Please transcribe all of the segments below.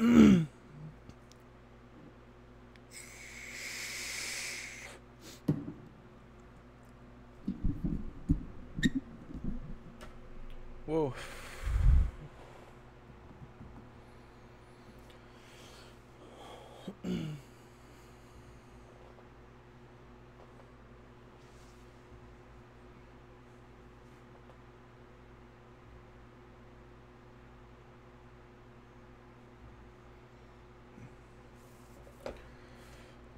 Whoa.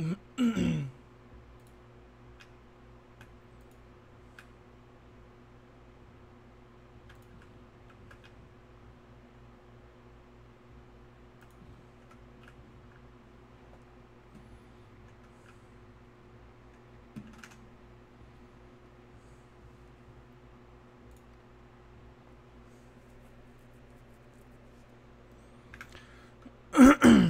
mm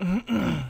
嗯嗯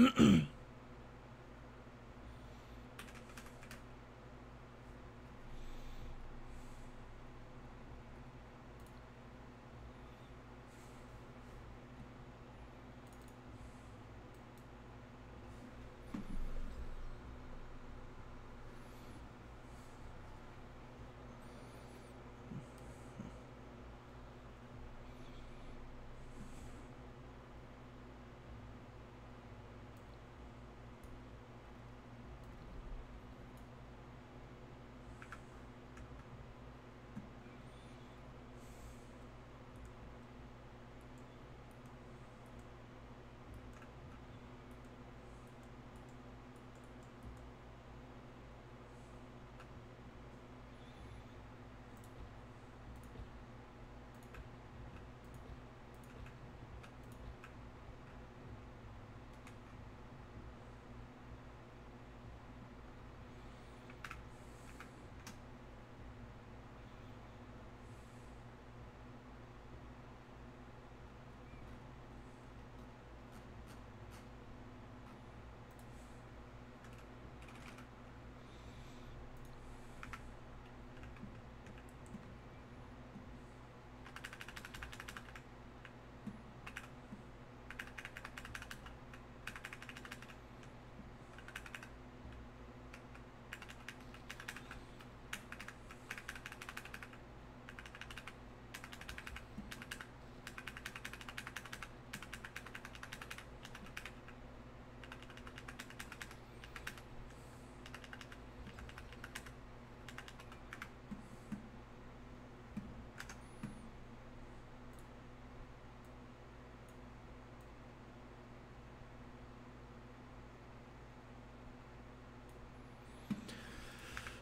mm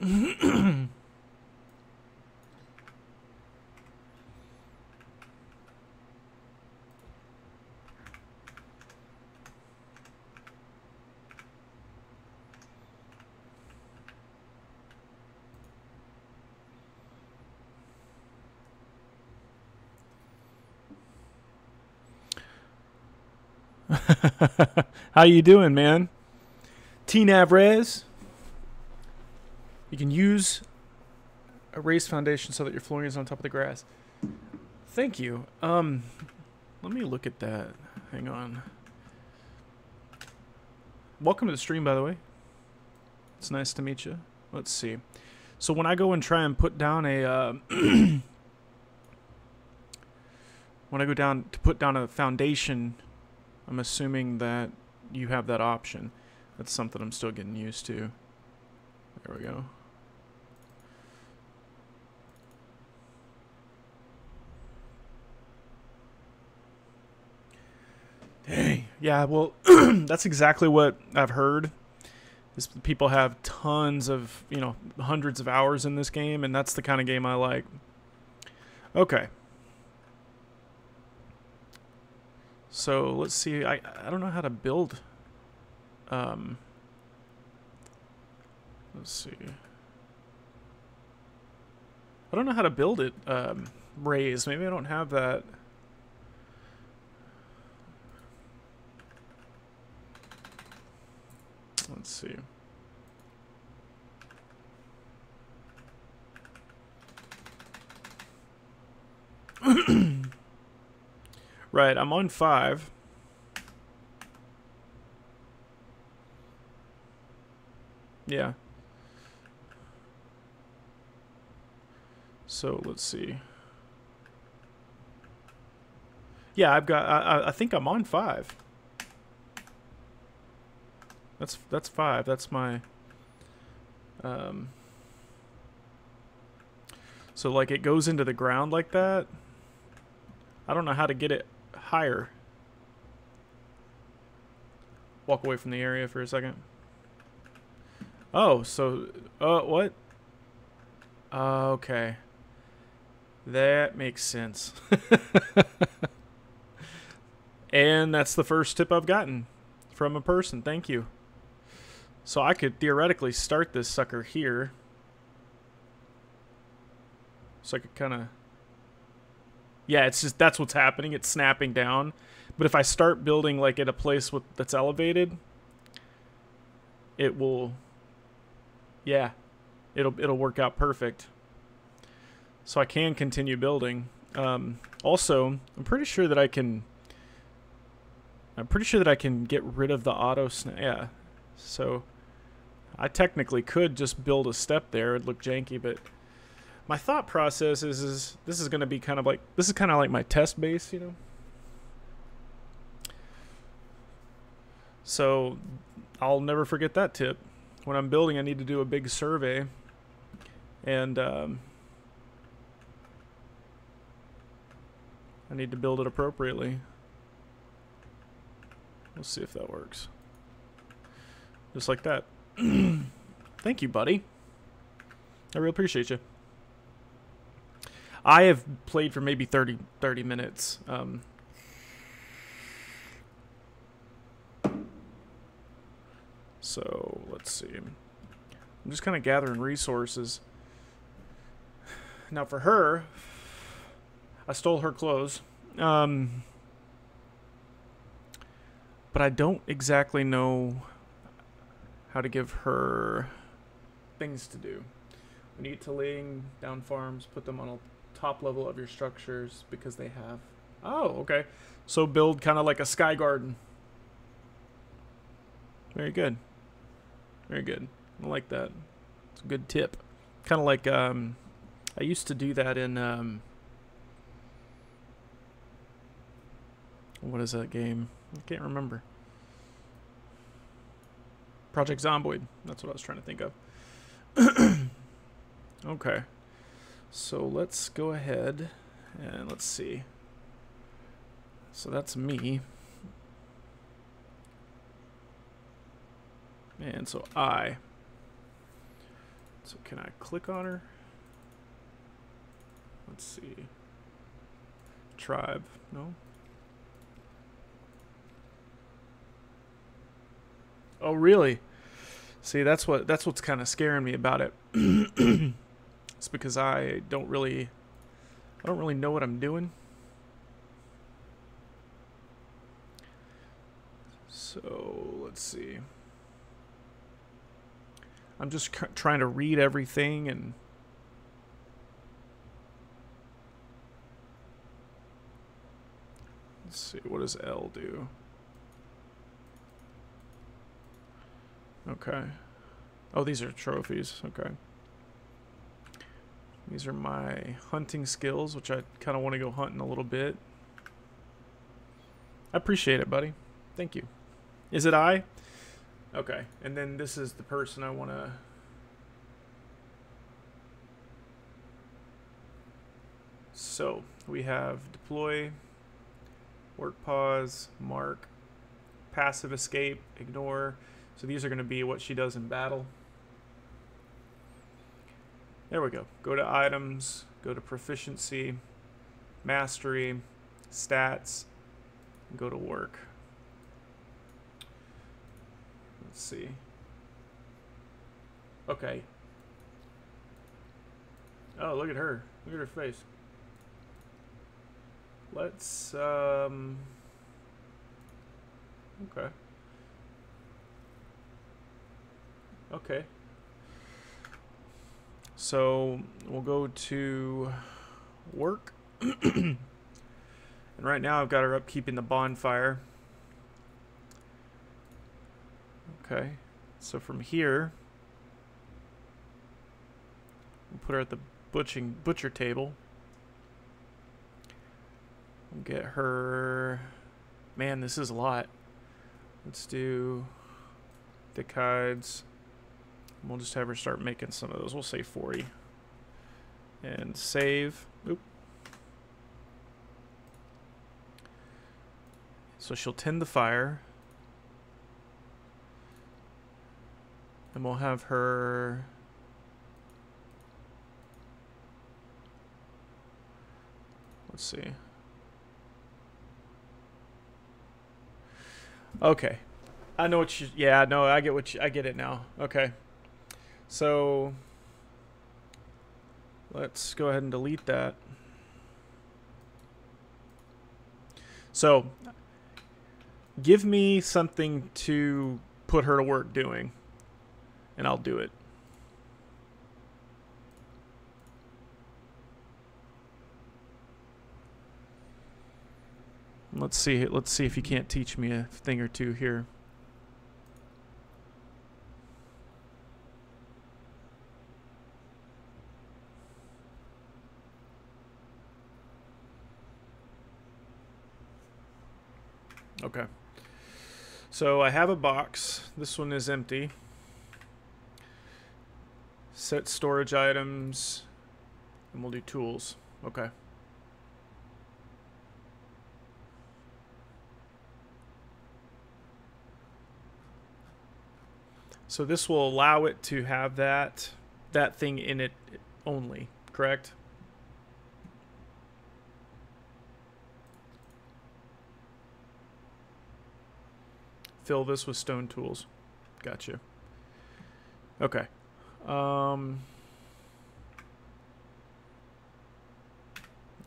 How you doing, man? T Navrez. You can use a raised foundation so that your flooring is on top of the grass. Thank you. Um, let me look at that. Hang on. Welcome to the stream, by the way. It's nice to meet you. Let's see. So when I go and try and put down a, uh, when I go down to put down a foundation, I'm assuming that you have that option. That's something I'm still getting used to. There we go. Dang. Yeah, well, that's exactly what I've heard. Is people have tons of, you know, hundreds of hours in this game, and that's the kind of game I like. Okay. So let's see. I I don't know how to build. Um. Let's see. I don't know how to build it. Um, raised. Maybe I don't have that. Let's see. right, I'm on five. Yeah. So let's see. Yeah, I've got. I, I think I'm on five. That's that's five. That's my. Um. So like it goes into the ground like that. I don't know how to get it higher. Walk away from the area for a second. Oh, so uh what? Uh, okay. That makes sense. and that's the first tip I've gotten from a person. Thank you. So I could theoretically start this sucker here. So I could kind of... Yeah, it's just, that's what's happening. It's snapping down. But if I start building like at a place with, that's elevated, it will... Yeah, it'll, it'll work out perfect. So I can continue building. Um, also, I'm pretty sure that I can... I'm pretty sure that I can get rid of the auto snap. Yeah, so I technically could just build a step there. It'd look janky, but my thought process is, is this is going to be kind of like, this is kind of like my test base, you know? So I'll never forget that tip. When I'm building, I need to do a big survey. And um, I need to build it appropriately. Let's see if that works. Just like that. Thank you, buddy. I really appreciate you. I have played for maybe 30, 30 minutes. Um, so, let's see. I'm just kind of gathering resources. Now, for her, I stole her clothes. Um, but I don't exactly know how to give her things to do. We need to laying down farms, put them on a top level of your structures because they have. Oh, okay. So build kind of like a sky garden. Very good. Very good. I like that. It's a good tip. Kind of like um, I used to do that in um, what is that game? I can't remember. Project Zomboid. That's what I was trying to think of. okay. So let's go ahead and let's see. So that's me. And so I. So can I click on her? Let's see. Tribe. No? Oh, really? See, that's what that's what's kind of scaring me about it. it's because I don't really I don't really know what I'm doing. So let's see. I'm just trying to read everything and let's see what does L do? Okay. Oh, these are trophies. Okay. These are my hunting skills, which I kind of want to go hunting a little bit. I appreciate it, buddy. Thank you. Is it I? Okay. And then this is the person I want to... So, we have deploy, work pause, mark, passive escape, ignore. So these are going to be what she does in battle. There we go. Go to items, go to proficiency, mastery, stats, go to work. Let's see. Okay. Oh, look at her. Look at her face. Let's, um... Okay. Okay. So we'll go to work. and right now I've got her up keeping the bonfire. Okay. So from here, we'll put her at the butching butcher table. We'll get her. Man, this is a lot. Let's do thick hides. We'll just have her start making some of those. We'll say 40. And save. Oop. So she'll tend the fire. And we'll have her... Let's see. Okay. I know what you... Yeah, no, I get what you... I get it now. Okay. So let's go ahead and delete that. So give me something to put her to work doing and I'll do it. Let's see let's see if you can't teach me a thing or two here. Okay. So I have a box. This one is empty. Set storage items. And we'll do tools. Okay. So this will allow it to have that that thing in it only, correct? Fill this with stone tools. Gotcha. Okay. Um,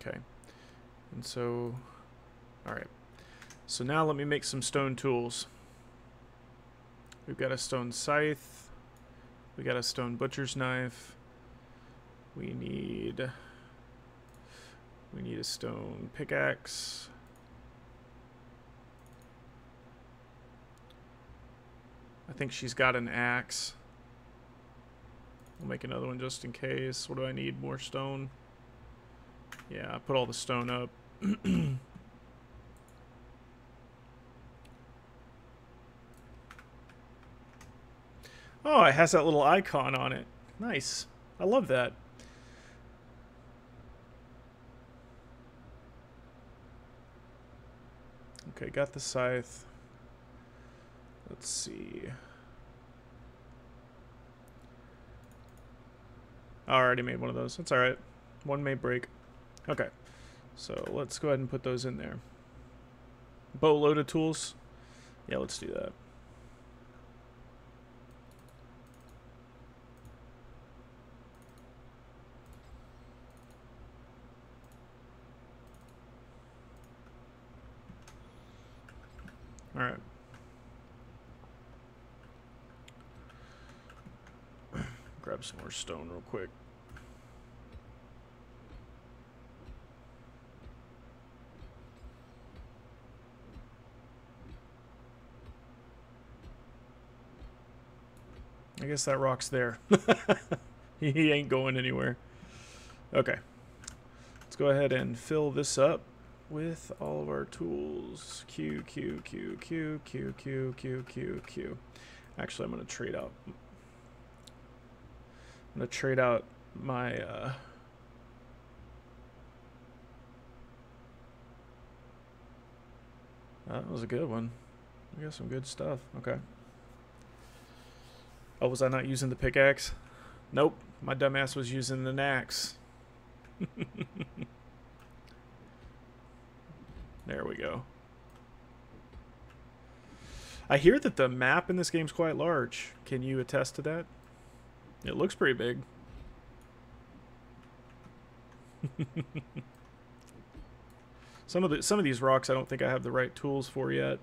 okay. And so, all right. So now let me make some stone tools. We've got a stone scythe. We got a stone butcher's knife. We need we need a stone pickaxe. I think she's got an axe. We'll make another one just in case. What do I need? More stone? Yeah, I put all the stone up. oh, it has that little icon on it. Nice. I love that. Okay, got the scythe. Let's see. I already made one of those. That's alright. One may break. Okay. So let's go ahead and put those in there. Boatload of tools. Yeah, let's do that. some more stone real quick. I guess that rock's there. he ain't going anywhere. Okay. Let's go ahead and fill this up with all of our tools. Q, Q, Q, Q, Q, Q, Q, Q. Actually, I'm going to trade out I'm to trade out my... Uh, that was a good one. We got some good stuff. Okay. Oh, was I not using the pickaxe? Nope. My dumbass was using the axe. there we go. I hear that the map in this game is quite large. Can you attest to that? It looks pretty big. some of the some of these rocks I don't think I have the right tools for yet.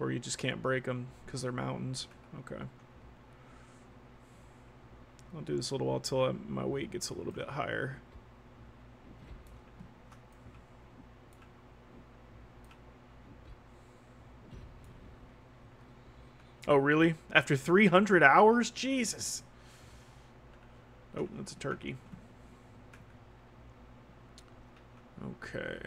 Or you just can't break them because they're mountains. Okay. I'll do this a little while till I, my weight gets a little bit higher. Oh, really? After 300 hours? Jesus. Oh, that's a turkey. Okay.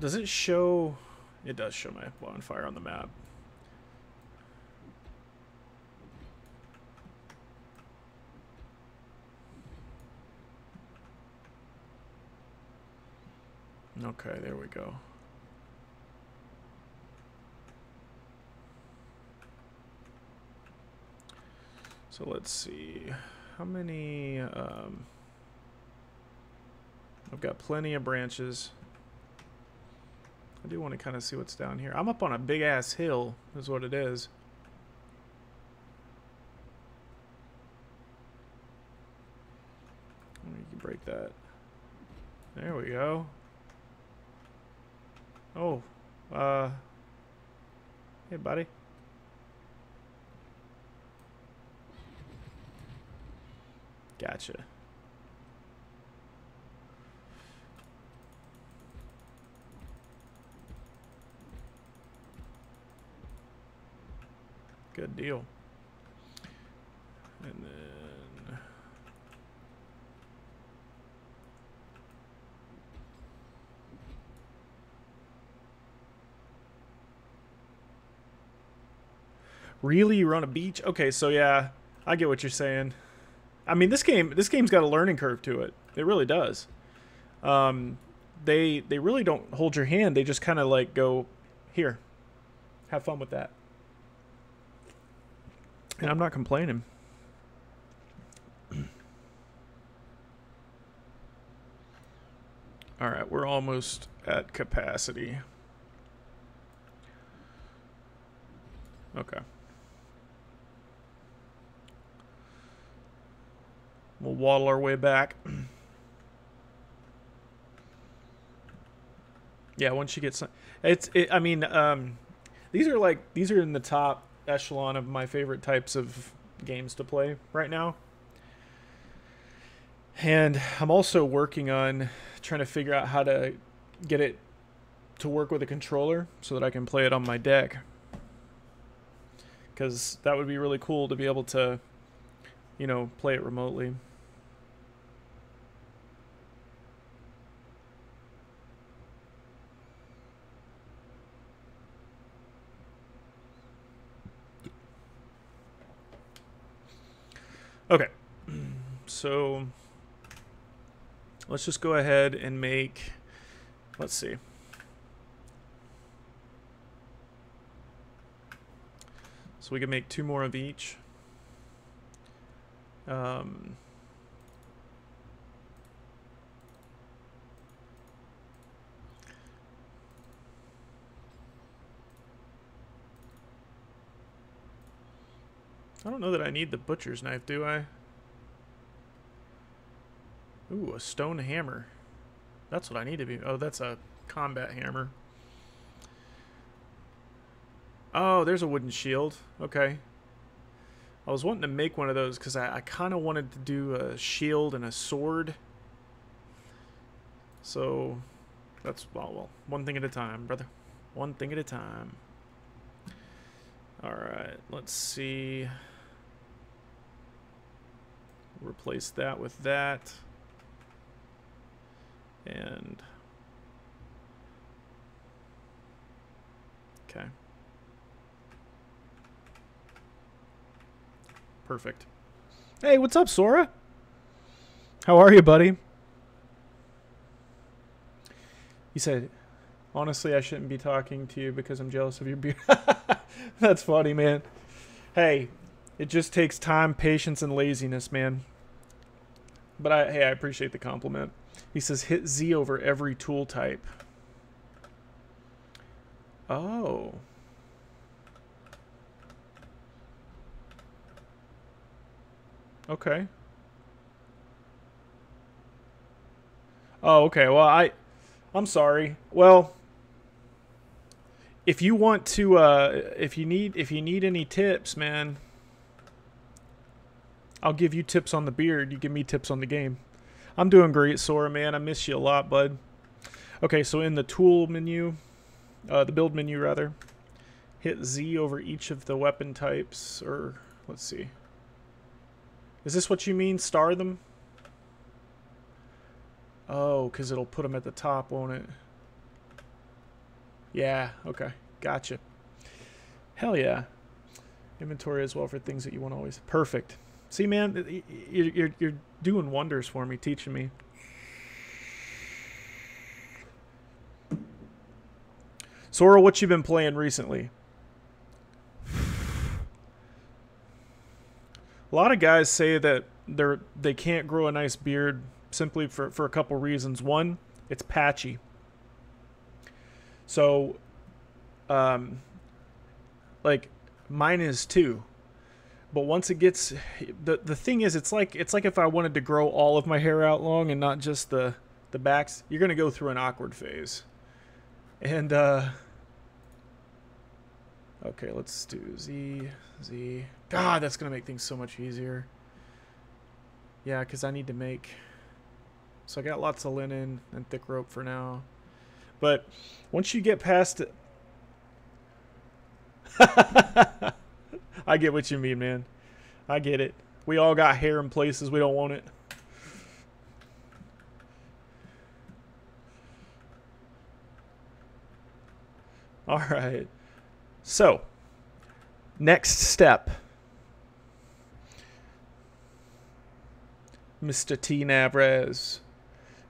Does it show... It does show my bonfire on the map. Okay, there we go. So let's see. How many... Um, I've got plenty of branches. I do want to kind of see what's down here. I'm up on a big-ass hill, is what it is. You can break that. There we go. Oh, uh, hey, buddy. Gotcha. Good deal. And then Really, you're on a beach? Okay, so yeah, I get what you're saying. I mean, this game, this game's got a learning curve to it. It really does. Um, they they really don't hold your hand. They just kind of like go, here, have fun with that. And I'm not complaining. All right, we're almost at capacity. Okay. We'll waddle our way back. yeah, once you get some, it's. It, I mean, um, these are like these are in the top echelon of my favorite types of games to play right now. And I'm also working on trying to figure out how to get it to work with a controller so that I can play it on my deck. Because that would be really cool to be able to, you know, play it remotely. Okay. So let's just go ahead and make, let's see. So we can make two more of each. Um, I don't know that I need the butcher's knife, do I? Ooh, a stone hammer. That's what I need to be. Oh, that's a combat hammer. Oh, there's a wooden shield. Okay. I was wanting to make one of those because I, I kind of wanted to do a shield and a sword. So that's, well, well, one thing at a time, brother. One thing at a time. Alright, let's see. Replace that with that. And... Okay. Perfect. Hey, what's up, Sora? How are you, buddy? He said, honestly, I shouldn't be talking to you because I'm jealous of your beard. That's funny, man. Hey, it just takes time, patience, and laziness, man. But I, hey, I appreciate the compliment. He says, hit Z over every tool type. Oh. Okay. Oh, okay. Well, I I'm sorry. Well, if you want to uh if you need if you need any tips, man, I'll give you tips on the beard. You give me tips on the game. I'm doing great, Sora, man. I miss you a lot, bud. Okay, so in the tool menu, uh, the build menu, rather, hit Z over each of the weapon types, or let's see. Is this what you mean? Star them? Oh, because it'll put them at the top, won't it? Yeah, okay. Gotcha. Hell yeah. Inventory as well for things that you want always. Perfect. See, man, you're, you're doing wonders for me, teaching me. Sora, what you been playing recently? A lot of guys say that they're they can't grow a nice beard simply for, for a couple reasons. One, it's patchy. So, um, like mine is too. But once it gets the the thing is, it's like it's like if I wanted to grow all of my hair out long and not just the the backs. You're gonna go through an awkward phase. And uh, okay, let's do Z Z. God, that's gonna make things so much easier. Yeah, because I need to make so I got lots of linen and thick rope for now. But once you get past it... I get what you mean, man. I get it. We all got hair in places we don't want it. All right. So, next step. Mr. T. Navres.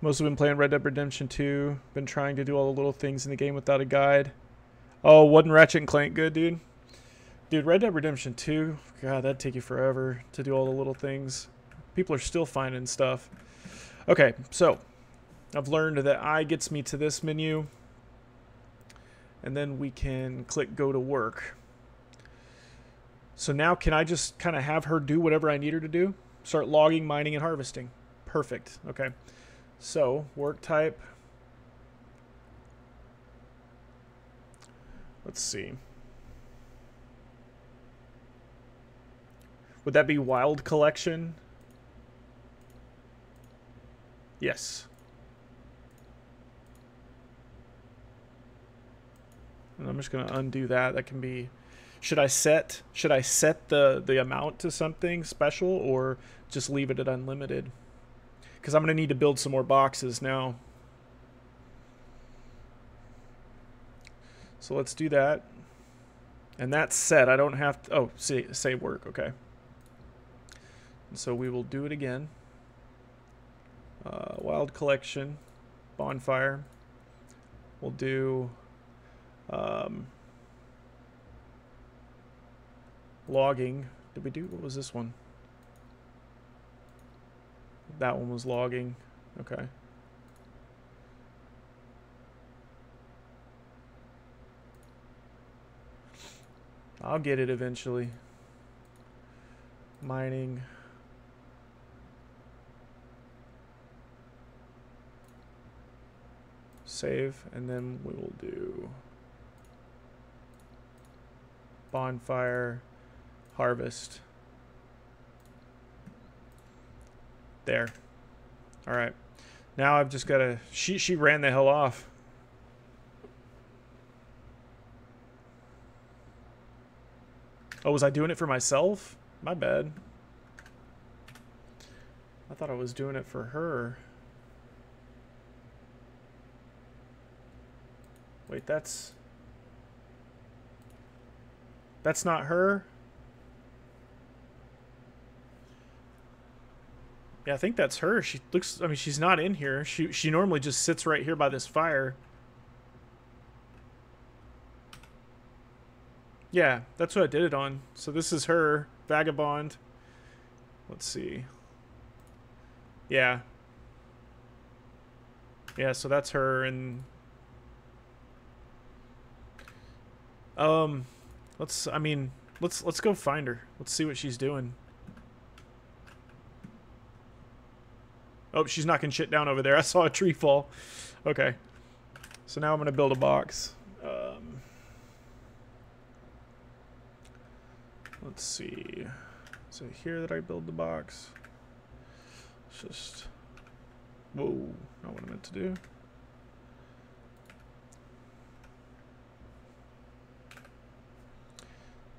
Mostly been playing Red Dead Redemption 2. Been trying to do all the little things in the game without a guide. Oh, wasn't Ratchet and Clank good, dude? Dude, Red Dead Redemption 2, God, that'd take you forever to do all the little things. People are still finding stuff. Okay, so I've learned that I gets me to this menu. And then we can click go to work. So now can I just kind of have her do whatever I need her to do? Start logging, mining, and harvesting. Perfect. Okay. So, work type. Let's see. Would that be wild collection? Yes. And I'm just going to undo that. That can be should I set should I set the the amount to something special or just leave it at unlimited? because I'm going to need to build some more boxes now. So let's do that. And that's set. I don't have to... Oh, say, say work. Okay. And so we will do it again. Uh, wild collection. Bonfire. We'll do... Um, logging. Did we do... What was this one? That one was logging. Okay. I'll get it eventually. Mining. save, and then we will do bonfire, harvest. There. All right. Now I've just got to... She, she ran the hell off. Oh, was I doing it for myself? My bad. I thought I was doing it for her. Wait, that's... That's not her? Yeah, I think that's her. She looks... I mean, she's not in here. She, she normally just sits right here by this fire. Yeah, that's what I did it on. So this is her, Vagabond. Let's see. Yeah. Yeah, so that's her and um let's I mean, let's let's go find her. Let's see what she's doing. Oh, she's knocking shit down over there. I saw a tree fall. Okay. So now I'm going to build a box. Um Let's see. It here that I build the box? It's just... Whoa, not what I meant to do.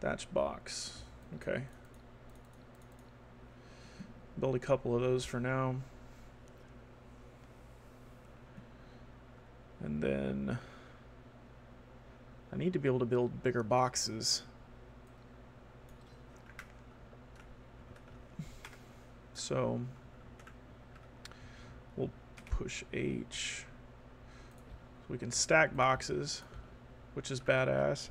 Thatch box. Okay. Build a couple of those for now. And then... I need to be able to build bigger boxes. So we'll push H. So we can stack boxes, which is badass.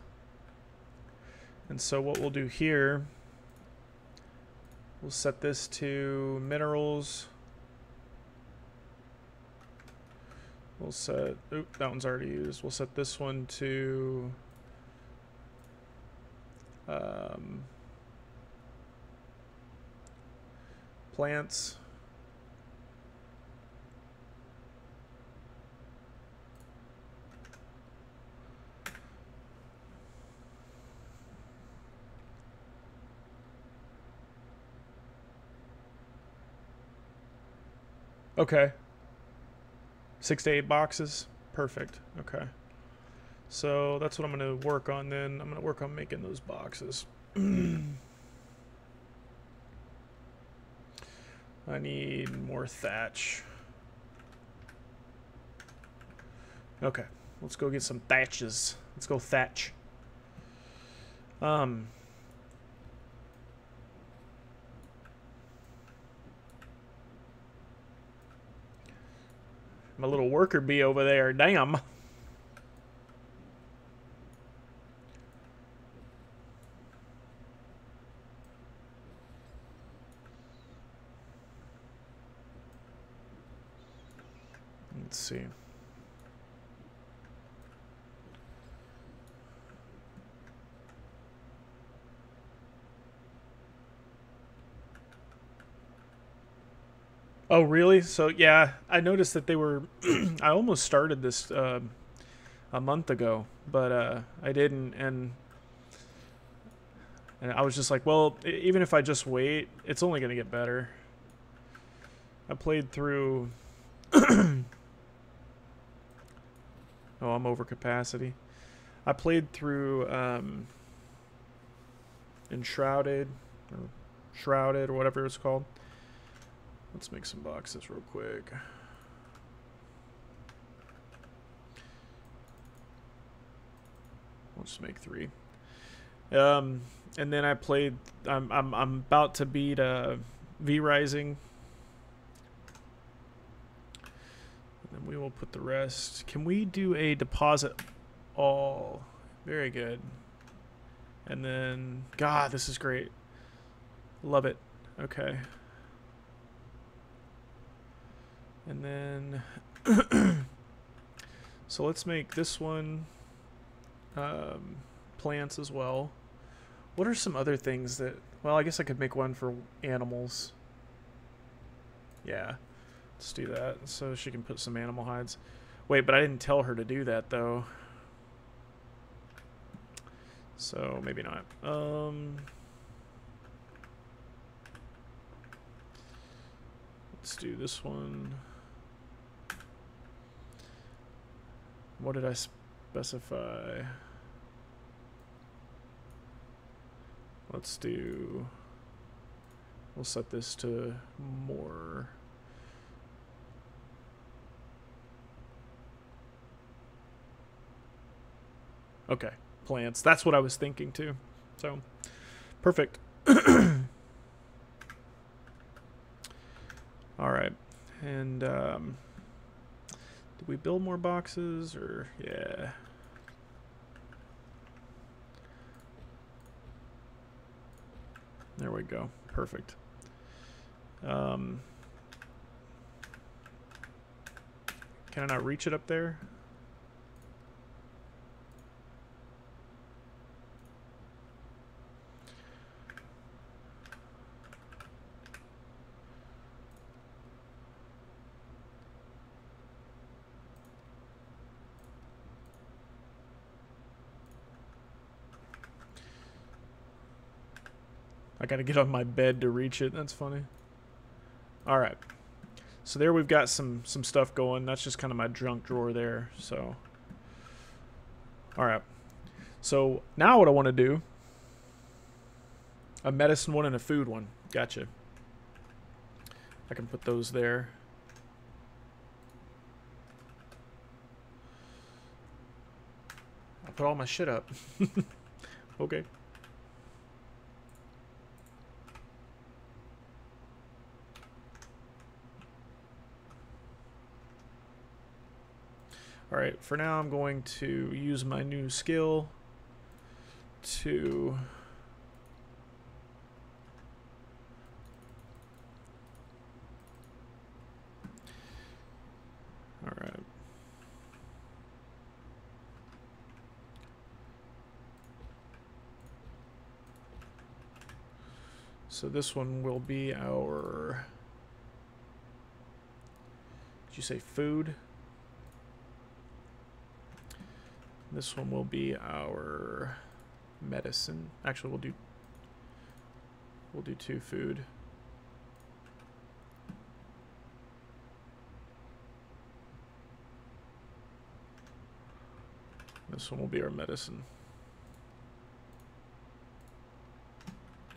And so what we'll do here, we'll set this to minerals. We'll set, oop, that one's already used. We'll set this one to um, plants. Okay. Six to eight boxes. Perfect. Okay. So that's what I'm going to work on then. I'm going to work on making those boxes. I need more thatch. Okay, let's go get some thatches. Let's go thatch. Um. My little worker bee over there, damn. Let's see. Oh, really? So, yeah, I noticed that they were... I almost started this uh, a month ago, but uh, I didn't, and... And I was just like, well, even if I just wait, it's only going to get better. I played through... Oh, I'm over capacity. I played through um, Enshrouded, or Shrouded, or whatever it's called. Let's make some boxes real quick. Let's make three. Um, and then I played. I'm I'm I'm about to beat uh, V Rising then we will put the rest. Can we do a deposit all? Very good. And then, God, this is great. Love it. Okay. And then, so let's make this one um, plants as well. What are some other things that, well, I guess I could make one for animals. Yeah. Let's do that so she can put some animal hides. Wait, but I didn't tell her to do that though. So maybe not. Um, Let's do this one. What did I specify? Let's do, we'll set this to more. Okay, plants. That's what I was thinking too. So, perfect. All right, and um, did we build more boxes or yeah? There we go. Perfect. Um, can I not reach it up there? Gotta get on my bed to reach it. That's funny. All right. So there we've got some some stuff going. That's just kind of my junk drawer there. So, all right. So now what I want to do, a medicine one and a food one. Gotcha. I can put those there. I'll put all my shit up. okay. Alright, for now I'm going to use my new skill to... Alright. So this one will be our... Did you say food? This one will be our medicine. Actually, we'll do we'll do two food. This one will be our medicine.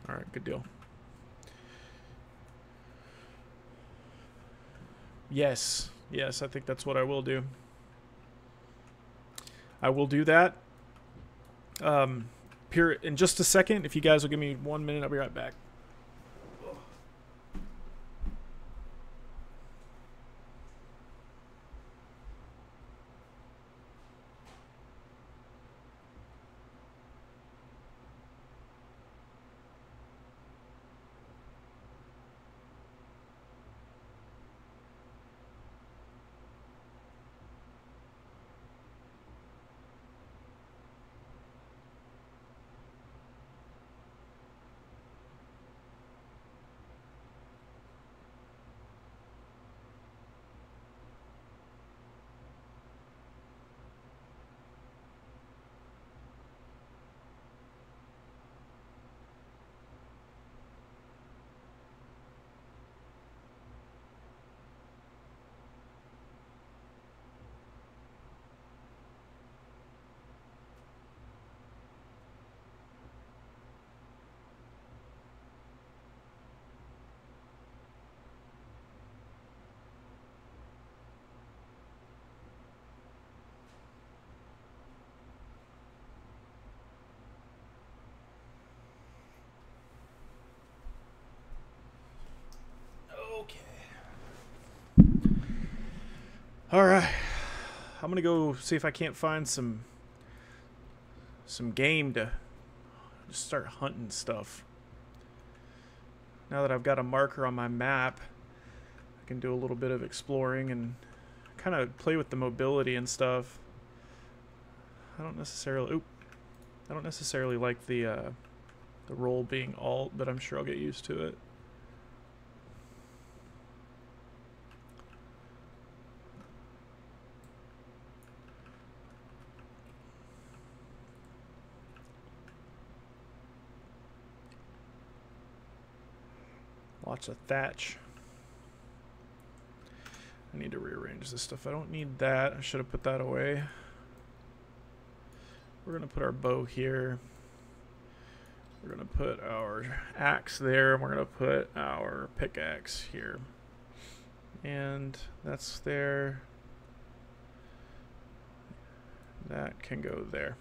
All right, good deal. Yes, yes, I think that's what I will do. I will do that. Um, here in just a second. If you guys will give me one minute, I'll be right back. All right. I'm to go see if I can't find some some game to start hunting stuff. Now that I've got a marker on my map, I can do a little bit of exploring and kind of play with the mobility and stuff. I don't necessarily oop, I don't necessarily like the uh, the roll being alt, but I'm sure I'll get used to it. Lots of thatch. I need to rearrange this stuff. I don't need that. I should have put that away. We're going to put our bow here. We're going to put our axe there. And we're going to put our pickaxe here. And that's there. That can go there.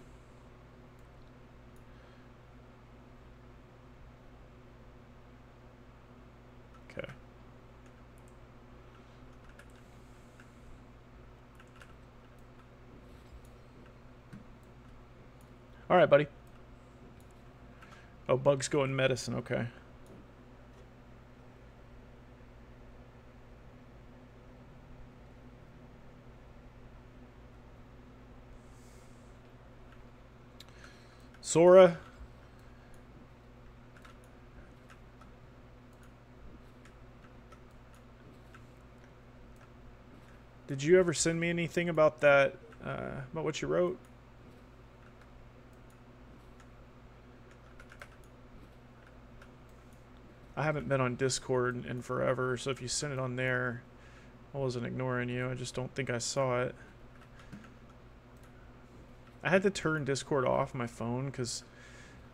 Okay. All right, buddy. Oh, bugs go in medicine. Okay. Sora. Did you ever send me anything about that, uh, about what you wrote? Haven't been on Discord in forever, so if you sent it on there, I wasn't ignoring you. I just don't think I saw it. I had to turn Discord off my phone because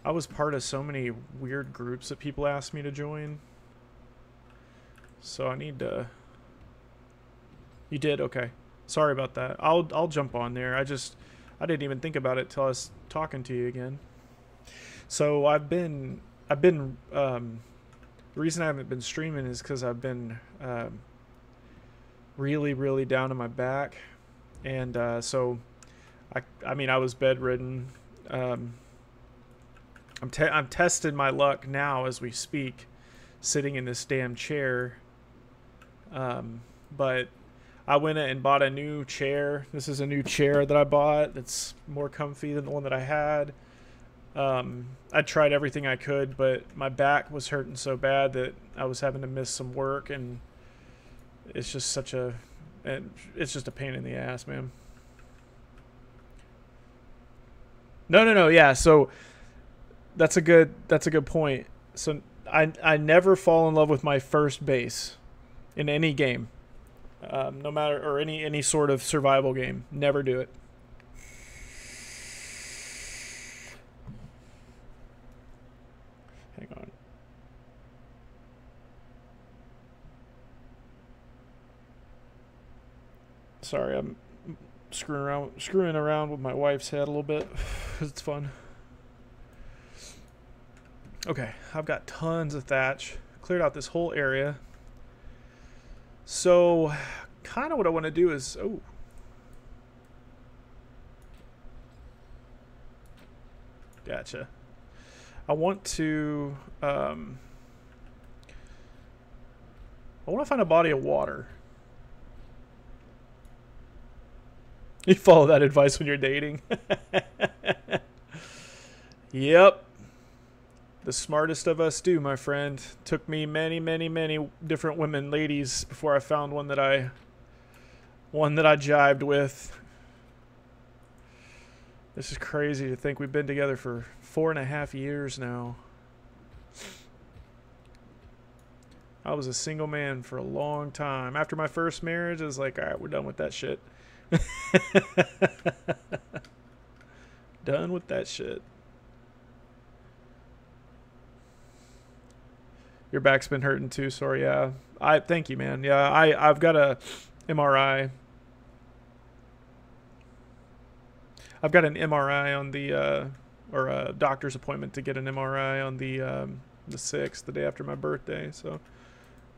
I was part of so many weird groups that people asked me to join. So I need to... You did? Okay. Sorry about that. I'll I'll jump on there. I just I didn't even think about it till I was talking to you again. So I've been I've been um, the reason I haven't been streaming is because I've been um, really really down on my back, and uh, so I I mean I was bedridden. Um, I'm te- I'm testing my luck now as we speak, sitting in this damn chair. Um, but I went and bought a new chair. This is a new chair that I bought that's more comfy than the one that I had. Um, I tried everything I could, but my back was hurting so bad that I was having to miss some work, and it's just such a, it's just a pain in the ass, man. No, no, no. Yeah, so that's a good that's a good point. So I I never fall in love with my first base in any game um, no matter or any any sort of survival game. Never do it. Hang on. Sorry, I'm screwing around screwing around with my wife's head a little bit it's fun. Okay, I've got tons of thatch. Cleared out this whole area. So, kind of what I want to do is... Oh. Gotcha. I want to... Um, I want to find a body of water. You follow that advice when you're dating. yep. The smartest of us do, my friend. Took me many, many, many different women, ladies, before I found one that I one that I jibed with. This is crazy to think we've been together for four and a half years now. I was a single man for a long time. After my first marriage, I was like, all right, we're done with that shit. done with that shit. Your back's been hurting too. Sorry. Yeah. I thank you, man. Yeah. I I've got a MRI. I've got an MRI on the uh, or a doctor's appointment to get an MRI on the um, the sixth, the day after my birthday. So,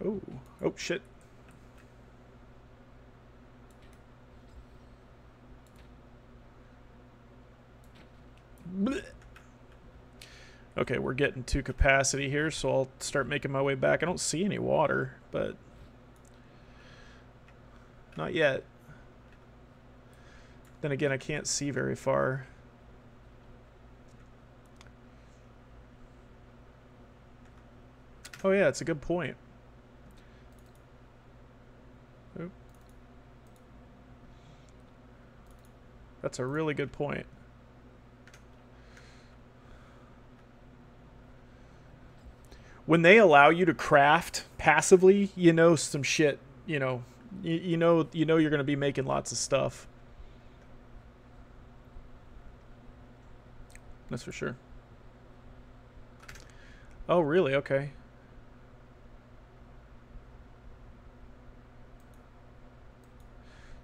oh oh shit. Okay, we're getting to capacity here, so I'll start making my way back. I don't see any water, but not yet. Then again, I can't see very far. Oh yeah, it's a good point. That's a really good point. When they allow you to craft passively, you know some shit, you know, You, you know you know you're going to be making lots of stuff. That's for sure. Oh, really? Okay.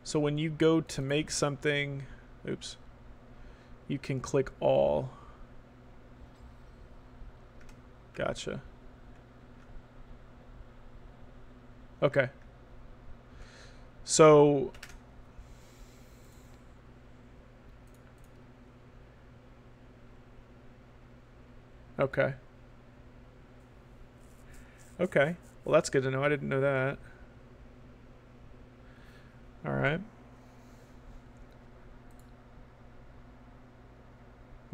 So when you go to make something, oops, you can click all. Gotcha. Okay. So Okay. Okay. Well, that's good to know. I didn't know that. All right.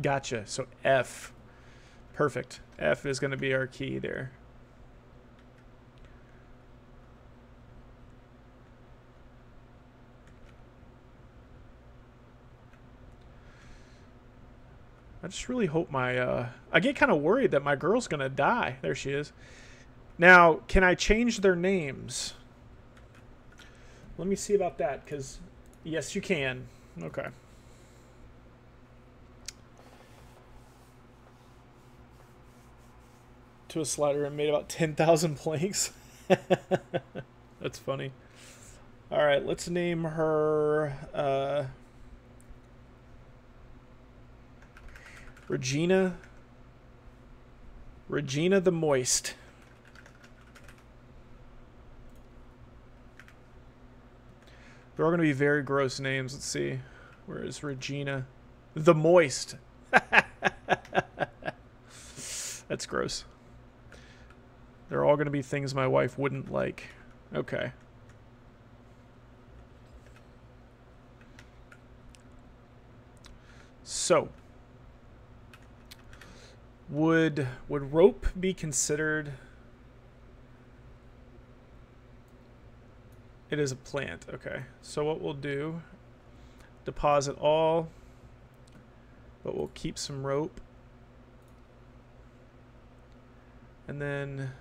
Gotcha. So F. Perfect. F is going to be our key there. I just really hope my, uh, I get kind of worried that my girl's going to die. There she is. Now, can I change their names? Let me see about that, because yes, you can. Okay. To a slider and made about 10,000 planks. That's funny. All right, let's name her, uh, Regina. Regina the Moist. They're all going to be very gross names. Let's see. Where is Regina? The Moist. That's gross. They're all going to be things my wife wouldn't like. Okay. So, would would rope be considered? It is a plant. Okay. So what we'll do, deposit all, but we'll keep some rope. And then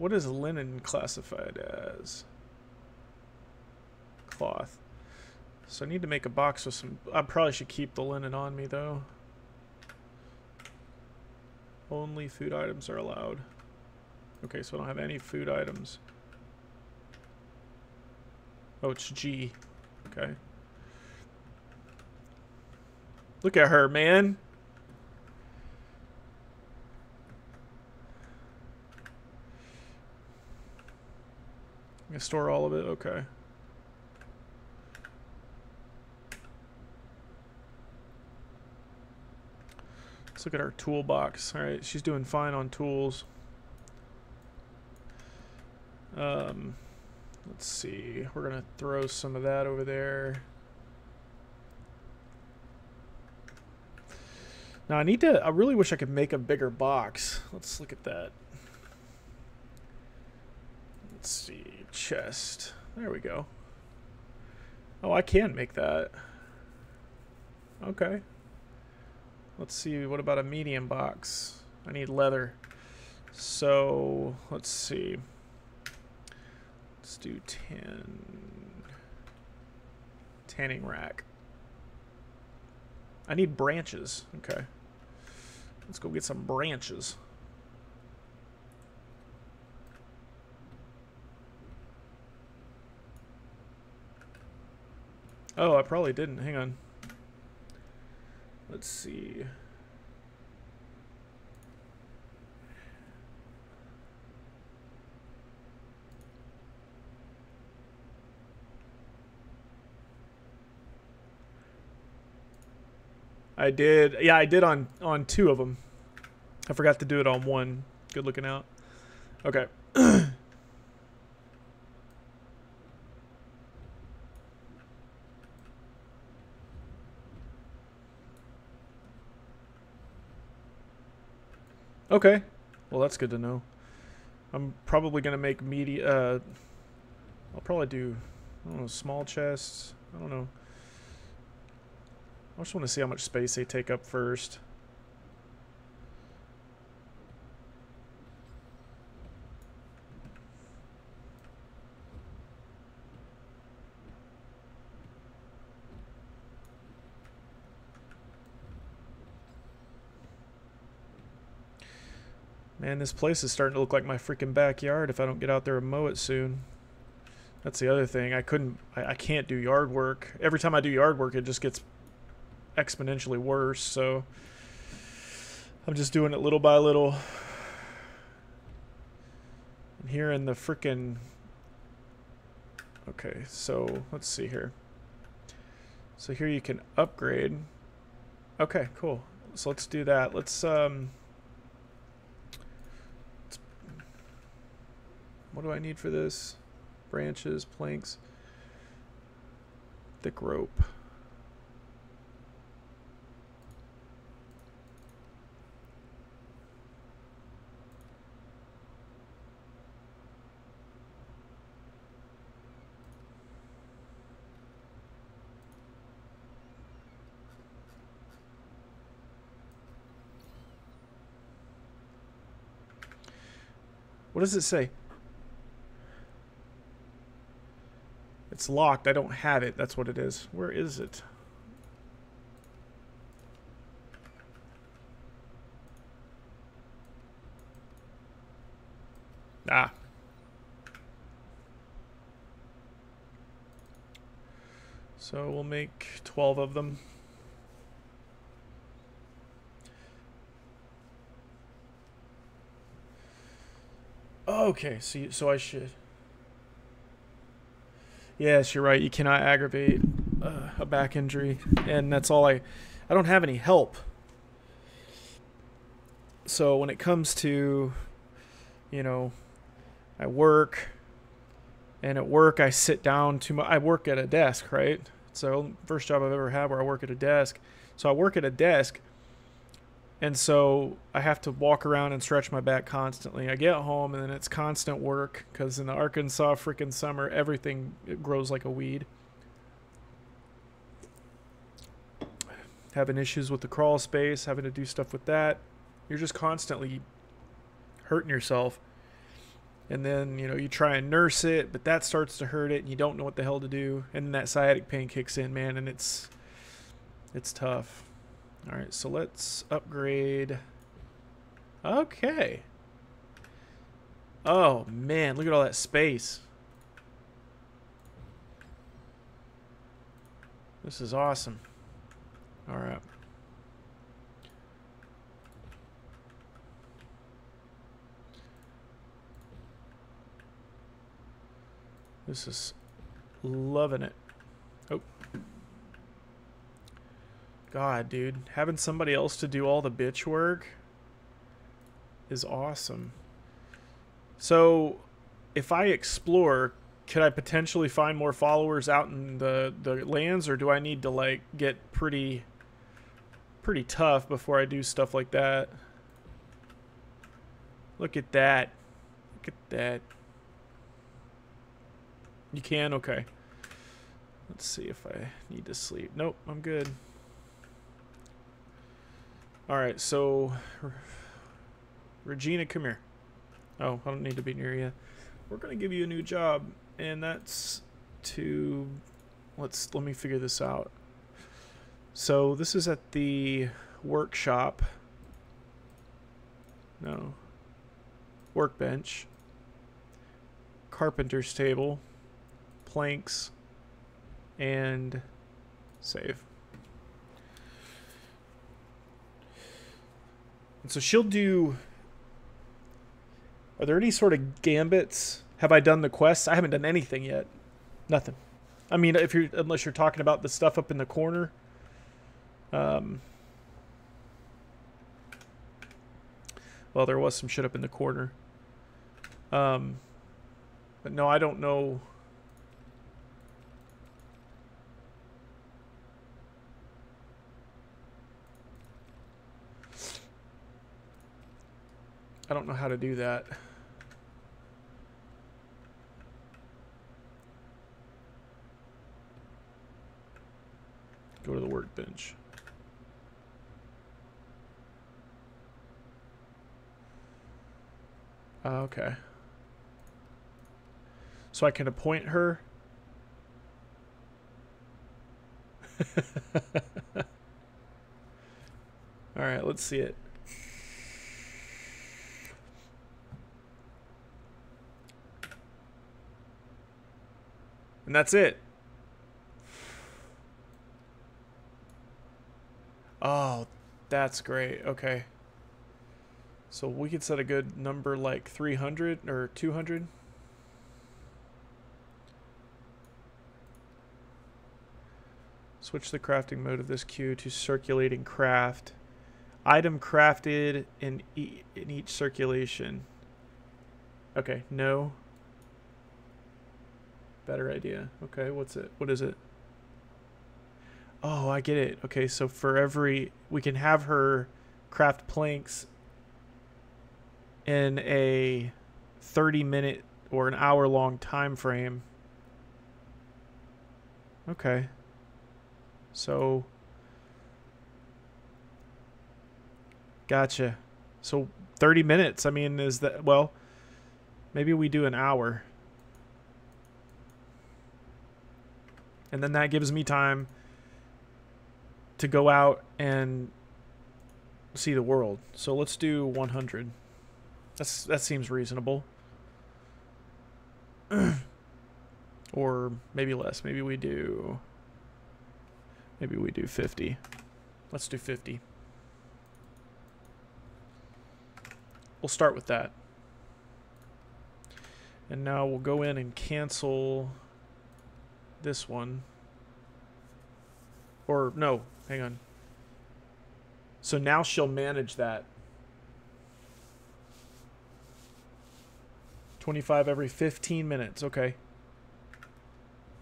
what is linen classified as? Cloth. So I need to make a box with some... I probably should keep the linen on me, though. Only food items are allowed. Okay, so I don't have any food items. Oh, it's G. Okay. Look at her, man. I store all of it? Okay. Let's look at our toolbox. All right, she's doing fine on tools. Um, let's see. We're going to throw some of that over there. Now I need to, I really wish I could make a bigger box. Let's look at that. Let's see, chest. There we go. Oh, I can make that. Okay. Let's see, what about a medium box? I need leather. So, let's see. Let's do 10. Tanning rack. I need branches. Okay. Let's go get some branches. Oh, I probably didn't. Hang on. Let's see. I did. Yeah, I did on on two of them. I forgot to do it on one. Good looking out. Okay. Okay. Well, that's good to know. I'm probably going to make media... Uh, I'll probably do, know, small chests. I don't know. I just want to see how much space they take up first. Man, this place is starting to look like my freaking backyard if I don't get out there and mow it soon. That's the other thing. I couldn't, I, I can't do yard work. Every time I do yard work, it just gets exponentially worse. So I'm just doing it little by little. And here in the freaking. Okay, so let's see here. So here you can upgrade. Okay, cool. So let's do that. Let's um. What do I need for this? Branches, planks, thick rope. What does it say? It's locked. I don't have it. That's what it is. Where is it? Ah. So we'll make 12 of them. Okay, so, so I should... Yes, you're right. You cannot aggravate uh, a back injury, and that's all I. I don't have any help. So when it comes to, you know, I work, and at work I sit down to my. I work at a desk, right? So first job I've ever had where I work at a desk. So I work at a desk, and so I have to walk around and stretch my back constantly. I get home and then it's constant work because in the Arkansas freaking summer, everything grows like a weed. Having issues with the crawl space, having to do stuff with that. You're just constantly hurting yourself. And then, you know, you try and nurse it, but that starts to hurt it and you don't know what the hell to do. And then that sciatic pain kicks in, man, and it's it's tough. All right, so let's upgrade. Okay. Oh, man, look at all that space. This is awesome. All right. This is loving it. God, dude. Having somebody else to do all the bitch work is awesome. So, if I explore, could I potentially find more followers out in the, the lands, or do I need to, like, get pretty, pretty tough before I do stuff like that? Look at that. Look at that. You can? Okay. Let's see if I need to sleep. Nope, I'm good. All right, so Regina, come here. Oh, I don't need to be near you. We're gonna give you a new job, and that's to let's let me figure this out. So this is at the workshop. No. Workbench. Carpenter's table. Planks. And save. And so she'll do. Are there any sort of gambits? Have I done the quests? I haven't done anything yet. Nothing. I mean, if you're unless you're talking about the stuff up in the corner. Um. Well, there was some shit up in the corner. Um. But no, I don't know. I don't know how to do that. Go to the workbench. Uh, okay. So I can appoint her. All right, let's see it. And that's it. Oh, that's great. Okay. So we could set a good number like 300 or 200. Switch the crafting mode of this queue to circulating craft. Item crafted in, e in each circulation. Okay, no. Better idea. Okay, what's it? What is it? Oh, I get it. Okay, so for every... We can have her craft planks in a 30 minute or an hour long time frame. Okay. So Gotcha. So 30 minutes. I mean, is that well, maybe we do an hour. And then that gives me time to go out and see the world. So let's do 100. That's that seems reasonable. or maybe less. Maybe we do maybe we do 50. Let's do 50. We'll start with that. And now we'll go in and cancel this one. Or no, hang on. So now she'll manage that 25 every 15 minutes. Okay.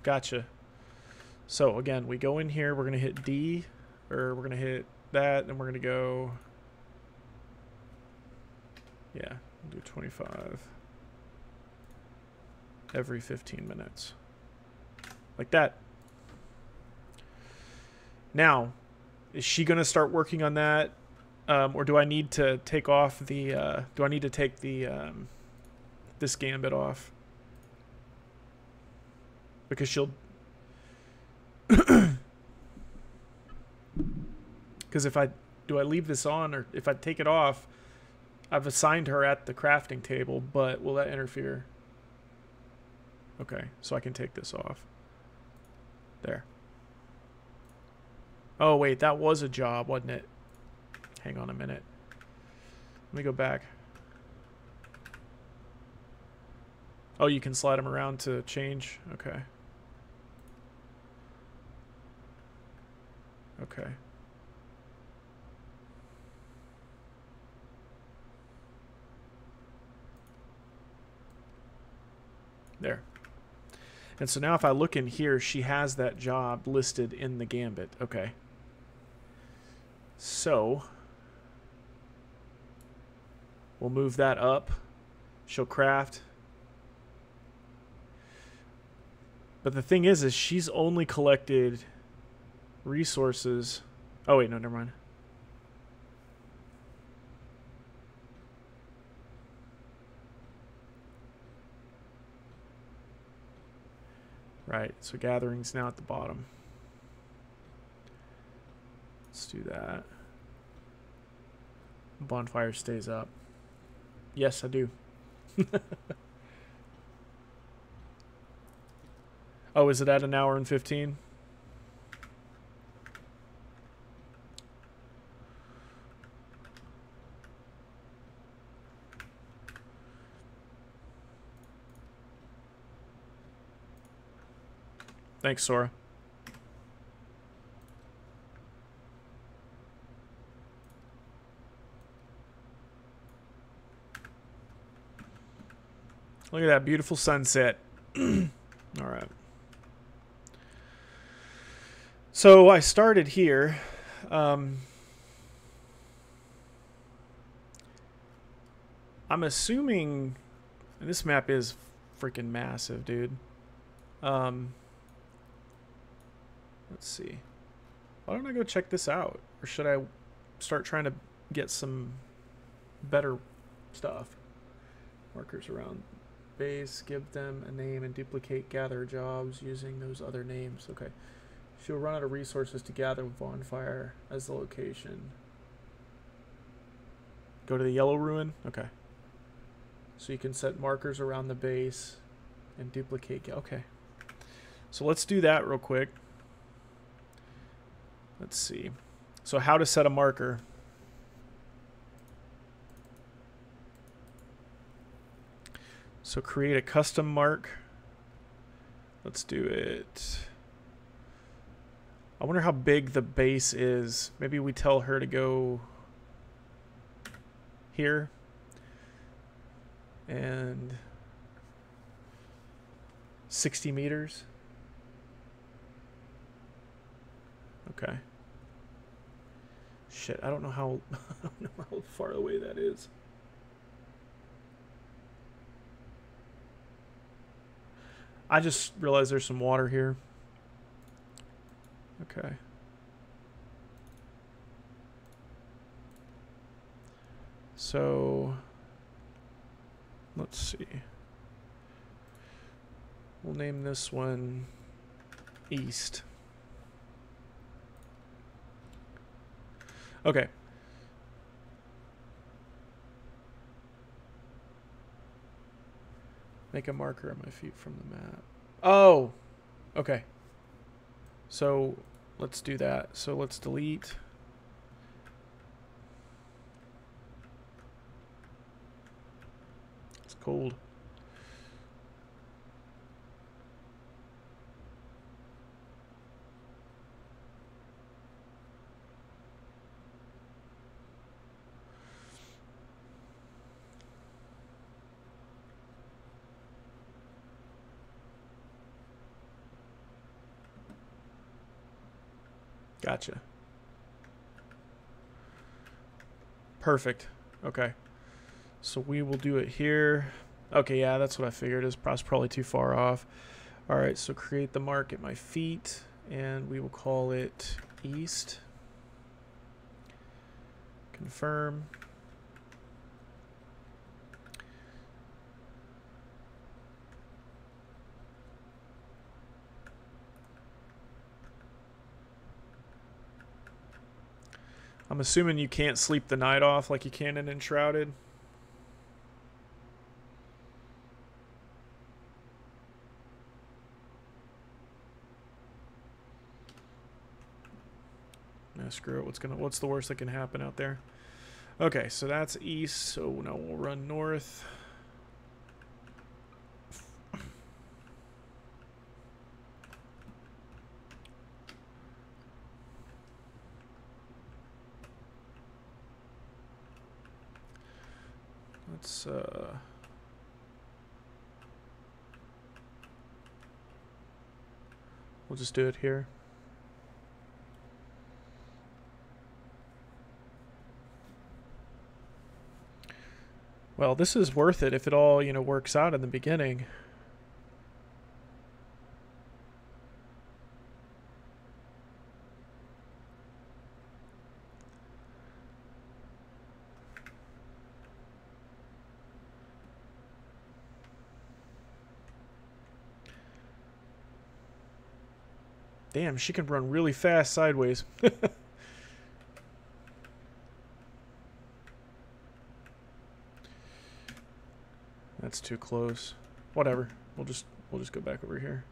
Gotcha. So again, we go in here, we're going to hit D, or we're going to hit that, and we're going to go, yeah, do 25 every 15 minutes. Like that. Now, is she going to start working on that? Um, or do I need to take off the, uh, do I need to take the, um, this gambit off. Because she'll... Because if I... Do I leave this on, or if I take it off, I've assigned her at the crafting table, but will that interfere? Okay, so I can take this off. There. Oh, wait, that was a job, wasn't it? Hang on a minute. Let me go back. Oh, you can slide them around to change? Okay. Okay. There. And so now if I look in here, she has that job listed in the gambit. Okay. So, we'll move that up. She'll craft. But the thing is, is she's only collected resources. Oh wait, no, never mind. Right, so gathering's now at the bottom. Let's do that. Bonfire stays up. Yes, I do. Oh, is it at an hour and 15? Thanks, Sora. Look at that beautiful sunset. All right. So I started here. Um, I'm assuming this map is freaking massive, dude. Um, let's see. Why don't I go check this out? Or should I start trying to get some better stuff? Markers around base, give them a name, and duplicate gather jobs using those other names. Okay. She'll run out of resources to gather Bonfire as the location. Go to the Yellow Ruin? Okay. So you can set markers around the base and duplicate. Okay. So let's do that real quick. Let's see. So how to set a marker. So create a custom mark. Let's do it. I wonder how big the base is. Maybe we tell her to go here. And 60 meters. Okay. Shit, I don't know how I don't know how far away that is. I just realized there's some water here. Okay. So let's see. We'll name this one East. Okay. Make a marker on my feet from the map. Oh! Okay. So, let's do that. So let's delete. It's cold. Gotcha. Perfect. Okay. So we will do it here. Okay, yeah, that's what I figured. It's probably too far off. All right, so create the mark at my feet, and we will call it east. Confirm. I'm assuming you can't sleep the night off like you can in Enshrouded. Nah, screw it. What's gonna? What's the worst that can happen out there? Okay, so that's east. So now we'll run north. Let's uh We'll just do it here. Well, this is worth it if it all, you know, works out in the beginning. Damn, she can run really fast sideways. That's too close. Whatever. We'll just we'll just go back over here.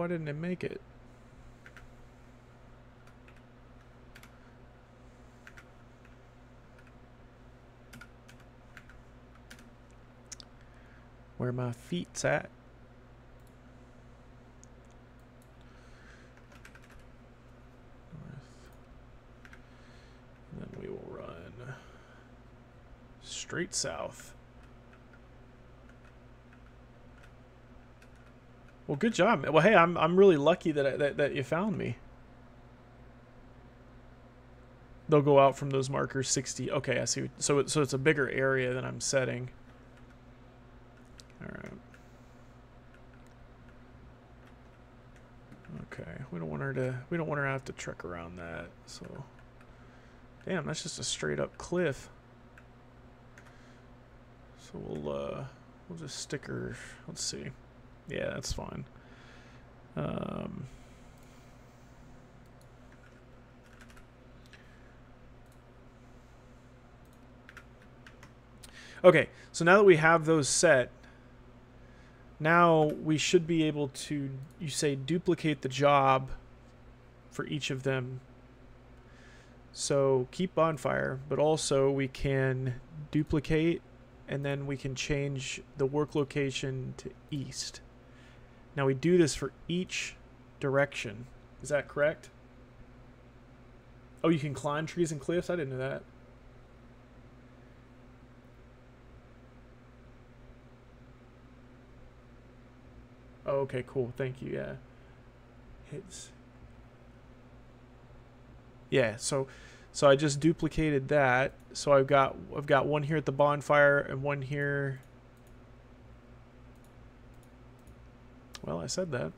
Why didn't it make it? Where my feet's at. And then we will run straight south. Well, good job. Well, hey, I'm I'm really lucky that I, that that you found me. They'll go out from those markers 60. Okay, I see. So so it's a bigger area than I'm setting. All right. Okay, we don't want her to. We don't want her to have to trek around that. So, damn, that's just a straight up cliff. So we'll uh, we'll just stick her. Let's see. Yeah, that's fine. Um. Okay, so now that we have those set, now we should be able to, you say, duplicate the job for each of them. So keep bonfire, but also we can duplicate and then we can change the work location to east. Now we do this for each direction. Is that correct? Oh, you can climb trees and cliffs? I didn't know that. Oh, okay, cool. Thank you. Yeah. Hits. Yeah, so so I just duplicated that. So I've got I've got one here at the bonfire and one here. Well, I said that.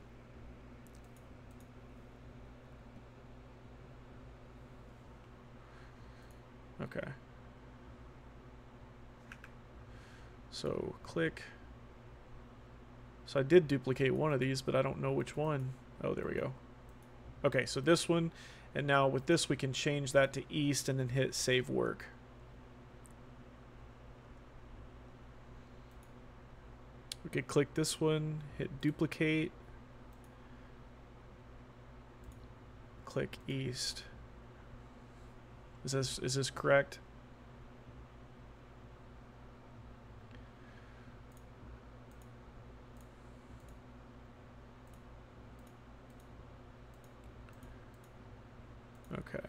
Okay. So click so I did duplicate one of these, but I don't know which one. Oh, there we go. Okay, so this one, and now with this we can change that to east and then hit save work. We click this one, hit duplicate, click east. Is this is this correct? Okay.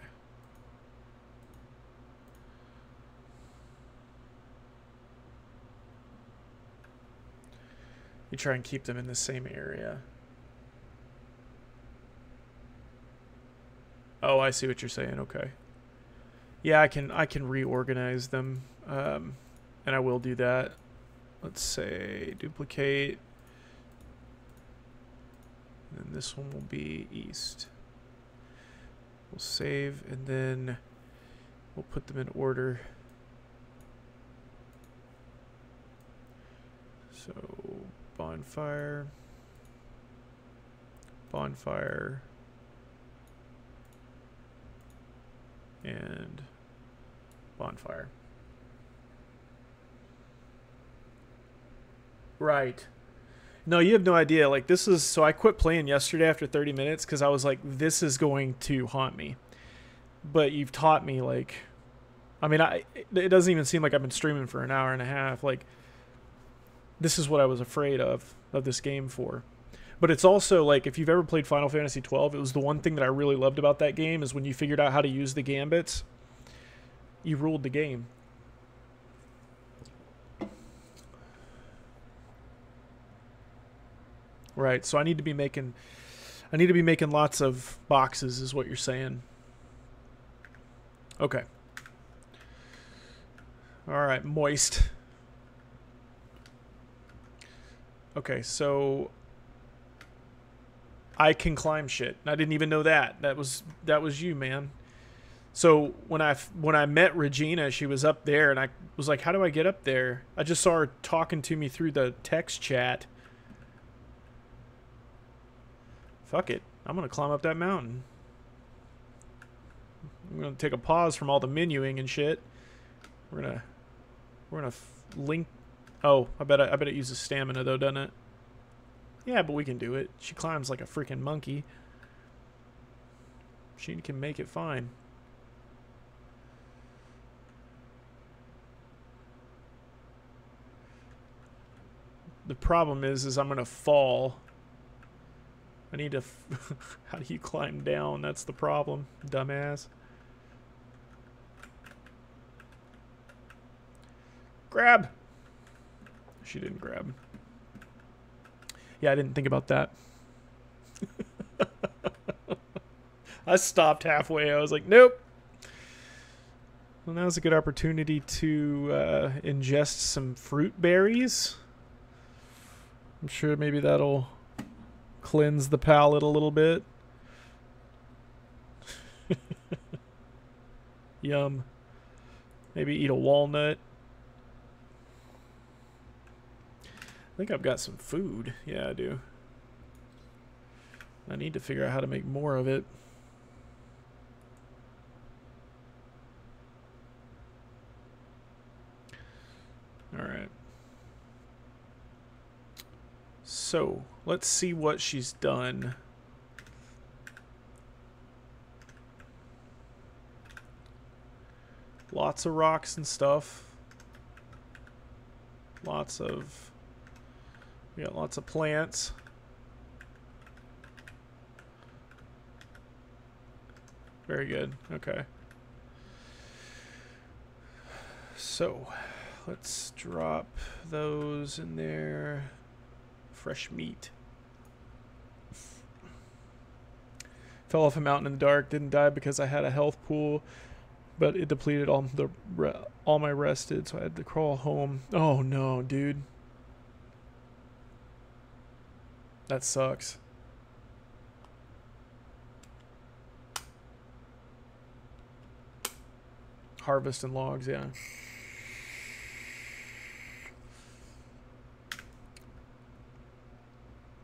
You try and keep them in the same area. Oh, I see what you're saying. Okay. Yeah, I can I can reorganize them, um, and I will do that. Let's say duplicate, and this one will be east. We'll save and then we'll put them in order. So bonfire, bonfire, and bonfire. Right. No, you have no idea. Like this is so I quit playing yesterday after 30 minutes cuz I was like this is going to haunt me. But you've taught me like I mean, I it doesn't even seem like I've been streaming for an hour and a half. Like this is what I was afraid of of this game for. But it's also like if you've ever played Final Fantasy 12, it was the one thing that I really loved about that game is when you figured out how to use the gambits, you ruled the game. Right. So I need to be making I need to be making lots of boxes is what you're saying. Okay. All right, moist. Okay, so I can climb shit. I didn't even know that. That was that was you, man. So when I when I met Regina, she was up there, and I was like, "How do I get up there?" I just saw her talking to me through the text chat, Fuck it. I'm to climb up that mountain. I'm to take a pause from all the menuing and shit. We're to we're to link Oh, I bet I, bet it uses stamina though, doesn't it? Yeah, but we can do it. She climbs like a freaking monkey. She can make it fine. The problem is, is I'm going to fall I need to... How do you climb down? That's the problem, dumbass. Grab! she didn't grab. Yeah, I didn't think about that. I stopped halfway. I was like, nope. Well, now's a good opportunity to uh, ingest some fruit berries. I'm sure maybe that'll cleanse the palate a little bit. Yum. Maybe eat a walnut. I think I've got some food. Yeah, I do. I need to figure out how to make more of it. Alright. So, let's see what she's done. Lots of rocks and stuff. Lots of... We got lots of plants. Very good. Okay. So, let's drop those in there. Fresh meat. Fell off a mountain in the dark. Didn't die because I had a health pool, but it depleted all the all my rested, so I had to crawl home. Oh no, dude. That sucks. Harvest and logs, yeah.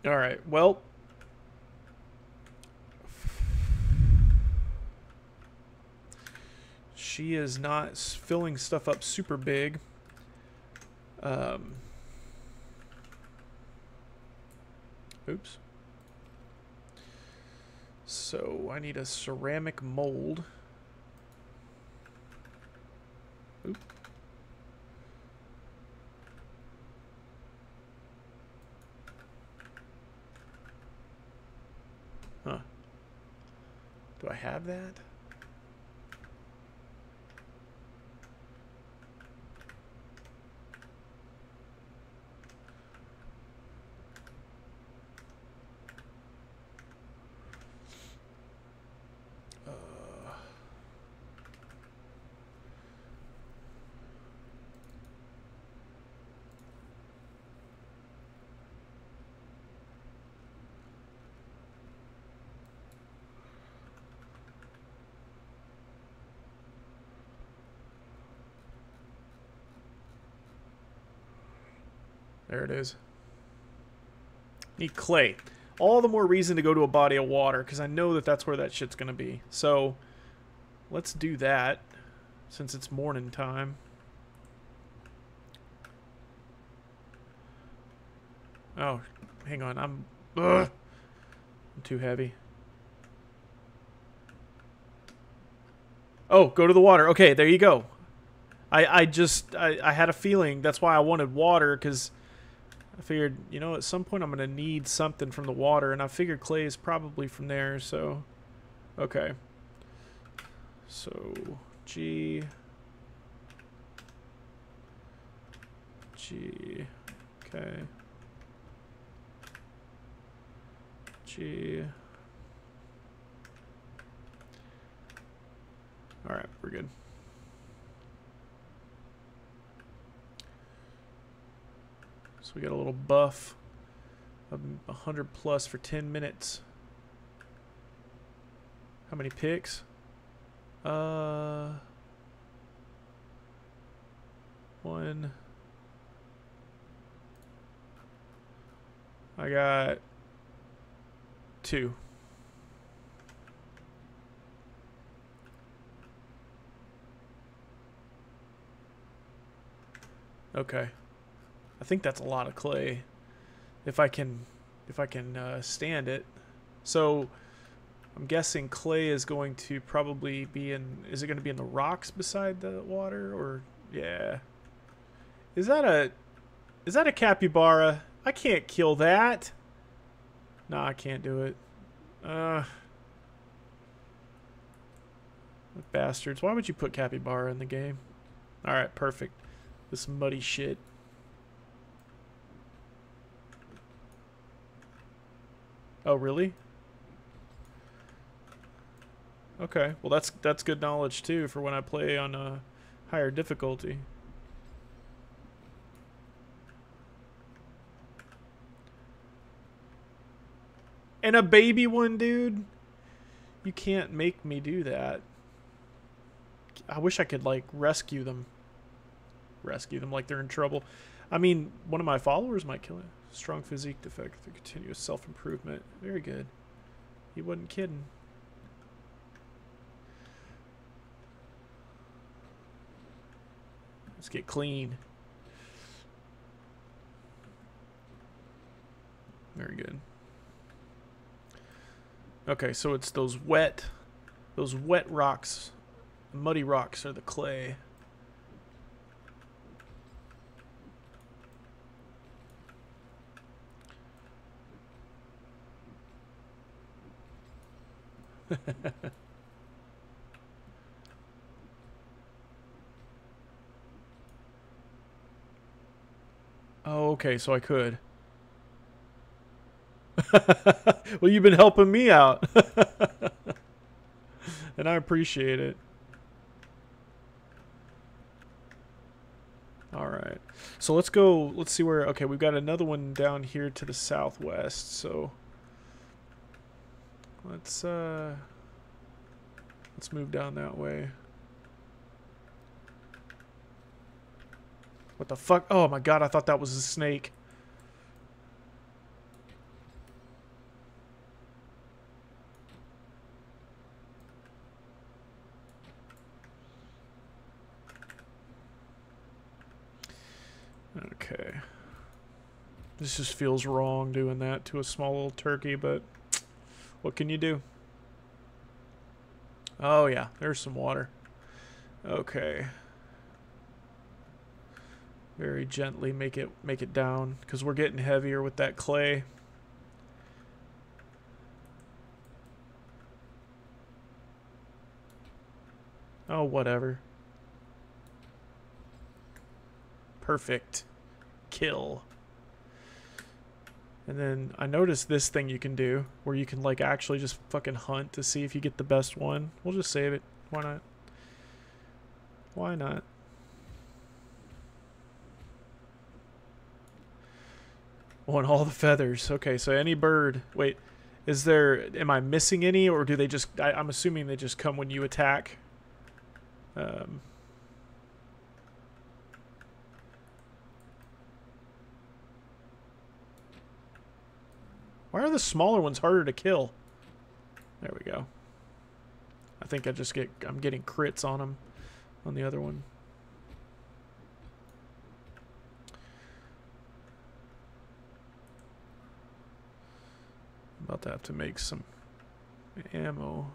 All right. Well, she is not filling stuff up super big. Um, oops. So I need a ceramic mold. Oop. Huh. Do I have that? There it is. Need clay. All the more reason to go to a body of water, because I know that that's where that shit's going to be. So, let's do that, since it's morning time. Oh, hang on. I'm, ugh, I'm too heavy. Oh, go to the water. Okay, there you go. I, I just, I, I had a feeling. That's why I wanted water, because I figured, you know, at some point I'm going to need something from the water, and I figured clay is probably from there, so... Okay. So, G... G... Okay. G... Alright, we're good. So we got a little buff of 100 plus for 10 minutes. How many picks? Uh, one. I got two. Okay. I think that's a lot of clay. If I can, if I can uh, stand it. So I'm guessing clay is going to probably be in. Is it going to be in the rocks beside the water, or yeah? Is that a, is that a capybara? I can't kill that. No, I can't do it. Uh, bastards. Why would you put capybara in the game? All right, perfect. This muddy shit. Oh, really? Okay, well that's that's good knowledge too for when I play on a higher difficulty. And a baby one, dude? You can't make me do that. I wish I could like rescue them. Rescue them like they're in trouble. I mean, one of my followers might kill it. Strong physique defect through continuous self improvement. Very good. He wasn't kidding. Let's get clean. Very good. Okay, so it's those wet, those wet rocks, muddy rocks are the clay. oh, okay, so I could. well, you've been helping me out. and I appreciate it. All right. So let's go, let's see where, okay, we've got another one down here to the southwest. So let's, uh, let's move down that way. What the fuck? Oh my god, I thought that was a snake. Okay. This just feels wrong doing that to a small little turkey, but what can you do? Oh yeah, there's some water. Okay. Very gently make it make it down because we're getting heavier with that clay. Oh, whatever. Perfect. Kill. And then I noticed this thing you can do where you can like actually just fucking hunt to see if you get the best one. We'll just save it. Why not? Why not? Want all the feathers. Okay, so any bird. Wait, is there... Am I missing any or do they just... I, am assuming they just come when you attack. Um... Why are the smaller ones harder to kill? There we go. I think I just get, I'm getting crits on them on the other one. About to have to make some ammo.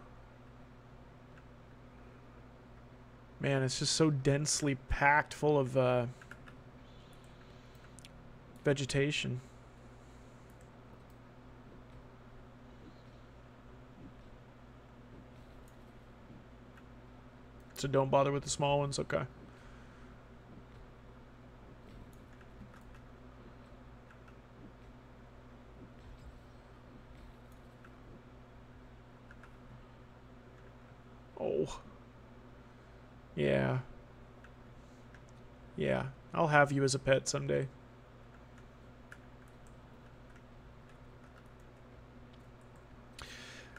Man, it's just so densely packed full of uh, vegetation. So don't bother with the small ones? Okay. Oh. Yeah. Yeah. I'll have you as a pet someday.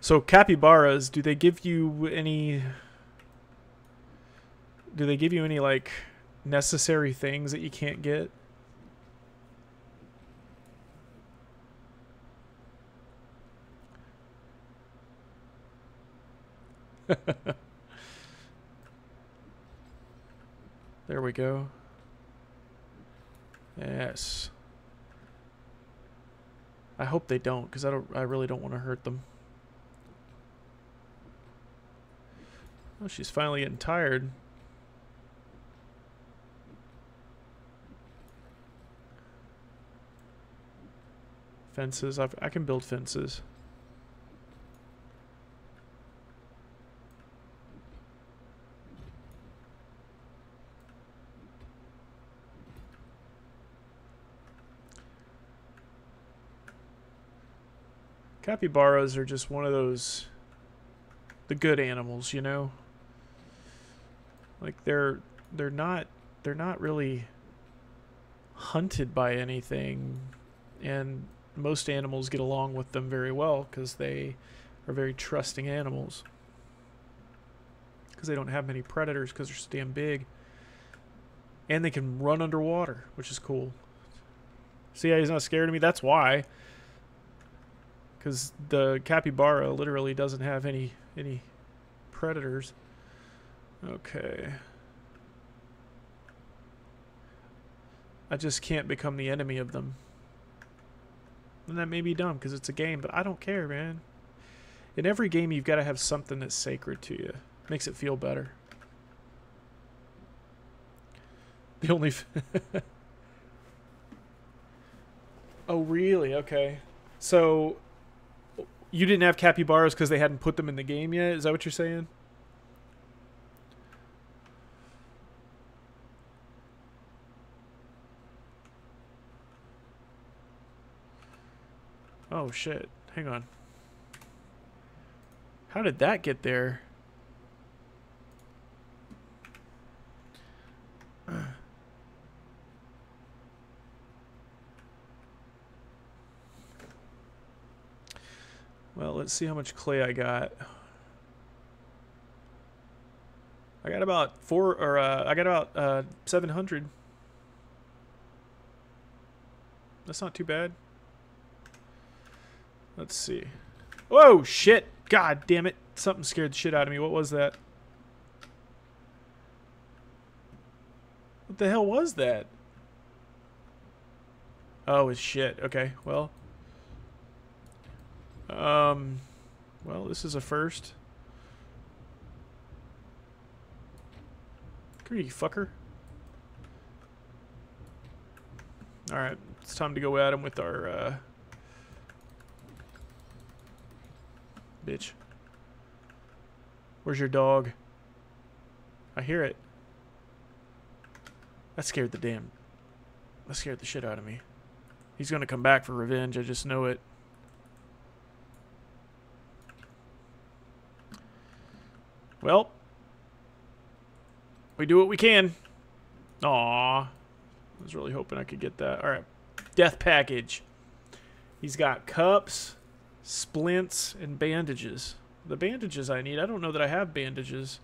So capybaras, do they give you any do they give you any like necessary things that you can't get? there we go. Yes. I hope they don't, because I don't. I really don't want to hurt them. Oh, she's finally getting tired. Fences. I've, I can build fences. Capybaras are just one of those the good animals, you know? Like they're they're not they're not really hunted by anything and most animals get along with them very well because they are very trusting animals. because they don't have many predators because they're so damn big. And they can run underwater, which is cool. See he's not scared of me? That's why. Because the capybara literally doesn't have any any predators. Okay. I just can't become the enemy of them. And that may be dumb because it's a game, but I don't care, man. In every game, you've got to have something that's sacred to you. Makes it feel better. The only... oh, really? Okay. So, you didn't have capybaras because they hadn't put them in the game yet? Is that what you're saying? Oh, shit. Hang on. How did that get there? Well, let's see how much clay I got. I got about four, or uh, I got about uh, 700. That's not too bad. Let's see. Whoa, shit. God damn it. Something scared the shit out of me. What was that? What the hell was that? Oh, it's shit. Okay, well. Um, well, this is a first. Come here, you fucker. Alright, it's time to go at him with our, uh... Bitch. Where's your dog? I hear it. That scared the damn... That scared the shit out of me. He's gonna come back for revenge, I just know it. Well, we do what we can. Aw. I was really hoping I could get that. All right. Death package. He's got cups, splints, and bandages. The bandages I need. I don't know that I have bandages.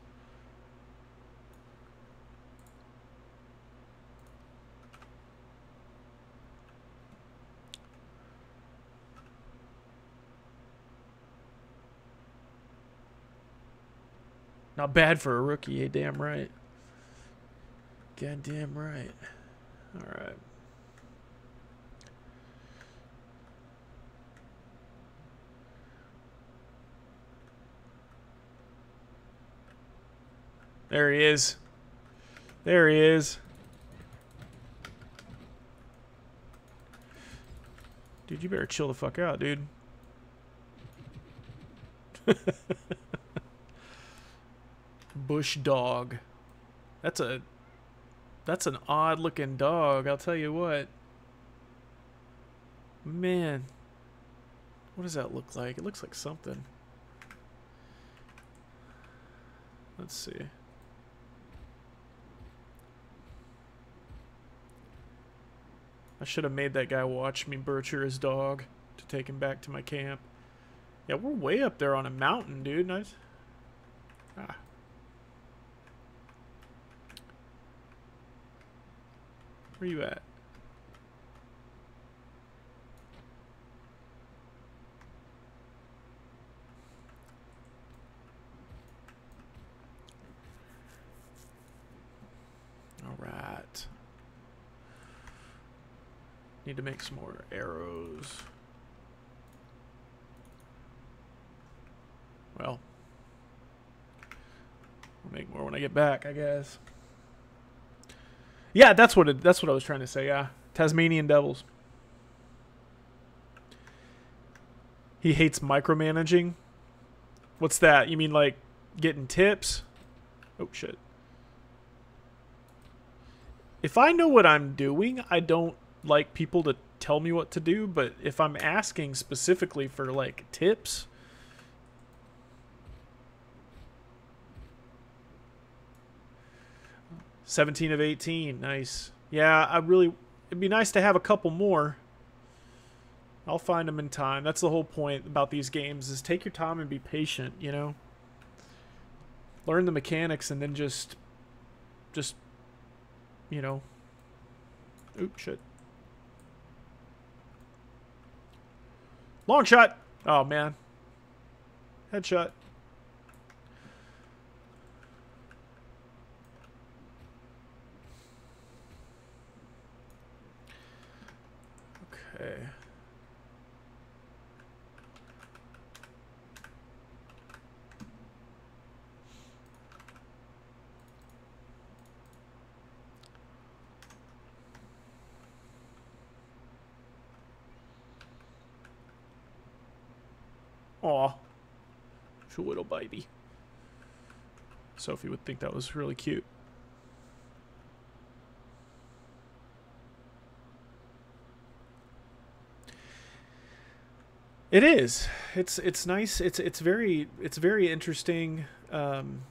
Not bad for a rookie, eh? Damn right. Goddamn right. All right. There he is. There he is. Dude, you better chill the fuck out, dude. Bush dog. That's a that's an odd looking dog, I'll tell you what. Man. What does that look like? It looks like something. Let's see. I should have made that guy watch me butcher his dog to take him back to my camp. Yeah, we're way up there on a mountain, dude. Nice. Ah. Where you at? All right. Need to make some more arrows. Well, I'll make more when I get back, I guess. Yeah, that's what it, that's what I was trying to say. Yeah, Tasmanian Devils. He hates micromanaging. What's that? You mean like getting tips? Oh shit. If I know what I'm doing, I don't like people to tell me what to do, but if I'm asking specifically for like tips, 17 of 18. Nice. Yeah, I really... It'd be nice to have a couple more. I'll find them in time. That's the whole point about these games, is take your time and be patient, you know? learn the mechanics and then just just you know Oops, shit long shot. Oh man. Headshot. Okay Aw. A little baby. Sophie would think that was really cute. It is. It's it's nice. It's it's very it's very interesting. Um,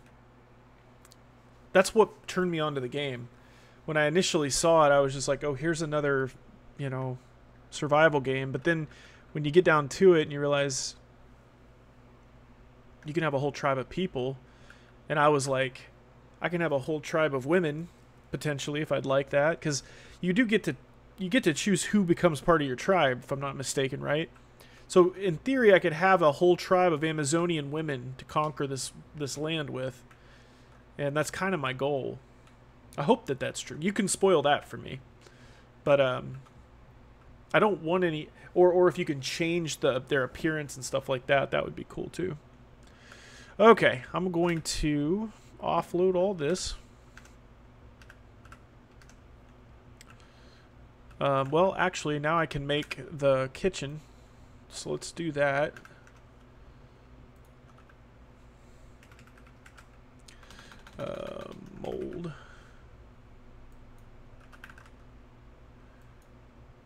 that's what turned me on to the game. When I initially saw it, I was just like, "Oh, here's another, you know, survival game." But then when you get down to it and you realize you can have a whole tribe of people. And I was like, I can have a whole tribe of women potentially if I'd like that because you do get to you get to choose who becomes part of your tribe if I'm not mistaken, right? So in theory, I could have a whole tribe of Amazonian women to conquer this this land with, and that's kind of my goal. I hope that that's true. You can spoil that for me, but um, I don't want any. Or or if you can change the their appearance and stuff like that, that would be cool too. Okay, I'm going to offload all this. Um, well, actually, now I can make the kitchen. So let's do that. Uh, mold.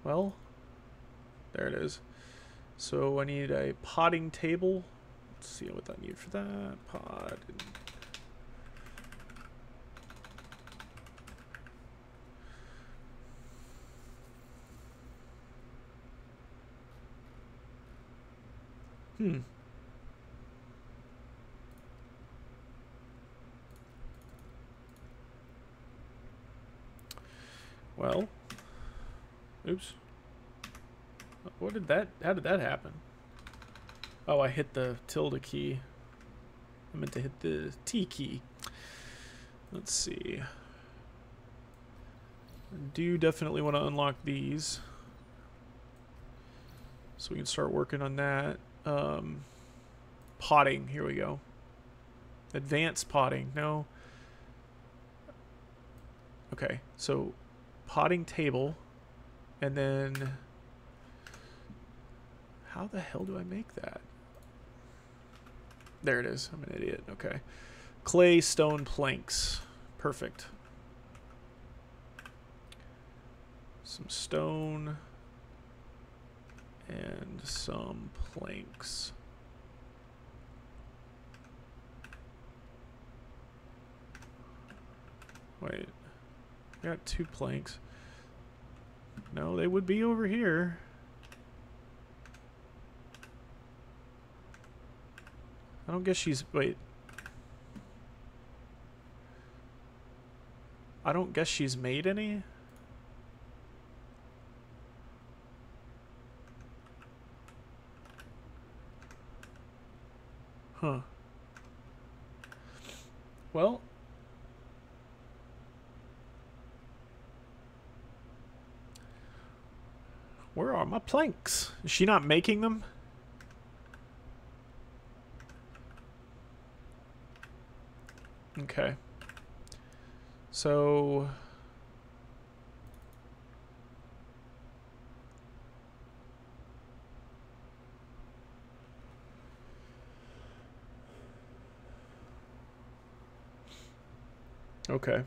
Well, there it is. So I need a potting table. See what I need for that. Pod. Hmm. Well, oops. What did that, how did that happen? Oh, I hit the tilde key. I meant to hit the T key. Let's see. I do definitely want to unlock these. So we can start working on that. Um, potting, here we go. Advanced potting, no. Okay, so potting table, and then how the hell do I make that? There it is. I'm an idiot. Okay. Clay stone planks. Perfect. Some stone and some planks. Wait. I got two planks. No, they would be over here. I don't guess she's... Wait. I don't guess she's made any? Huh. Well... Where are my planks? Is she not making them? Okay. So... Okay.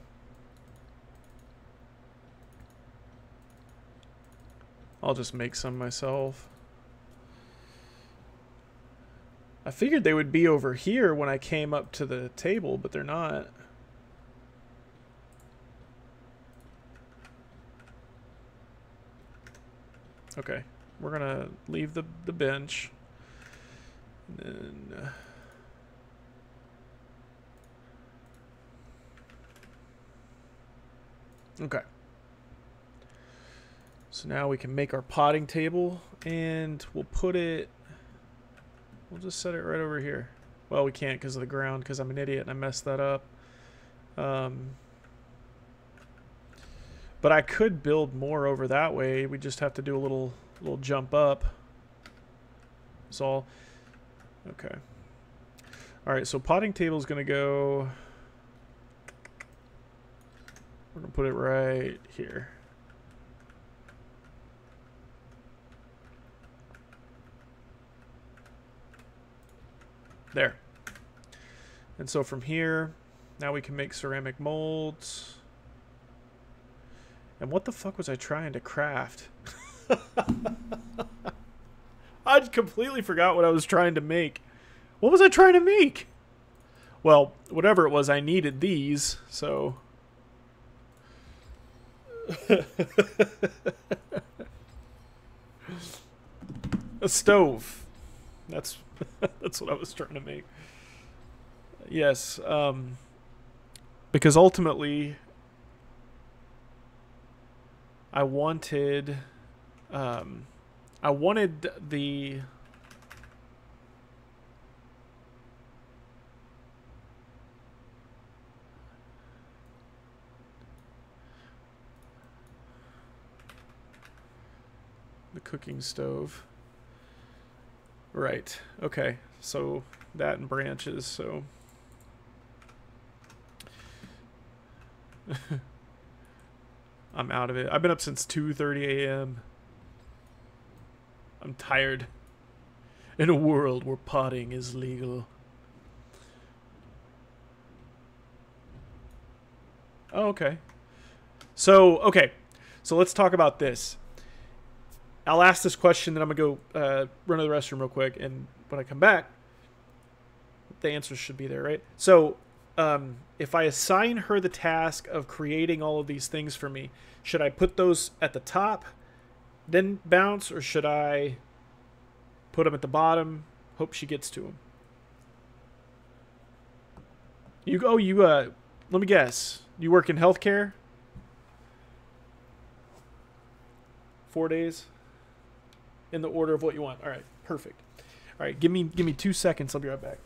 I'll just make some myself. I figured they would be over here when I came up to the table, but they're not. Okay, we're gonna leave the, the bench. And then... Uh, okay. So now we can make our potting table and we'll put it we'll just set it right over here. Well, we can't because of the ground because I'm an idiot and I messed that up. Um, but I could build more over that way. We just have to do a little little jump up. That's all. Okay. All right, so potting table is going to go... We're going to put it right here. There. And so from here, now we can make ceramic molds. And what the fuck was I trying to craft? I completely forgot what I was trying to make. What was I trying to make? Well, whatever it was, I needed these, so... A stove. That's that's what I was trying to make. Yes, um, because ultimately I wanted um, I wanted the the cooking stove. Right. Okay. So that and branches. So I'm out of it. I've been up since 2:30 a.m. I'm tired. In a world where potting is legal. Oh, okay. So, okay. So let's talk about this. I'll ask this question, then I'm to go uh, run to the restroom real quick. And when I come back, the answers should be there, right? So, um, if I assign her the task of creating all of these things for me, should I put those at the top, then bounce, or should I put them at the bottom, hope she gets to them? You go, oh, you, uh, let me guess. You work in healthcare? Four days? In the order of what you want. All right, perfect. All right, give me give me two seconds. I'll be right back.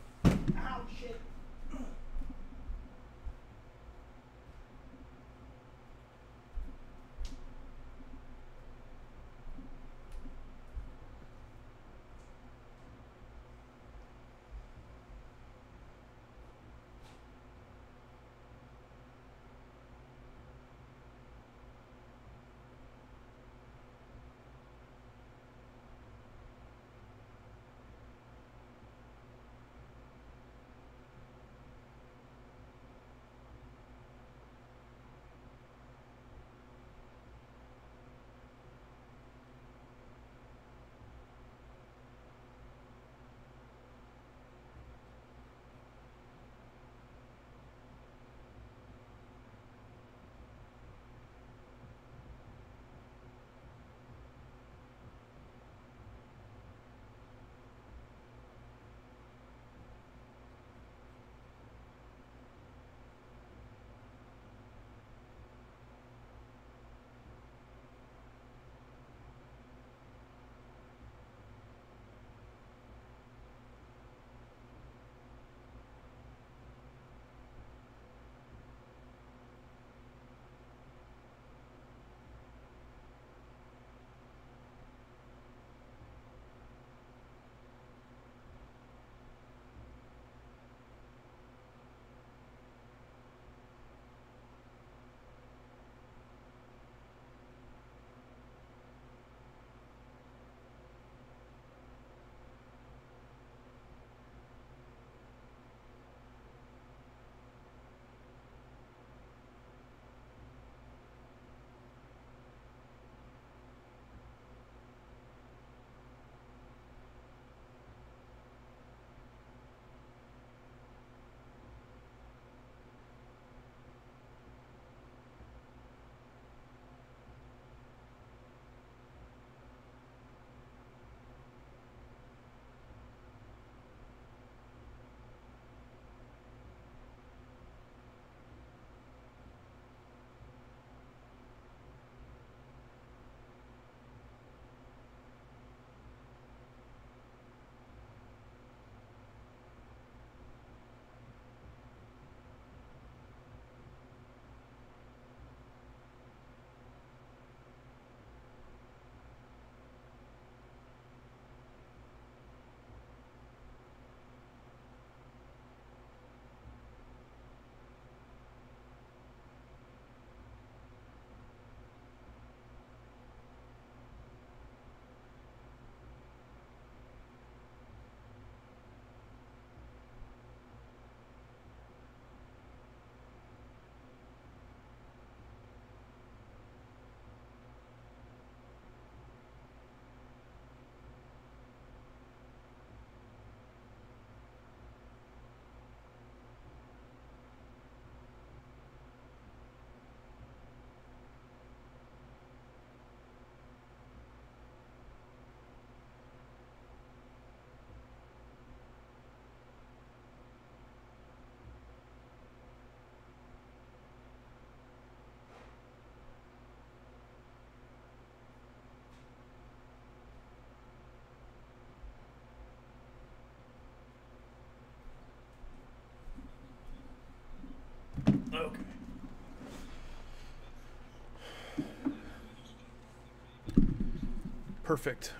Perfect.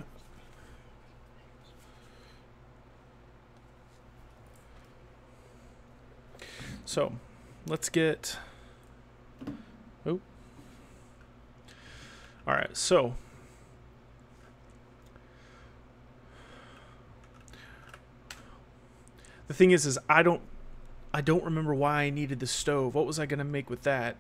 So, let's get. Oh. All right, so. The thing is, is I don't, I don't remember why I needed the stove. What was I gonna make with that?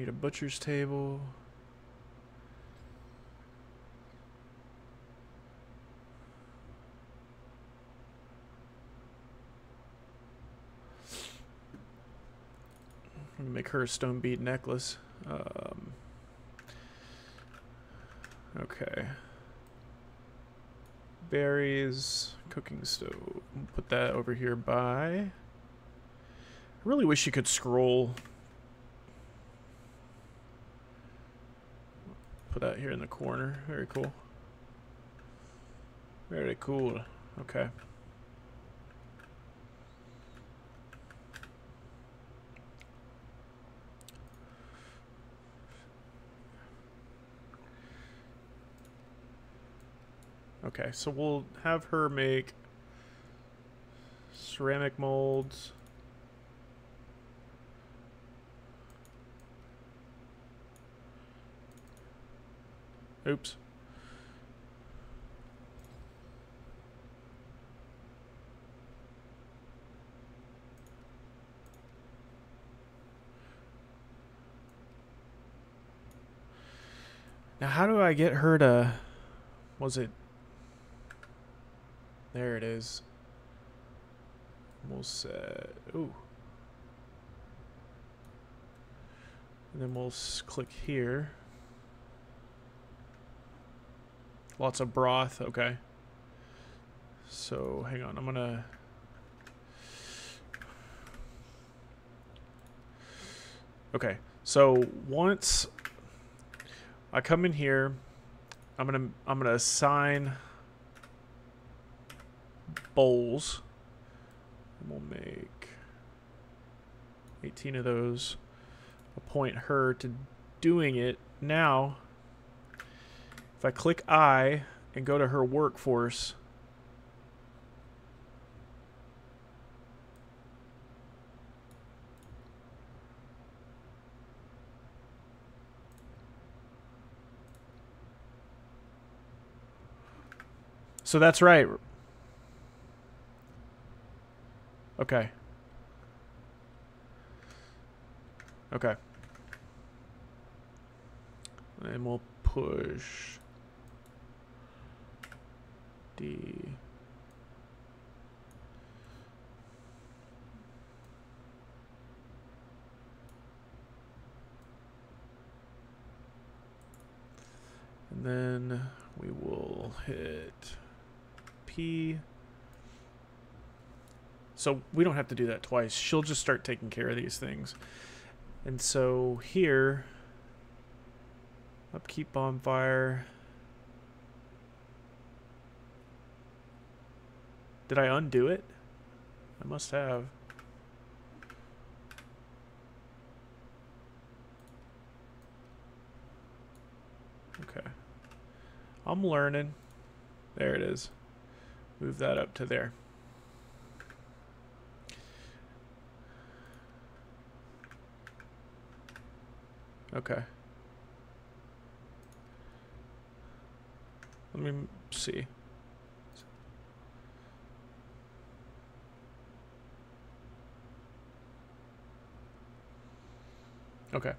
need a butcher's table. Make her a stone bead necklace. Um, okay. Berries, cooking stove. Put that over here by. I really wish you could scroll Put that here in the corner. Very cool. Very cool. Okay. Okay, so we'll have her make ceramic molds. Oops. Now, how do I get her to... Was it... There it is. We'll set... Ooh. And then we'll click here. Lots of broth. Okay. So, hang on. I'm to... Okay. So, once I come in here, I'm to I'm to assign bowls. And we'll make 18 of those. Appoint her to doing it. Now, if I click I and go to her workforce, So that's right. Okay. Okay. And we'll push D. And then we will hit P. So we don't have to do that twice. She'll just start taking care of these things. And so here, upkeep bonfire. Did I undo it? I must have. Okay. I'm learning. There it is. Move that up to there. Okay. Let me see. Okay.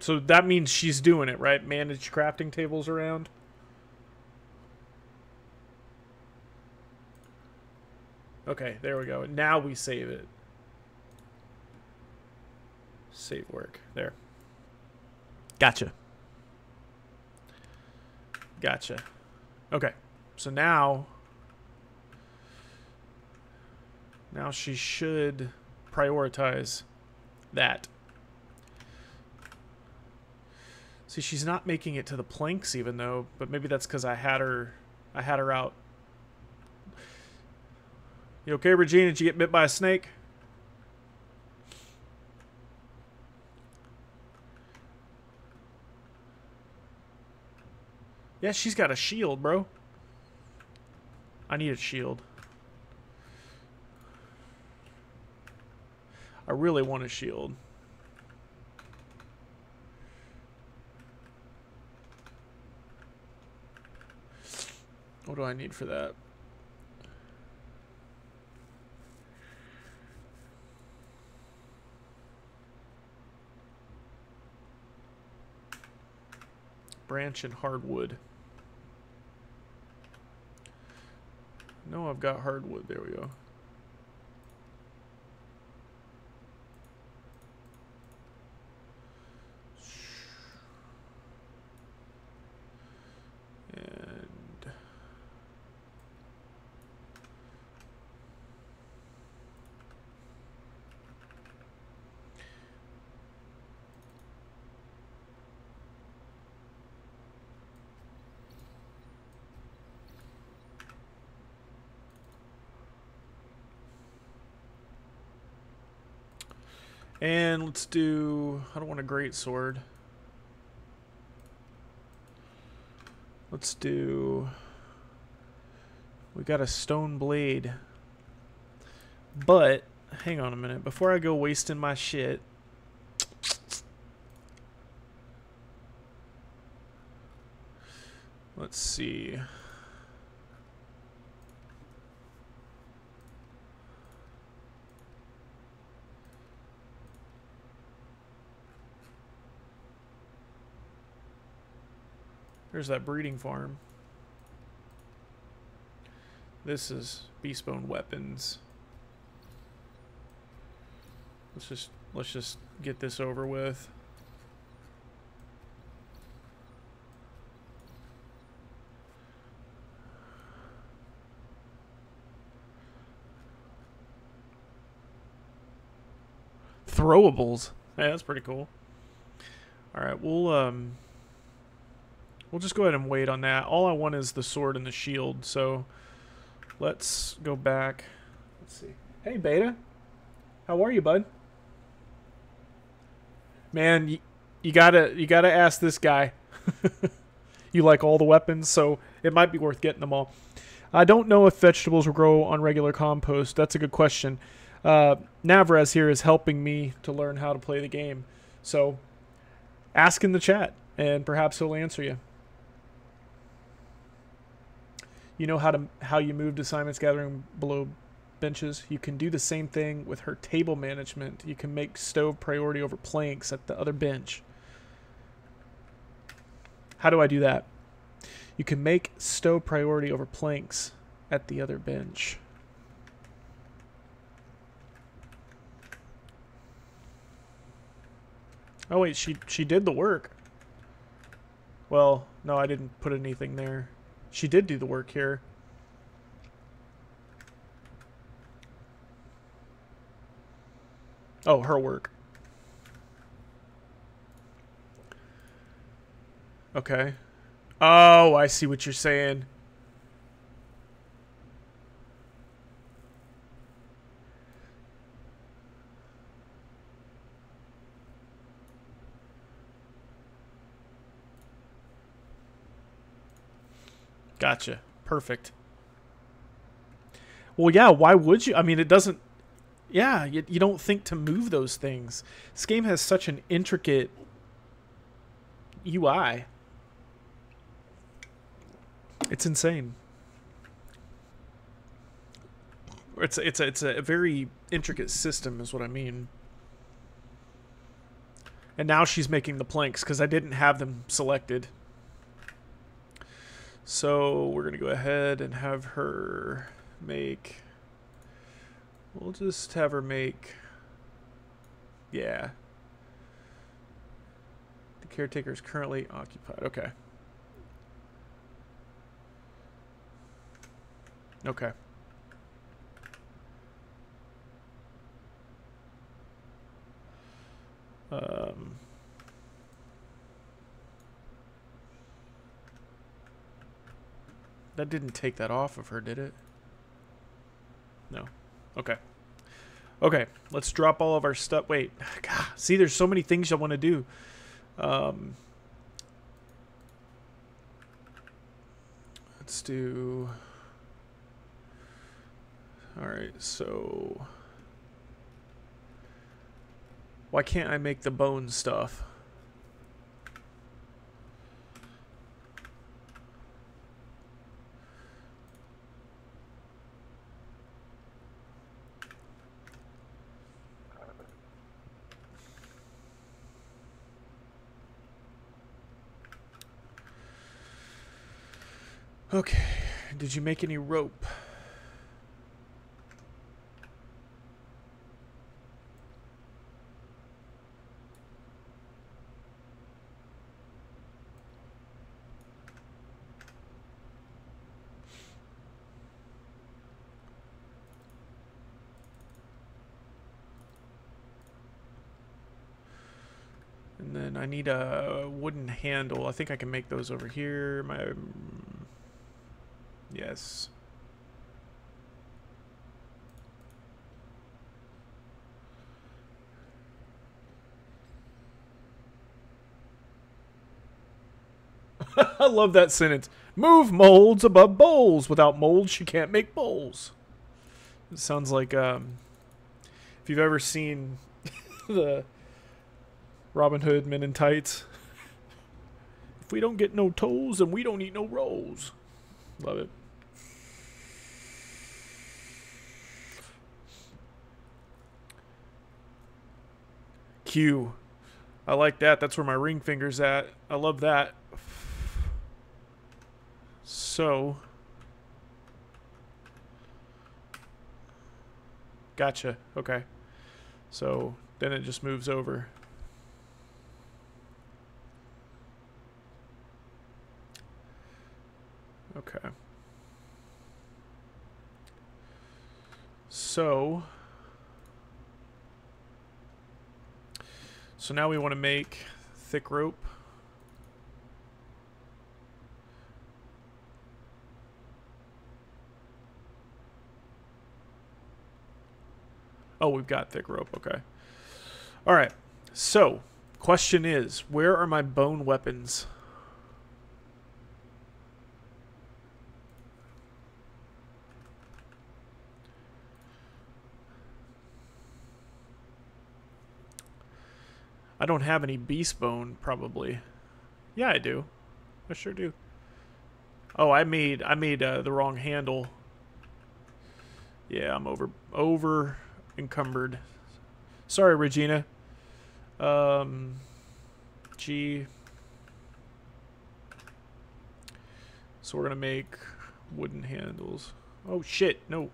So that means she's doing it, right? Manage crafting tables around. Okay, there we go. Now we save it. Save work. There. Gotcha. Gotcha. Okay. So now... Now she should prioritize that. See, she's not making it to the planks even though, but maybe that's because I had her, I had her out. You okay, Regina? Did you get bit by a snake? Yeah, she's got a shield, bro. I need a shield. I really want a shield. What do I need for that? Branch and hardwood. No, I've got hardwood. There we go. And let's do, I don't want a great sword. Let's do, we got a stone blade. But, hang on a minute, before I go wasting my shit, let's see. There's that breeding farm. This is Beastbone weapons. Let's just let's just get this over with. Throwables. Hey, that's pretty cool. All right, we'll um We'll just go ahead and wait on that. All I want is the sword and the shield, so let's go back. Let's see. Hey, Beta. How are you, bud? Man, you, you gotta you gotta ask this guy. you like all the weapons, so it might be worth getting them all. I don't know if vegetables will grow on regular compost. That's a good question. Uh, here is helping me to learn how to play the game. So ask in the chat, and perhaps he'll answer you. You know how to how you moved assignments Gathering below benches. You can do the same thing with her table management. You can make stove priority over planks at the other bench. How do I do that? You can make stove priority over planks at the other bench. Oh wait, she she did the work. Well, no, I didn't put anything there. She did do the work here. Oh, her work. Okay. Oh, I see what you're saying. Gotcha. Perfect. Well, yeah, why would you? I mean, it doesn't... Yeah, you, you don't think to move those things. This game has such an intricate UI. It's insane. It's it's a, it's a very intricate system, is what I mean. And now she's making the planks because I didn't have them selected. So we're going to go ahead and have her make... We'll just have her make... Yeah. The caretaker is currently occupied. Okay. Okay. Um... That didn't take that off of her, did it? No. Okay. Okay, let's drop all of our stuff. Wait, God, see, there's so many things I want to do. Um, let's do. All right, so why can't I make the bone stuff? Okay. Did you make any rope? And then I need a wooden handle. I think I can make those over here. My Yes. I love that sentence. Move molds above bowls. Without molds, you can't make bowls. It sounds like um, if you've ever seen the Robin Hood Men in Tights. If we don't get no toes, then we don't eat no rolls. Love it. Q. I like that. That's where my ring finger's at. I love that. So. Gotcha. Okay. So then it just moves over. Okay. So. So now we want to make thick rope. Oh, we've got thick rope. Okay. All right. So, question is, where are my bone weapons? I don't have any beast bone, probably. Yeah, I do. I sure do. Oh, I made I made uh, the wrong handle. Yeah, I'm over over encumbered. Sorry, Regina. Um, G. So we're gonna make wooden handles. Oh shit! No.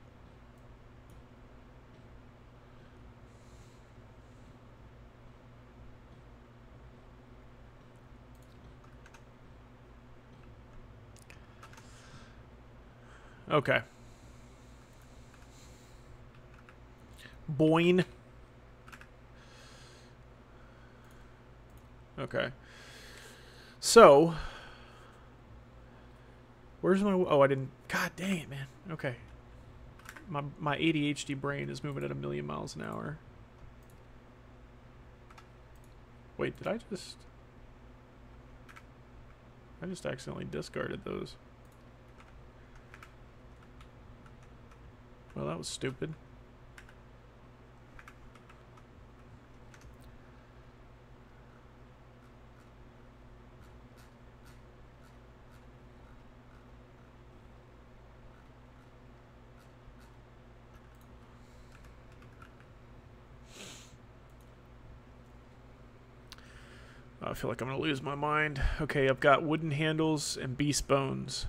Okay. Boyne. Okay. So, where's my? Oh, I didn't. God dang it, man. Okay. My my ADHD brain is moving at a million miles an hour. Wait, did I just? I just accidentally discarded those. Well, that was stupid. Oh, I feel like I'm going to lose my mind. Okay, I've got wooden handles and beast bones.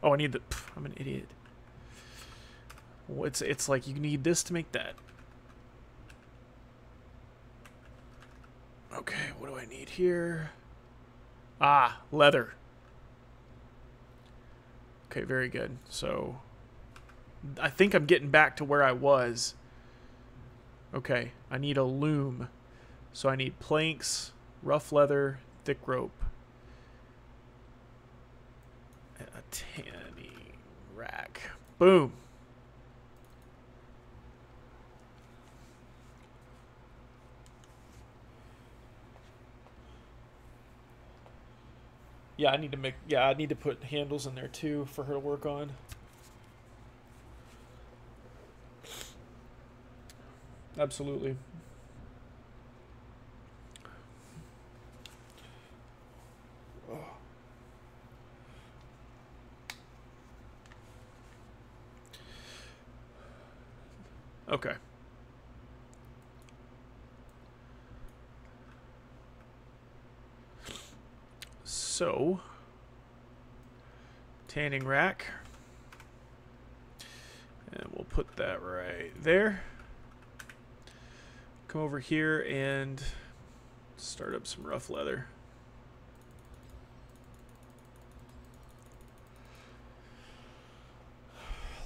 Oh, I need the... Pff, I'm an idiot. It's it's like you need this to make that. Okay, what do I need here? Ah, leather. Okay, very good. So I think I'm getting back to where I was. Okay, I need a loom. So I need planks, rough leather, thick rope. A tanning. rack. Boom. Yeah, I need to make yeah, I need to put handles in there too for her to work on. Absolutely. Okay. So, tanning rack. And we'll put that right there. Come over here and start up some rough leather.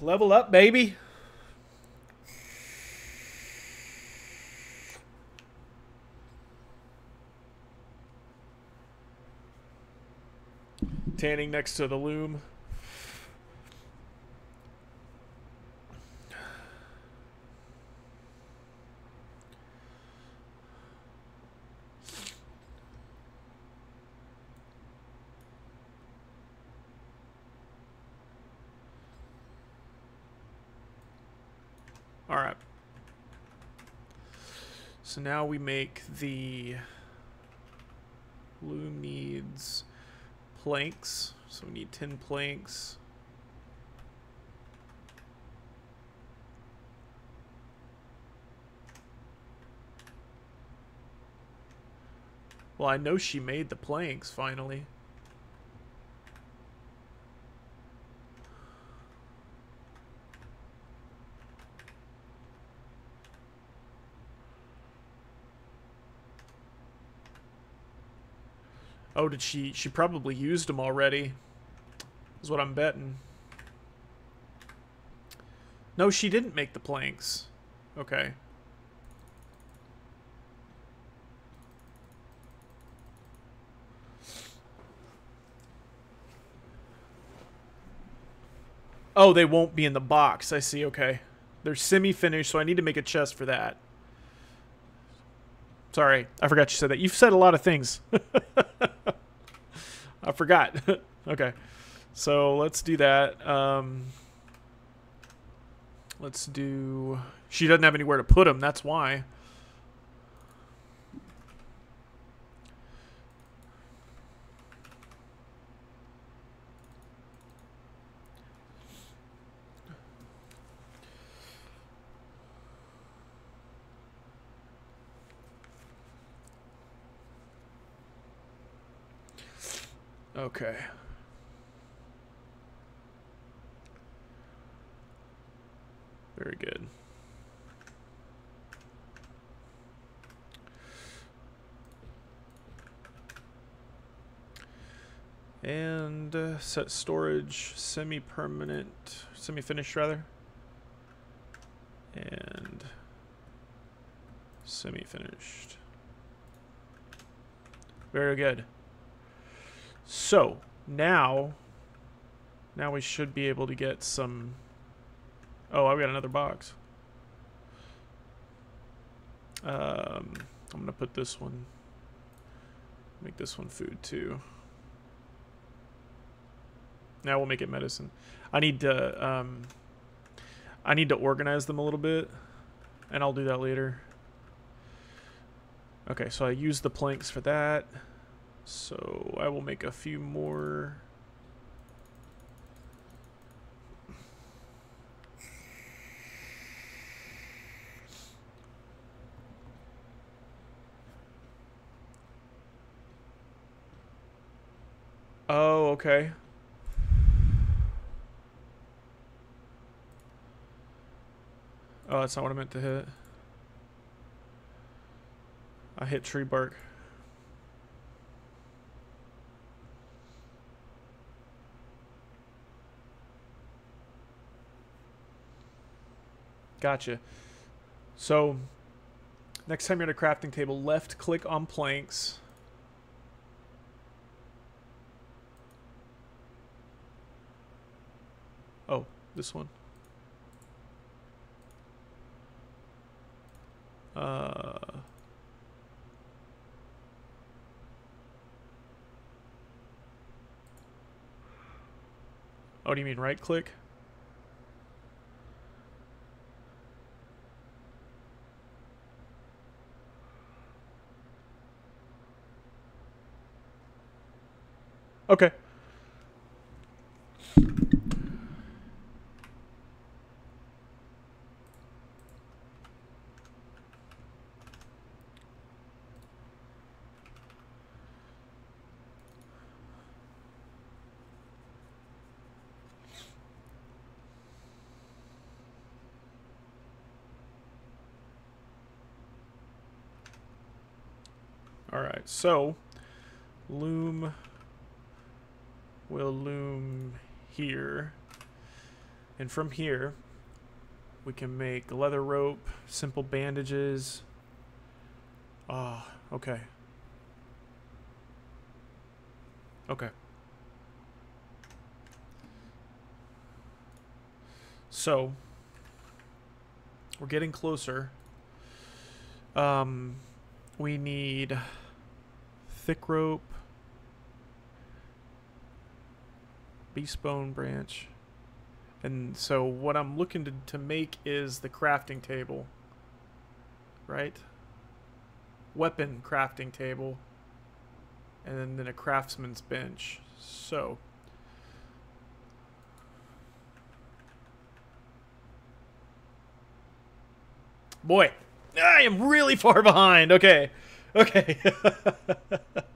Level up, baby. Tanning next to the loom. All right. So now we make the loom needs planks. So we need 10 planks. Well, I know she made the planks finally. Did she? She probably used them already. Is what I'm betting. No, she didn't make the planks. Okay. Oh, they won't be in the box. I see. Okay. They're semi-finished, so I need to make a chest for that. Sorry, I forgot you said that. You've said a lot of things. I forgot. okay. So let's do that. Um, let's do... She doesn't have anywhere to put them. That's why. Okay. Very good. And uh, set storage semi-permanent, semi-finished rather. And semi-finished. Very good. So, now, now we should be able to get some... Oh, I've got another box. Um, I'm going to put this one, make this one food too. Now we'll make it medicine. I need to, um, I need to organize them a little bit, and I'll do that later. Okay, so I use the planks for that. So I will make a few more. Oh, okay. Oh, that's not what I meant to hit. I hit tree bark. Gotcha. So, next time you're at a crafting table, left click on planks. Oh, this one. Uh, oh, do you mean right click? Okay. All right, so loom will loom here. And from here, we can make leather rope, simple bandages. Ah, oh, okay. Okay. So, we're getting closer. Um, we need thick rope, beast bone branch. And so what I'm looking to, to make is the crafting table. Right? Weapon crafting table. And then, then a craftsman's bench. So. Boy, I am really far behind. Okay. Okay.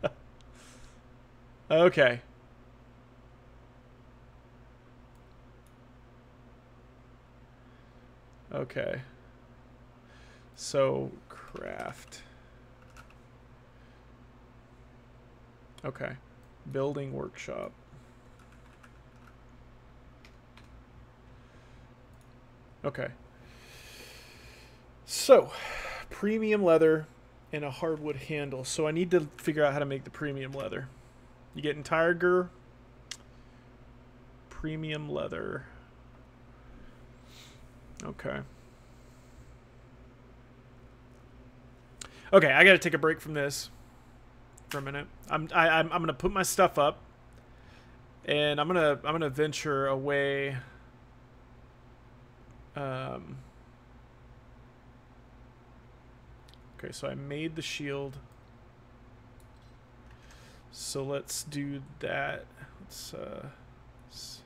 okay. Okay. So, craft. Okay. Building workshop. Okay. So, premium leather and a hardwood handle. So I need to figure out how to make the premium leather. You get entire premium leather. Okay. Okay, I got to take a break from this for a minute. I'm I, I'm I'm gonna put my stuff up, and I'm gonna I'm gonna venture away. Um. Okay, so I made the shield. So let's do that. Let's uh. Let's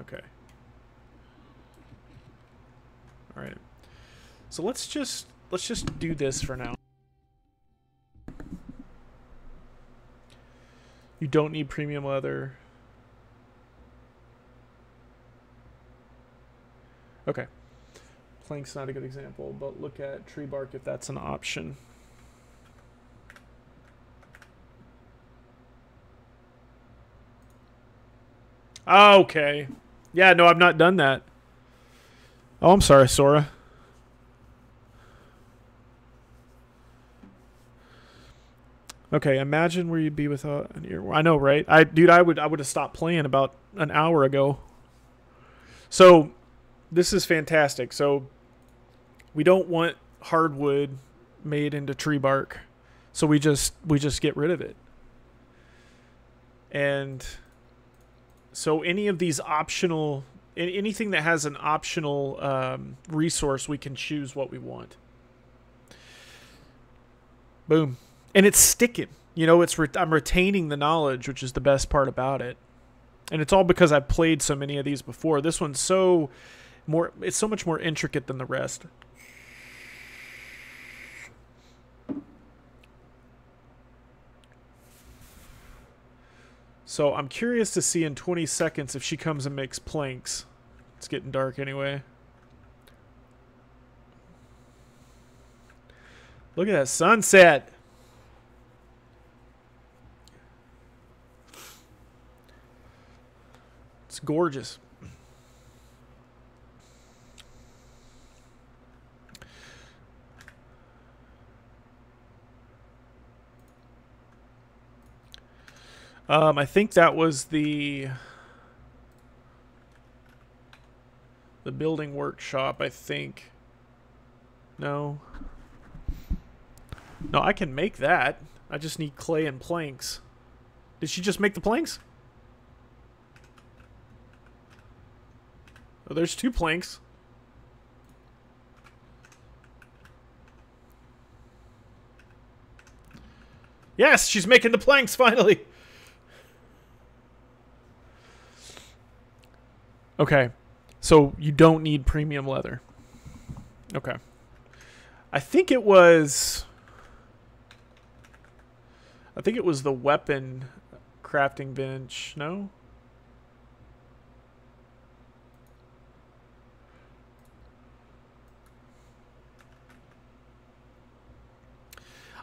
Okay. All right. So let's just let's just do this for now. You don't need premium leather. Okay. Plank's not a good example, but look at tree bark if that's an option. Okay. Yeah, no, I've not done that. Oh, I'm sorry, Sora. Okay, imagine where you'd be without an ear. I know, right? I, dude, I would, I would have stopped playing about an hour ago. So, this is fantastic. So, we don't want hardwood made into tree bark, so we just, we just get rid of it. And so any of these optional, anything that has an optional um, resource, we can choose what we want. Boom, and it's sticking. You know, it's re- I'm retaining the knowledge, which is the best part about it, and it's all because I've played so many of these before. This one's so more, it's so much more intricate than the rest. So I'm curious to see in 20 seconds if she comes and makes planks. It's getting dark anyway. Look at that sunset. It's gorgeous. Um, I think that was the the building workshop. I think. No. No, I can make that. I just need clay and planks. Did she just make the planks? Oh, there's two planks. Yes, she's making the planks finally. Okay. So you don't need premium leather. Okay. I think it was I think it was the weapon crafting bench, no?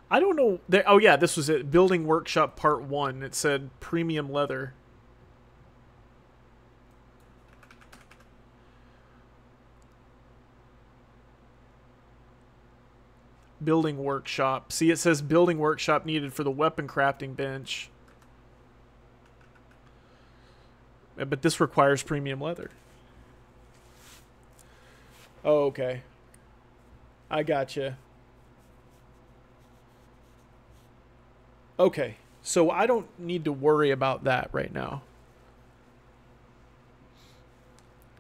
I don't know. oh yeah, this was it. Building workshop part one. It said premium leather. Building workshop. See, it says building workshop needed for the weapon crafting bench. But this requires premium leather. Oh, okay. I gotcha. Okay, so I don't need to worry about that right now.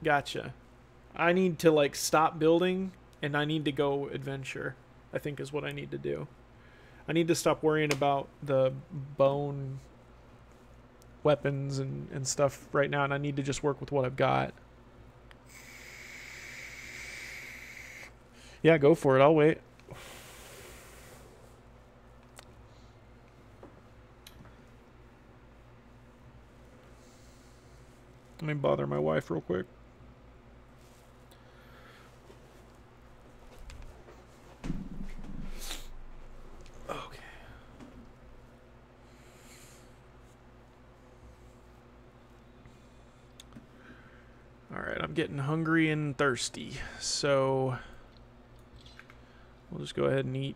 Gotcha. I need to like stop building and I need to go adventure. I think is what I need to do. I need to stop worrying about the bone weapons and, and stuff right now and I need to just work with what I've got. Yeah, go for it. I'll wait. Let me bother my wife real quick. Getting hungry and thirsty, so we'll just go ahead and eat.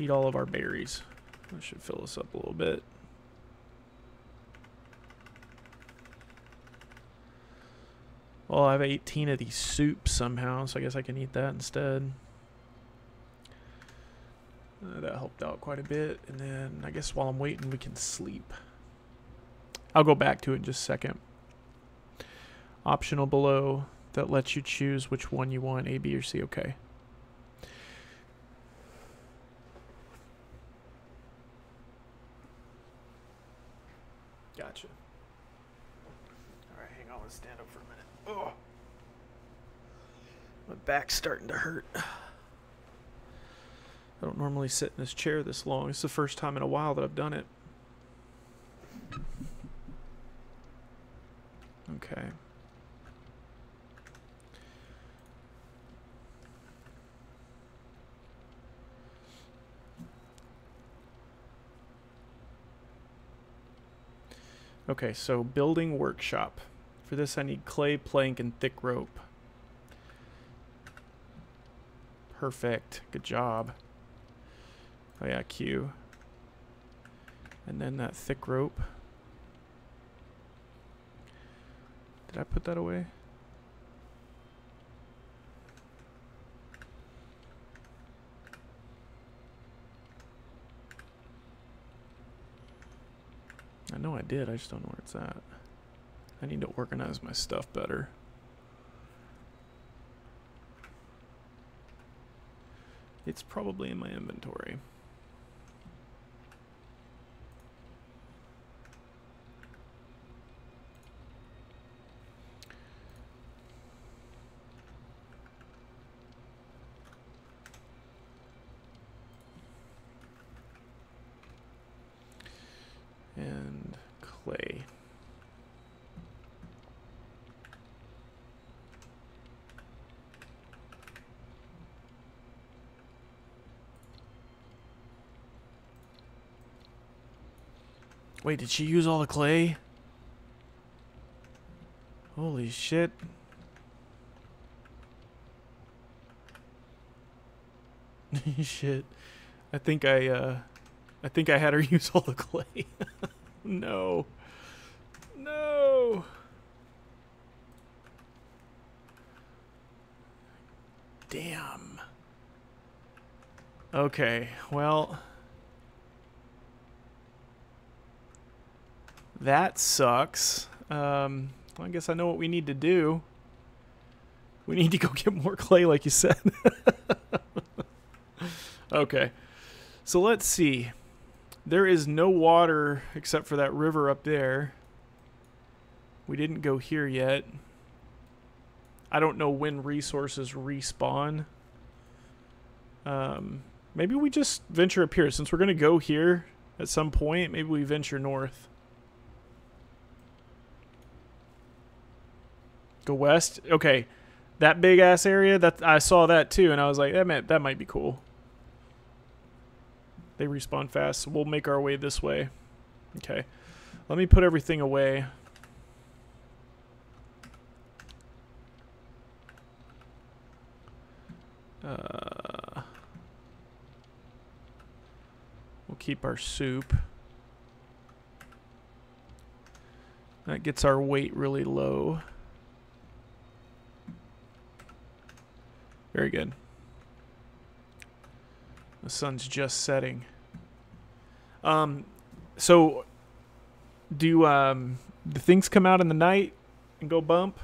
Eat all of our berries. That should fill us up a little bit. Well, I have 18 of these soups somehow, so I guess I can eat that instead. Uh, that helped out quite a bit. And then I guess while I'm waiting, we can sleep. I'll go back to it in just a second. Optional below that lets you choose which one you want, A, B, or C. Okay. Gotcha. Alright, hang on. Let's stand up for a minute. Oh. My back's starting to hurt. I don't normally sit in this chair this long. It's the first time in a while that I've done it. Okay. Okay, so building workshop. For this I need clay, plank, and thick rope. Perfect. Good job. Oh yeah, Q. And then that thick rope. Did I put that away? I know I did, I just don't know where it's at. I need to organize my stuff better. It's probably in my inventory. Wait, did she use all the clay? Holy shit. shit. I think I, uh, I think I had her use all the clay. no. No. Damn. Okay, well... That sucks. Um, well, I guess I know what we need to do. We need to go get more clay, like you said. okay. So let's see. There is no water except for that river up there. We didn't go here yet. I don't know when resources respawn. Um, maybe we just venture up here. Since we're going to go here at some point, maybe we venture north. Go west? Okay. That big ass area, that I saw that too, and I was like, that might, that might be cool. They respawn fast, so we'll make our way this way. Okay. Let me put everything away. Uh, we'll keep our soup. That gets our weight really low. Very good. The sun's just setting. Um, so do um the things come out in the night and go bump?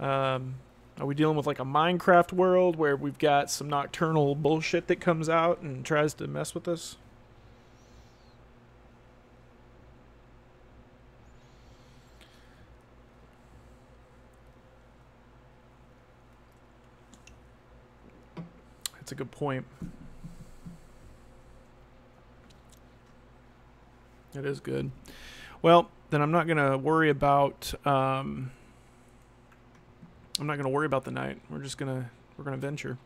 Um, are we dealing with like a Minecraft world where we've got some nocturnal bullshit that comes out and tries to mess with us? That's a good point. It is good. Well, then I'm not going to worry about um, I'm not going to worry about the night. We're just going to we're going to venture.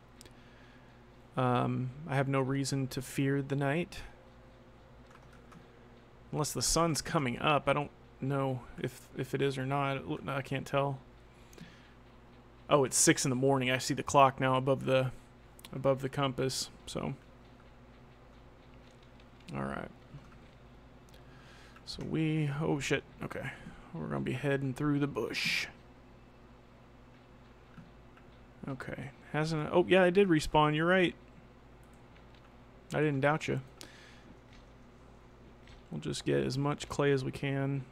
Um, I have no reason to fear the night. Unless the sun's coming up. I don't know if if it is or not. I can't tell. Oh, it's 6 in the morning. I see the clock now above the above the compass. So All right. So we oh shit. Okay. We're to be heading through the bush. Okay. Hasn't... Oh, yeah, I did respawn. You're right. I didn't doubt you. We'll just get as much clay as we can.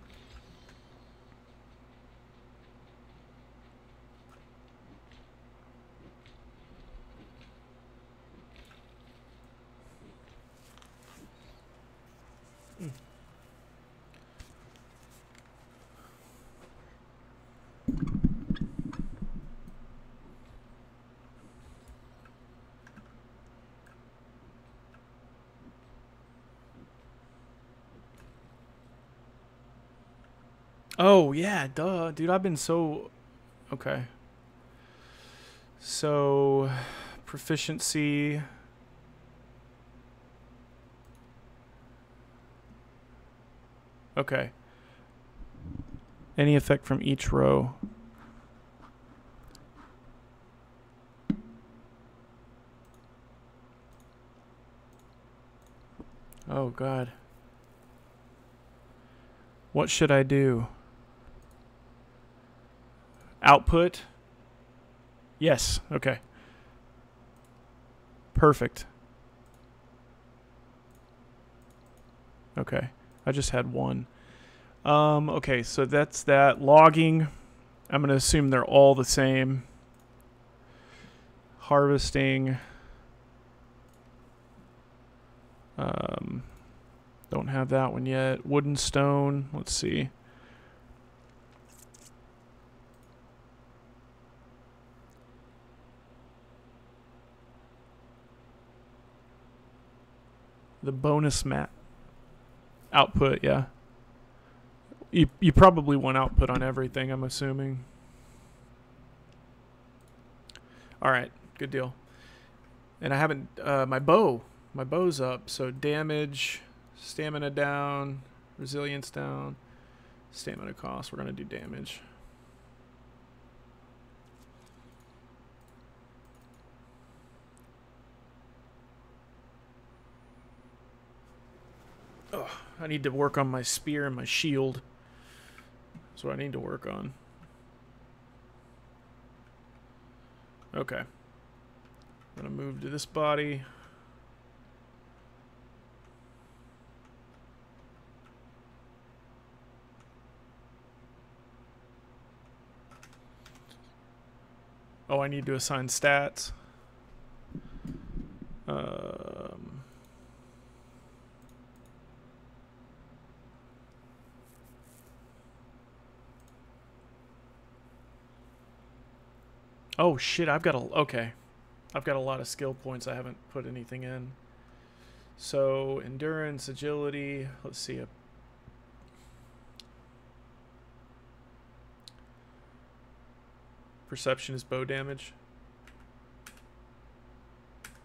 Oh, yeah, duh. Dude, I've been so... Okay. So, proficiency... Okay. Any effect from each row. Oh, God. What should I do? Output. Yes. Okay. Perfect. Okay. I just had one. Um, okay, so that's that. Logging. I'm going to assume they're all the same. Harvesting. Um, don't have that one yet. Wooden stone. Let's see. The bonus mat output, yeah. You you probably want output on everything, I'm assuming. All right, good deal. And I haven't uh, my bow, my bow's up, so damage, stamina down, resilience down, stamina cost. We're gonna do damage. Oh, I need to work on my spear and my shield. That's what I need to work on. Okay. I'm gonna move to this body. Oh, I need to assign stats. Um, oh shit, I've got a okay. I've got a lot of skill points I haven't put anything in. So, endurance, agility, let's see a Perception is bow damage.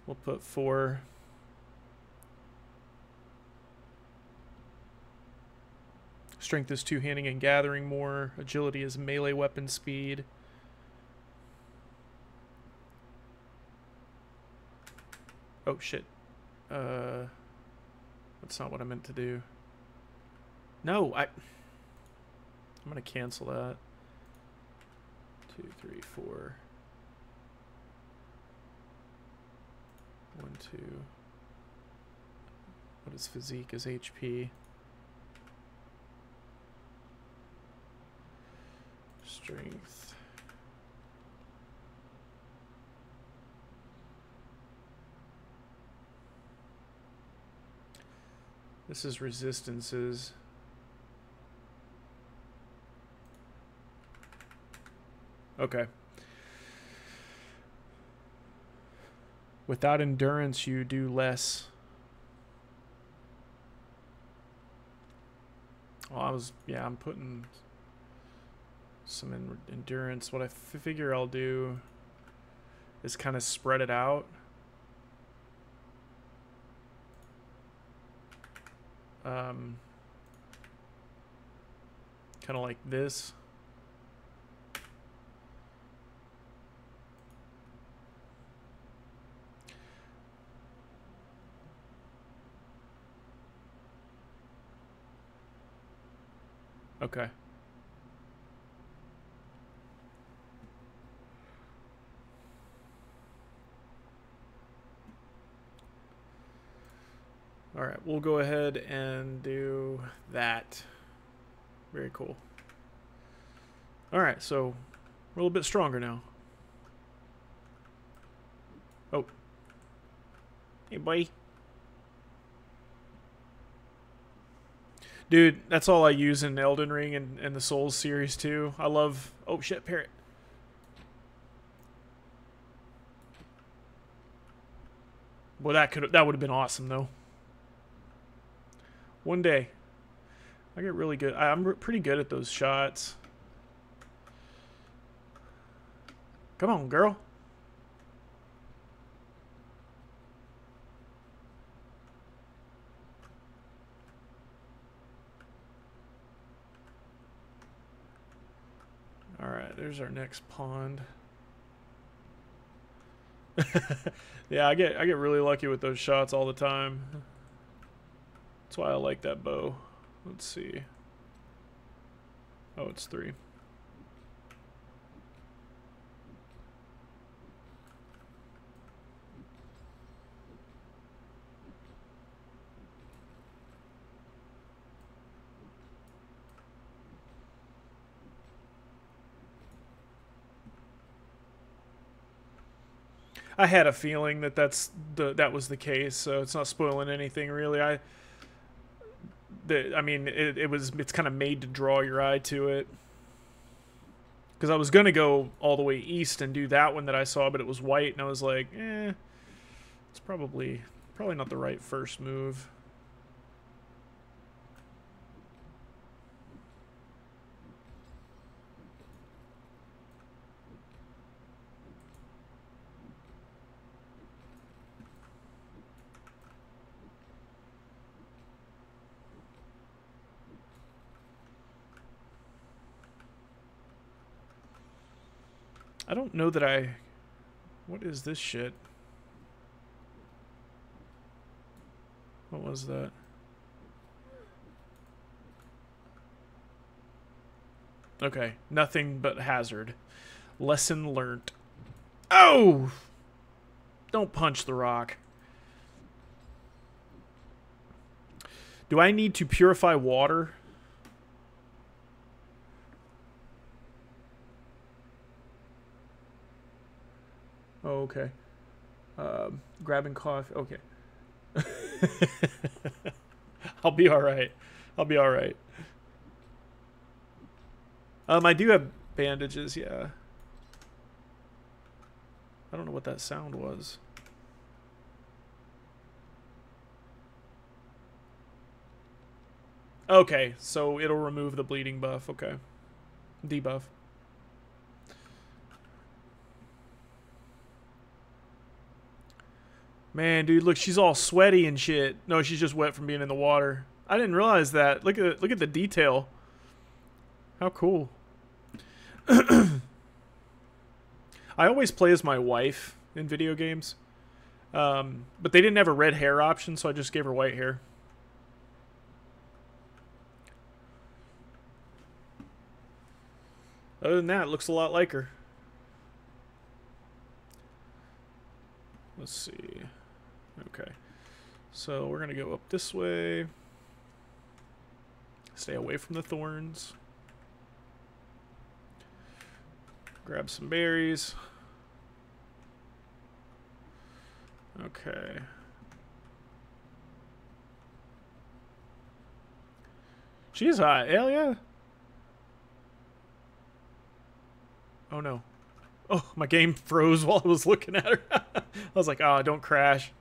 We'll put four. Strength is two-handing and gathering more. Agility is melee weapon speed. Oh, shit. Uh, that's not what I meant to do. No, I... I'm going to cancel that two, three, four. One, two. What is physique is HP. Strength. This is resistances. Okay. Without endurance, you do less. Well, I was, yeah, I'm putting some endurance. What I figure I'll do is kind of spread it out. Um, kind of like this. Okay. All right, we'll go ahead and do that. Very cool. All right, so we're a little bit stronger now. Oh. Hey, buddy. Dude, that's all I use in Elden Ring and, and the Souls series too. I love... Oh shit, parrot. Well, that could that would have been awesome though. One day, I get really good. I'm pretty good at those shots. Come on, girl. Alright, there's our next pond. yeah, I get I get really lucky with those shots all the time. That's why I like that bow. Let's see. Oh, it's three. I had a feeling that that's the that was the case, so it's not spoiling anything really. I the I mean it, it was it's kind of made to draw your eye to it because I was gonna go all the way east and do that one that I saw, but it was white, and I was like, eh, it's probably probably not the right first move. I don't know that I... What is this shit? What was that? Okay, nothing but hazard. Lesson learnt. Oh! Don't punch the rock. Do I need to purify water? Okay. Um, grabbing coffee. Okay. I'll be all right. I'll be all right. Um, I do have bandages, yeah. I don't know what that sound was. Okay, so it'll remove the bleeding buff. Okay. Debuff. Man, dude, look, she's all sweaty and shit. No, she's just wet from being in the water. I didn't realize that. Look at look at the detail. How cool. I always play as my wife in video games. Um, but they didn't have a red hair option, so I just gave her white hair. Other than that, it looks a lot like her. Let's see. Okay. So we're going to go up this way. Stay away from the thorns. Grab some berries. Okay. She's hot. Hell yeah. Oh no. Oh, my game froze while I was looking at her. I was like, oh, don't crash.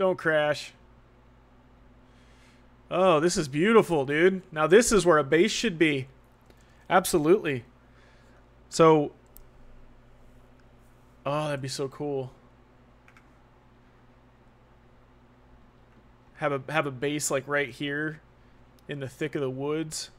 Don't crash. Oh, this is beautiful, dude. Now this is where a base should be. Absolutely. So, oh, that'd be so cool. Have a have a base like right here in the thick of the woods.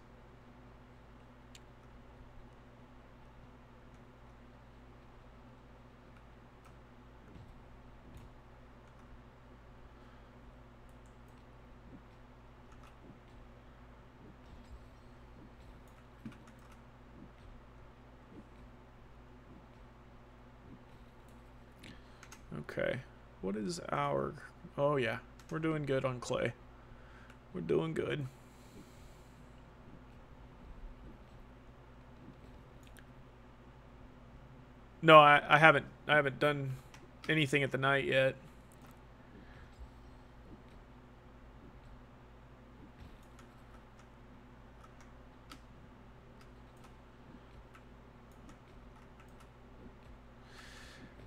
Okay. What is our... Oh, yeah. We're doing good on clay. We're doing good. No, I, I haven't I haven't done anything at the night yet.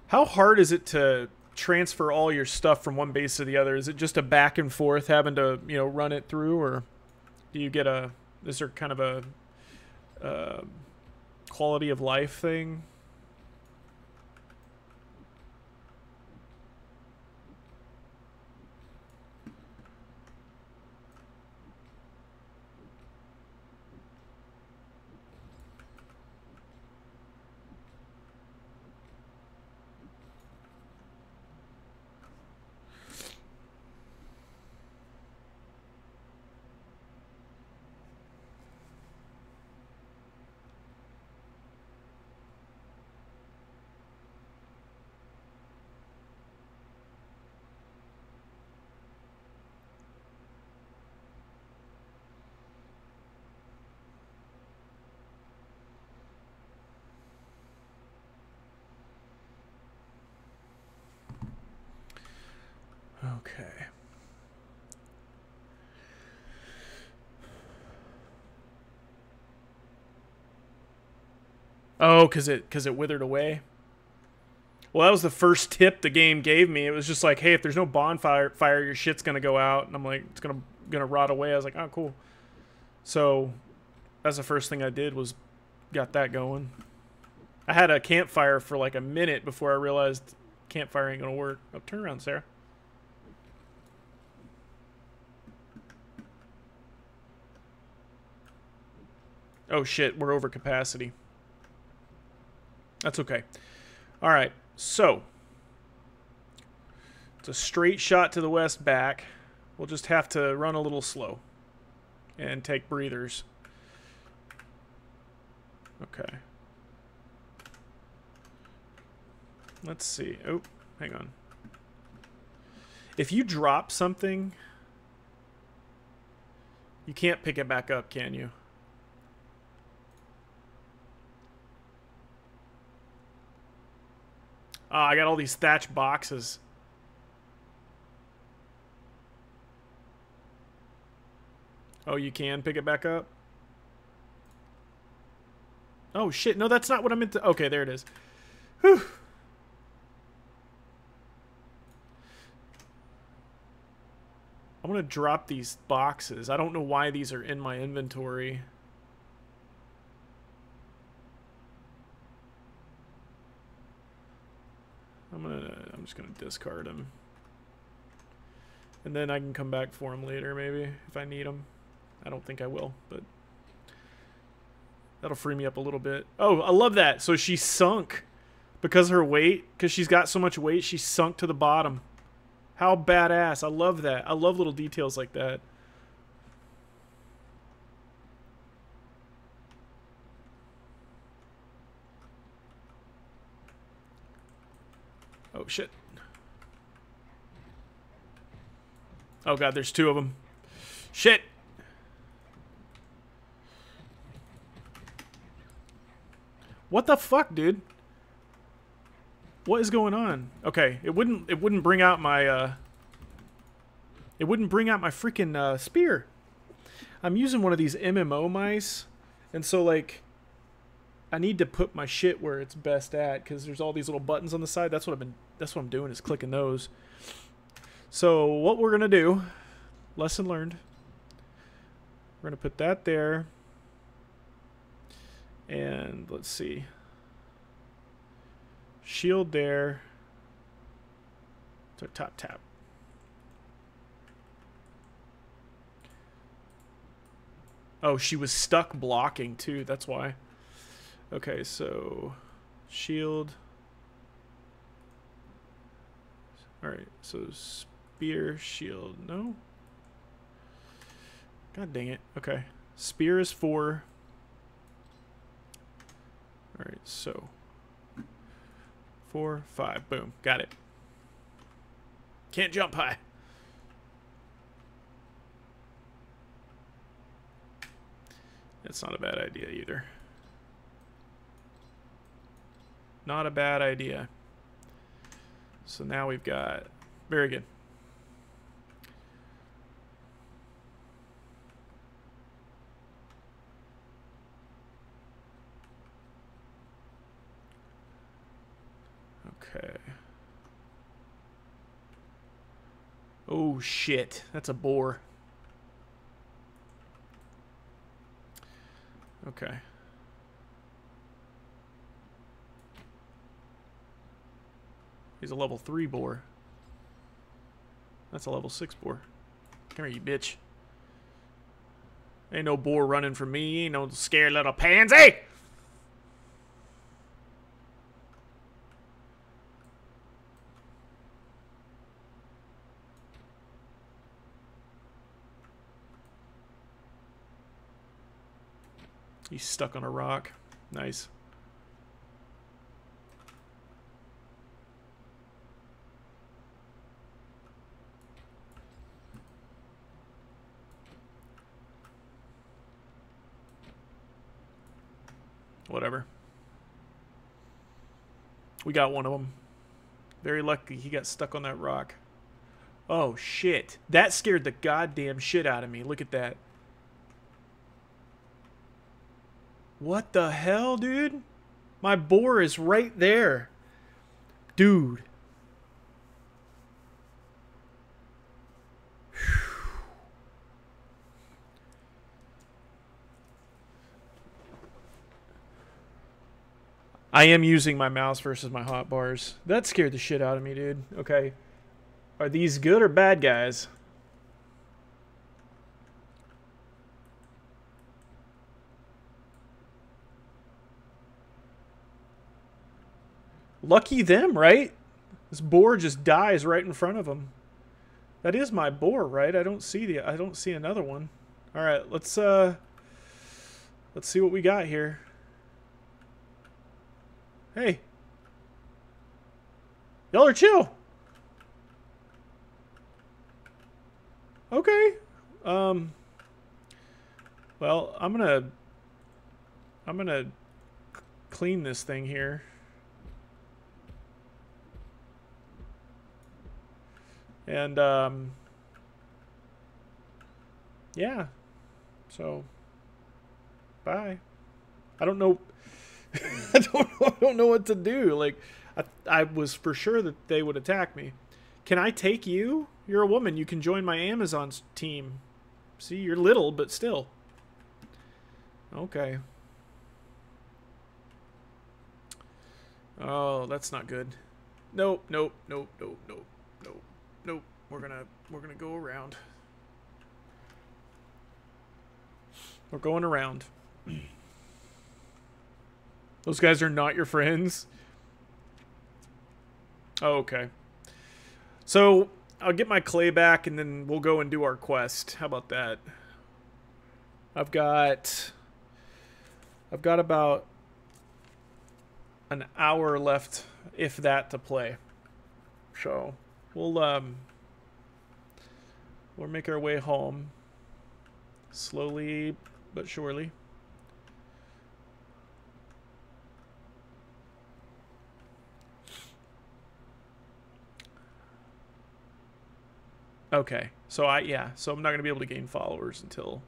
How hard is it to transfer all your stuff from one base to the other? Is it just a back and forth having to, you know, run it through or do you get a is there kind of a uh, quality of life thing? Okay. Oh, cause it cause it withered away. Well, that was the first tip the game gave me. It was just like, hey, if there's no bonfire, fire, your shit's gonna go out, and I'm like, it's gonna gonna rot away. I was like, oh, cool. So, that's the first thing I did was got that going. I had a campfire for like a minute before I realized campfire ain't gonna work. Oh, turn around, Sarah. Oh shit, we're over capacity. That's okay. All right, so it's a straight shot to the west back. We'll just have to run a little slow and take breathers. Okay. Let's see. Oh, hang on. If you drop something, you can't pick it back up, can you? Oh, I got all these thatch boxes. Oh, you can pick it back up? Oh, shit. No, that's not what I meant to... Okay, there it is. Whew. I'm going to drop these boxes. I don't know why these are in my inventory. I'm gonna I'm just gonna discard them. And then I can come back for them later maybe if I need them. I don't think I will, but that'll free me up a little bit. Oh, I love that. So she sunk because her weight, because she's got so much weight, she sunk to the bottom. How badass. I love that. I love little details like that. Oh, shit. Oh, God, there's two of them. Shit. What the fuck, dude? What is going on? Okay, it wouldn't it wouldn't bring out my uh it wouldn't bring out my freaking uh, spear. I'm using one of these MMO mice, and so like I need to put my shit where it's best at because there's all these little buttons on the side. That's what I've been. That's what I'm doing is clicking those. So what we're gonna do, lesson learned. We're gonna put that there, and let's see. Shield there. So top tap. Oh, she was stuck blocking too. That's why. Okay, so shield. All right, so spear, shield. No. God dang it. Okay. Spear is four. All right, so four, five. Boom. Got it. Can't jump high. That's not a bad idea either. Not a bad idea. So now we've got... Very good. Okay. Oh, shit. That's a boar. Okay. He's a level 3 boar. That's a level 6 boar. Come here, you bitch. Ain't no boar running from me. Ain't no scared little pansy! He's stuck on a rock. Nice. Whatever. We got one of them. Very lucky he got stuck on that rock. Oh, shit. That scared the goddamn shit out of me. Look at that. What the hell, dude? My boar is right there. Dude. I am using my mouse versus my hot bars. That scared the shit out of me, dude. Okay. Are these good or bad guys? Lucky them, right? This boar just dies right in front of them. That is my boar, right? I don't see the I don't see another one. All right, let's uh let's see what we got here. Hey. Y'all are chill. Okay. Um. Well, I'm gonna. I'm gonna clean this thing here. And um. Yeah. So. Bye. I don't know. I don't know. I don't know what to do. Like, I, I was for sure that they would attack me. Can I take you? You're a woman. You can join my Amazon team. See, you're little, but still. Okay. Oh, that's not good. Nope, nope, nope, nope, nope, nope, nope. We're gonna we're gonna go around. We're going around. Those guys are not your friends. Oh, okay. So I'll get my clay back and then we'll go and do our quest. How about that? I've got I've got about an hour left, if that, to play. So we'll um we'll make our way home slowly but surely. Okay. So I yeah, so I'm not going to be able to gain followers until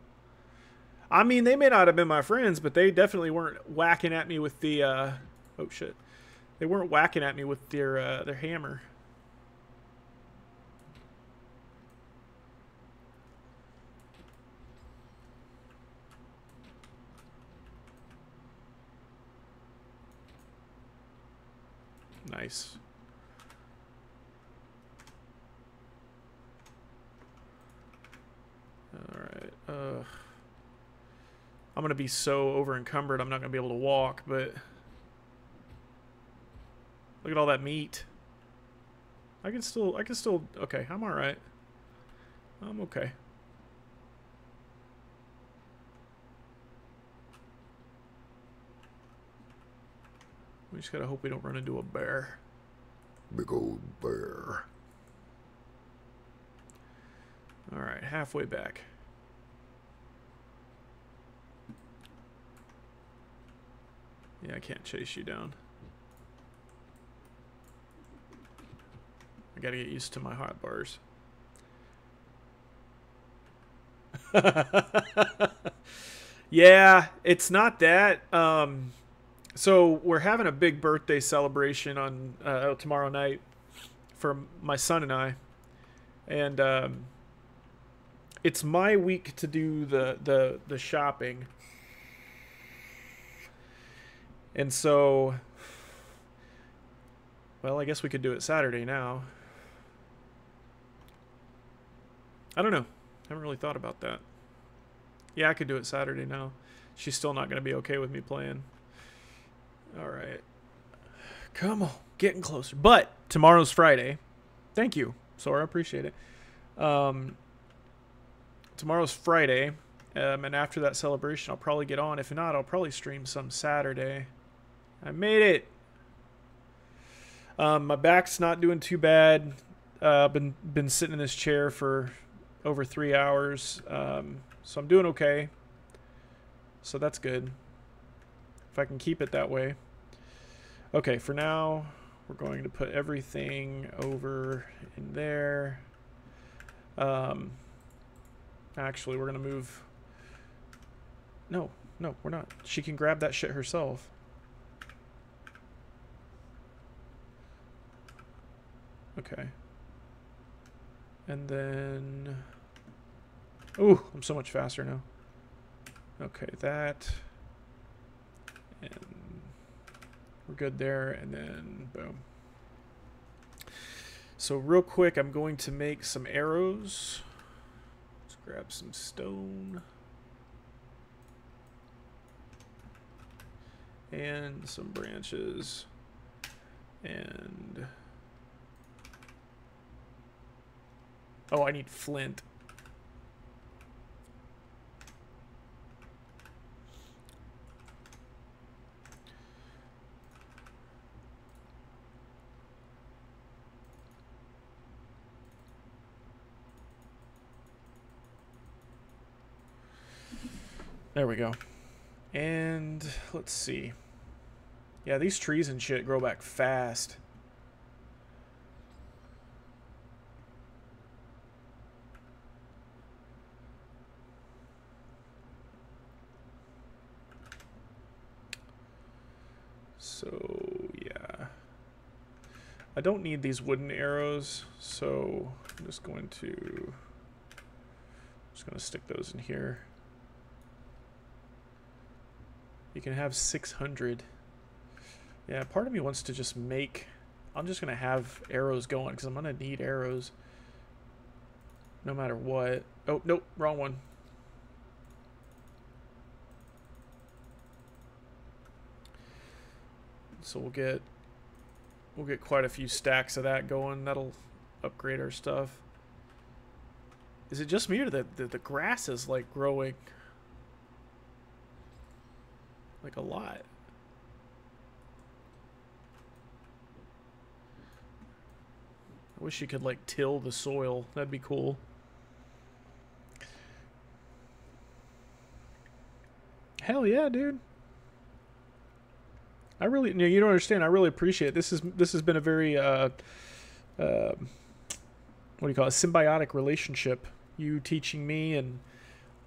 I mean, they may not have been my friends, but they definitely weren't whacking at me with the uh oh shit. They weren't whacking at me with their uh their hammer. Nice. Alright, uh... I'm going to be so over encumbered I'm not going to be able to walk, but... Look at all that meat. I can still, I can still, okay, I'm alright. I'm okay. We just gotta hope we don't run into a bear. Big old bear. Alright, halfway back. Yeah, I can't chase you down. I gotta get used to my hot bars. yeah, it's not that. Um, so we're having a big birthday celebration on uh, tomorrow night for my son and I, and um, it's my week to do the the the shopping. And so, well, I guess we could do it Saturday now. I don't know. I haven't really thought about that. Yeah, I could do it Saturday now. She's still not going to be okay with me playing. All right. Come on. Getting closer. But tomorrow's Friday. Thank you, Sora. Appreciate it. Um, tomorrow's Friday. Um, and after that celebration, I'll probably get on. If not, I'll probably stream some Saturday. I made it. Um, my back's not doing too bad. Uh, been been sitting in this chair for over three hours, um, so I'm doing okay. So that's good. If I can keep it that way. Okay, for now, we're going to put everything over in there. Um, actually, we're going to move... No, no, we're not. She can grab that shit herself. Okay. And then... Ooh, I'm so much faster now. Okay, that. And we're good there, and then boom. So real quick, I'm going to make some arrows. Let's grab some stone. And some branches. And... Oh, I need flint. There we go. And let's see. Yeah, these trees and shit grow back fast. So, yeah. I don't need these wooden arrows, so I'm just going to just going to stick those in here. You can have 600. Yeah, part of me wants to just make... I'm just going to have arrows going, because I'm going to need arrows. No matter what. Oh, nope, wrong one. So we'll get... We'll get quite a few stacks of that going. That'll upgrade our stuff. Is it just me or the, the, the grass is like growing like a lot? I wish you could like till the soil. That'd be cool. Hell yeah, dude. I really, you know, you don't understand. I really appreciate it. this. Is this has been a very, uh, uh, what do you call it, symbiotic relationship you teaching me and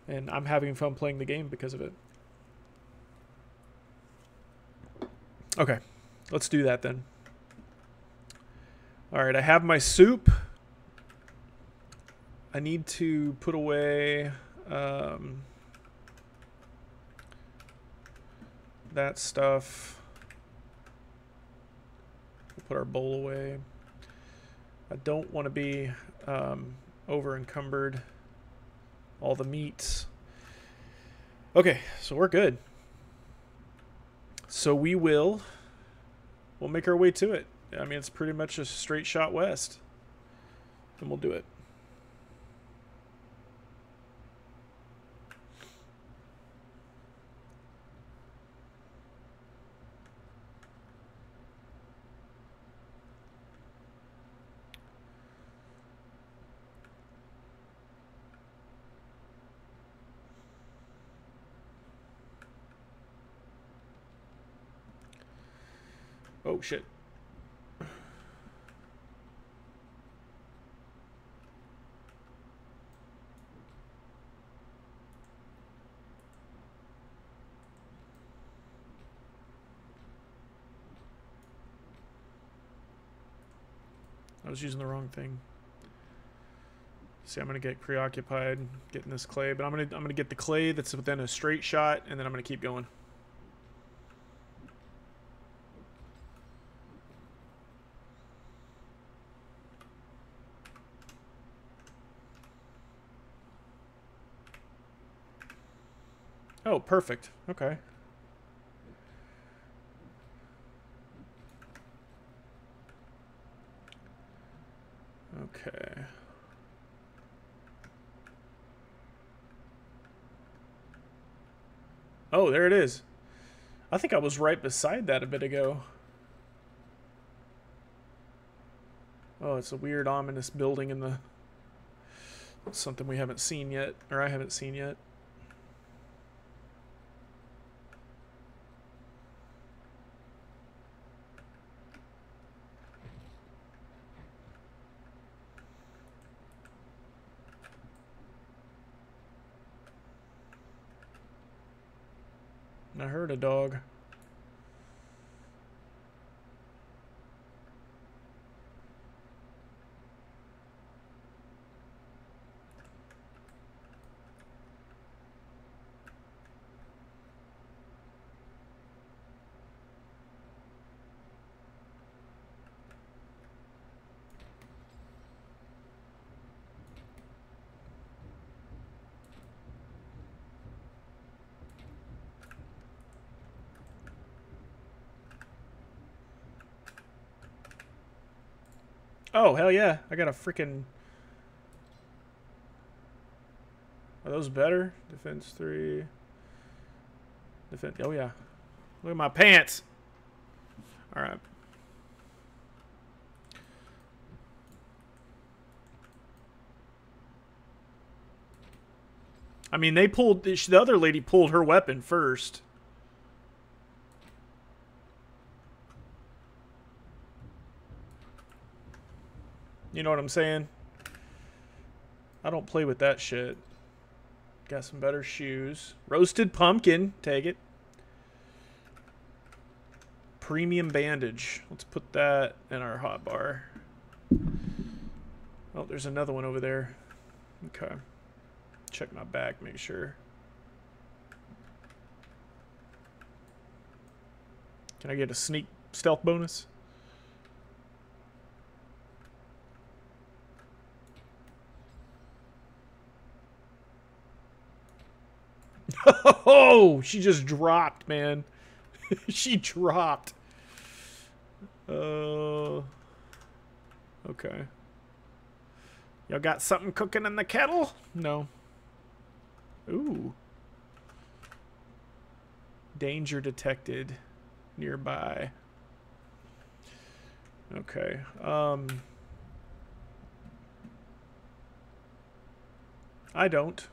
and I'm having fun playing the game because of it. Okay, let's do that then. All right, I have my soup. I need to put away um, that stuff. Put our bowl away. I don't want to be um, over encumbered all the meats. Okay, so we're good. So we will we'll make our way to it. I mean, it's pretty much a straight shot west. And we'll do it. Oh, shit. I was using the wrong thing. See, I'm gonna get preoccupied getting this clay, but I'm gonna I'm gonna get the clay that's within a straight shot, and then I'm gonna keep going. Oh, perfect. Okay. Okay. Oh, there it is. I think I was right beside that a bit ago. Oh, it's a weird ominous building in the... Something we haven't seen yet, or I haven't seen yet. Dog. Oh, hell yeah. I got a freaking... Are those better? Defense 3. Defense... Oh, yeah. Look at my pants. Alright. I mean, they pulled the other lady pulled her weapon first. You know what I'm saying? I don't play with that shit. Got some better shoes. Roasted pumpkin. Take it. Premium bandage. Let's put that in our hot bar. Oh, there's another one over there. Okay. Check my back, make sure. Can I get a sneak stealth bonus? Oh, she just dropped, man. she dropped. Uh, okay. Y'all got something cooking in the kettle? No. Ooh. Danger detected nearby. Okay. Um. I don't.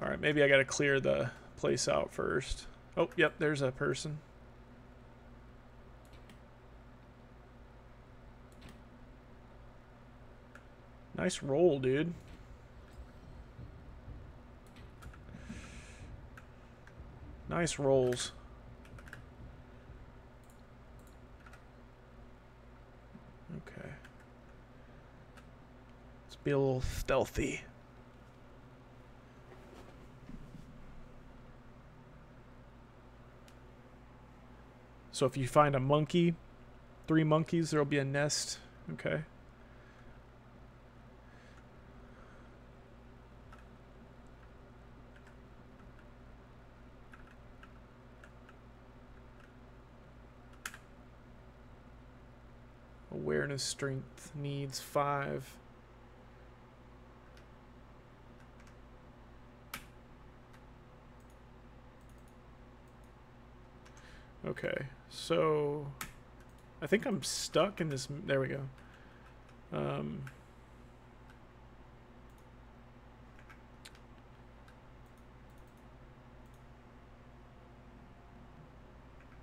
Alright, maybe I gotta clear the place out first. Oh, yep, there's a person. Nice roll, dude. Nice rolls. Okay. Let's be a little stealthy. So if you find a monkey, three monkeys, there'll be a nest. Okay. Awareness strength needs five. Okay, so I think I'm stuck in this. There we go. Um,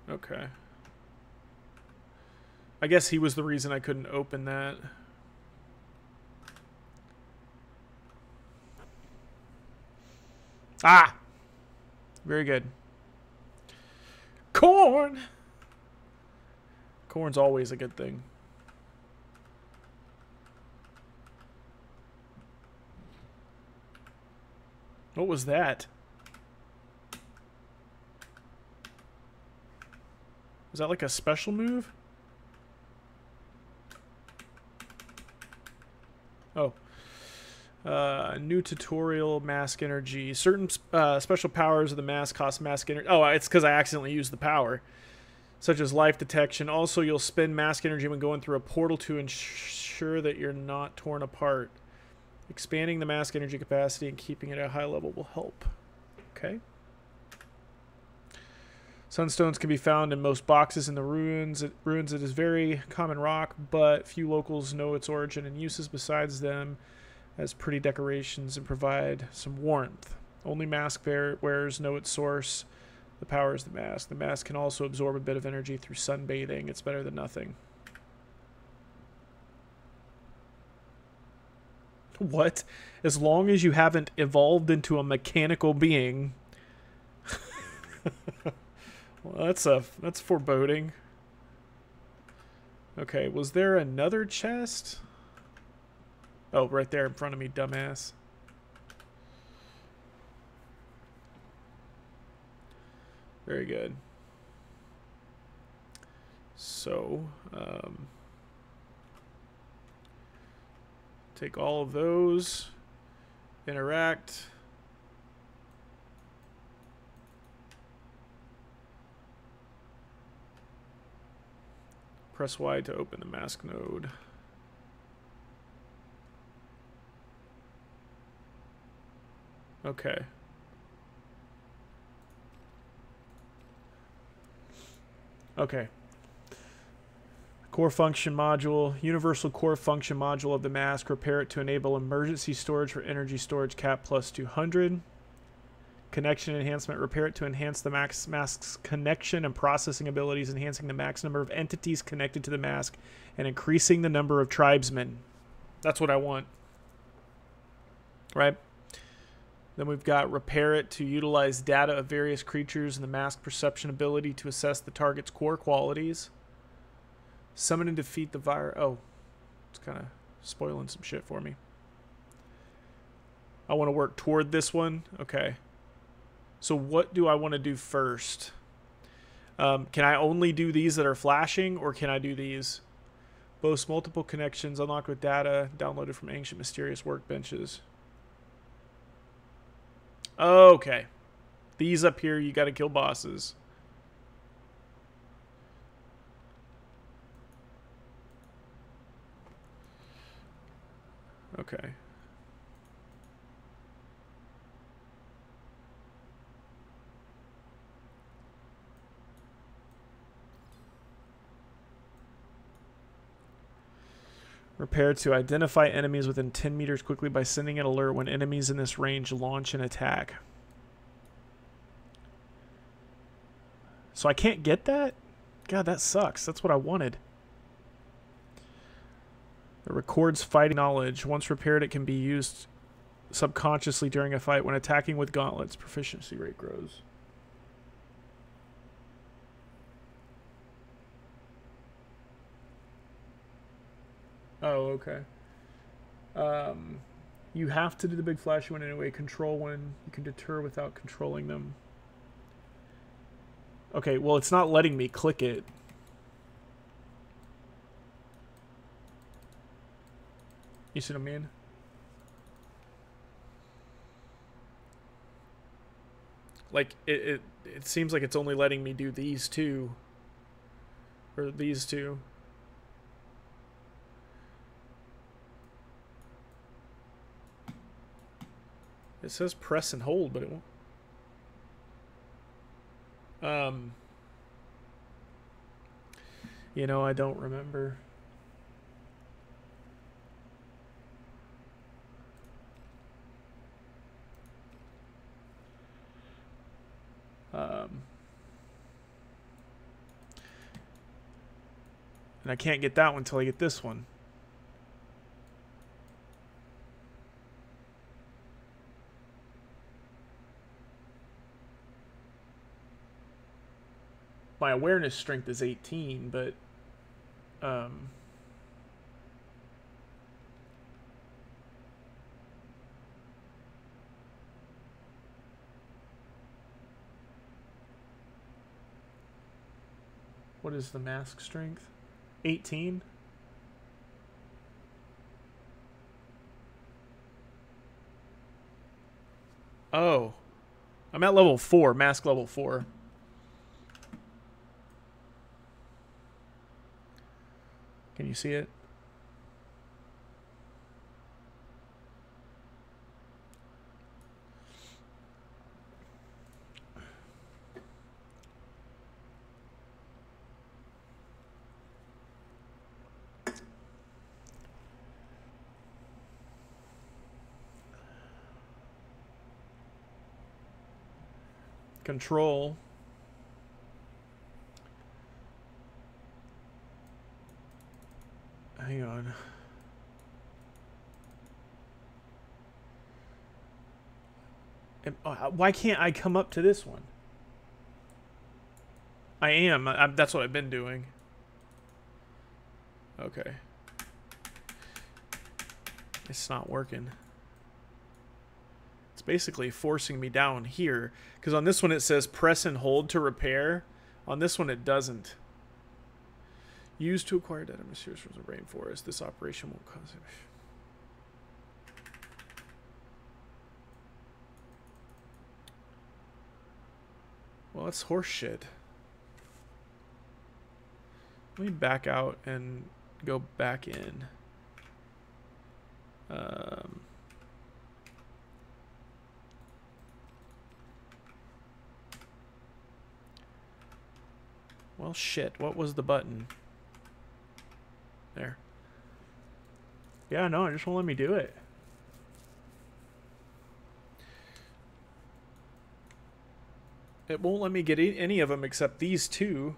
okay. I guess he was the reason I couldn't open that. Ah! Very good. Corn! Corn's always a good thing. What was that? Was that like a special move? Oh. Uh, new tutorial mask energy. Certain uh, special powers of the mask cost mask energy. Oh, it's because I accidentally used the power. Such as life detection. Also, you'll spend mask energy when going through a portal to ensure that you're not torn apart. Expanding the mask energy capacity and keeping it at a high level will help. Okay. Sunstones can be found in most boxes in the ruins. It, ruins it is very common rock, but few locals know its origin and uses besides them as pretty decorations and provide some warmth. Only mask wearers know its source. The power is the mask. The mask can also absorb a bit of energy through sunbathing. It's better than nothing. What? As long as you haven't evolved into a mechanical being. well, that's a that's foreboding. Okay, was there another chest? Oh, right there in front of me, dumbass. Very good. So, um, take all of those, interact. Press Y to open the mask node. Okay. Okay. Core function module, universal core function module of the mask. Repair it to enable emergency storage for energy storage cap plus 200. Connection enhancement. Repair it to enhance the max mask's connection and processing abilities, enhancing the max number of entities connected to the mask, and increasing the number of tribesmen. That's what I want. Right? Then we've got repair it to utilize data of various creatures and the mask perception ability to assess the target's core qualities. Summon and defeat the virus. Oh, it's kind of spoiling some shit for me. I want to work toward this one. Okay. So what do I want to do first? Um, can I only do these that are flashing, or can I do these? Boast multiple connections, unlocked with data, downloaded from ancient mysterious workbenches. Okay. These up here, you got to kill bosses. Okay. Repair to identify enemies within 10 meters quickly by sending an alert when enemies in this range launch an attack. So I can't get that? God, that sucks. That's what I wanted. It records fighting knowledge. Once repaired, it can be used subconsciously during a fight. When attacking with gauntlets, proficiency rate grows. Oh, okay. Um, you have to do the big flashy one anyway. Control one. You can deter without controlling them. Okay, well, it's not letting me click it. You see what I mean? Like, it, it, it seems like it's only letting me do these two. Or these two. It says press and hold, but it won't. Um, you know, I don't remember. Um, and I can't get that one until I get this one. My awareness strength is 18, but um, what is the mask strength? 18? Oh. I'm at level 4, mask level 4. Can you see it? Control Hang on. Uh, why can't I come up to this one? I am. I, that's what I've been doing. Okay. It's not working. It's basically forcing me down here. Because on this one it says press and hold to repair. On this one it doesn't. Used to acquire data materials from the rainforest. This operation won't cause Well, that's horseshit. Let me back out and go back in. Um, well, shit. What was the button? There. Yeah, no, it just won't let me do it. It won't let me get any of them except these two.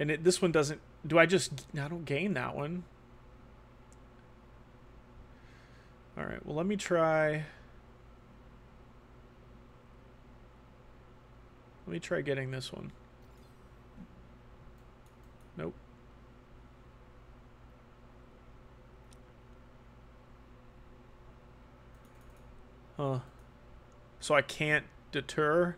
And it, this one doesn't. Do I just. I don't gain that one. Alright, well, let me try. Let me try getting this one. Nope. Huh. So I can't deter?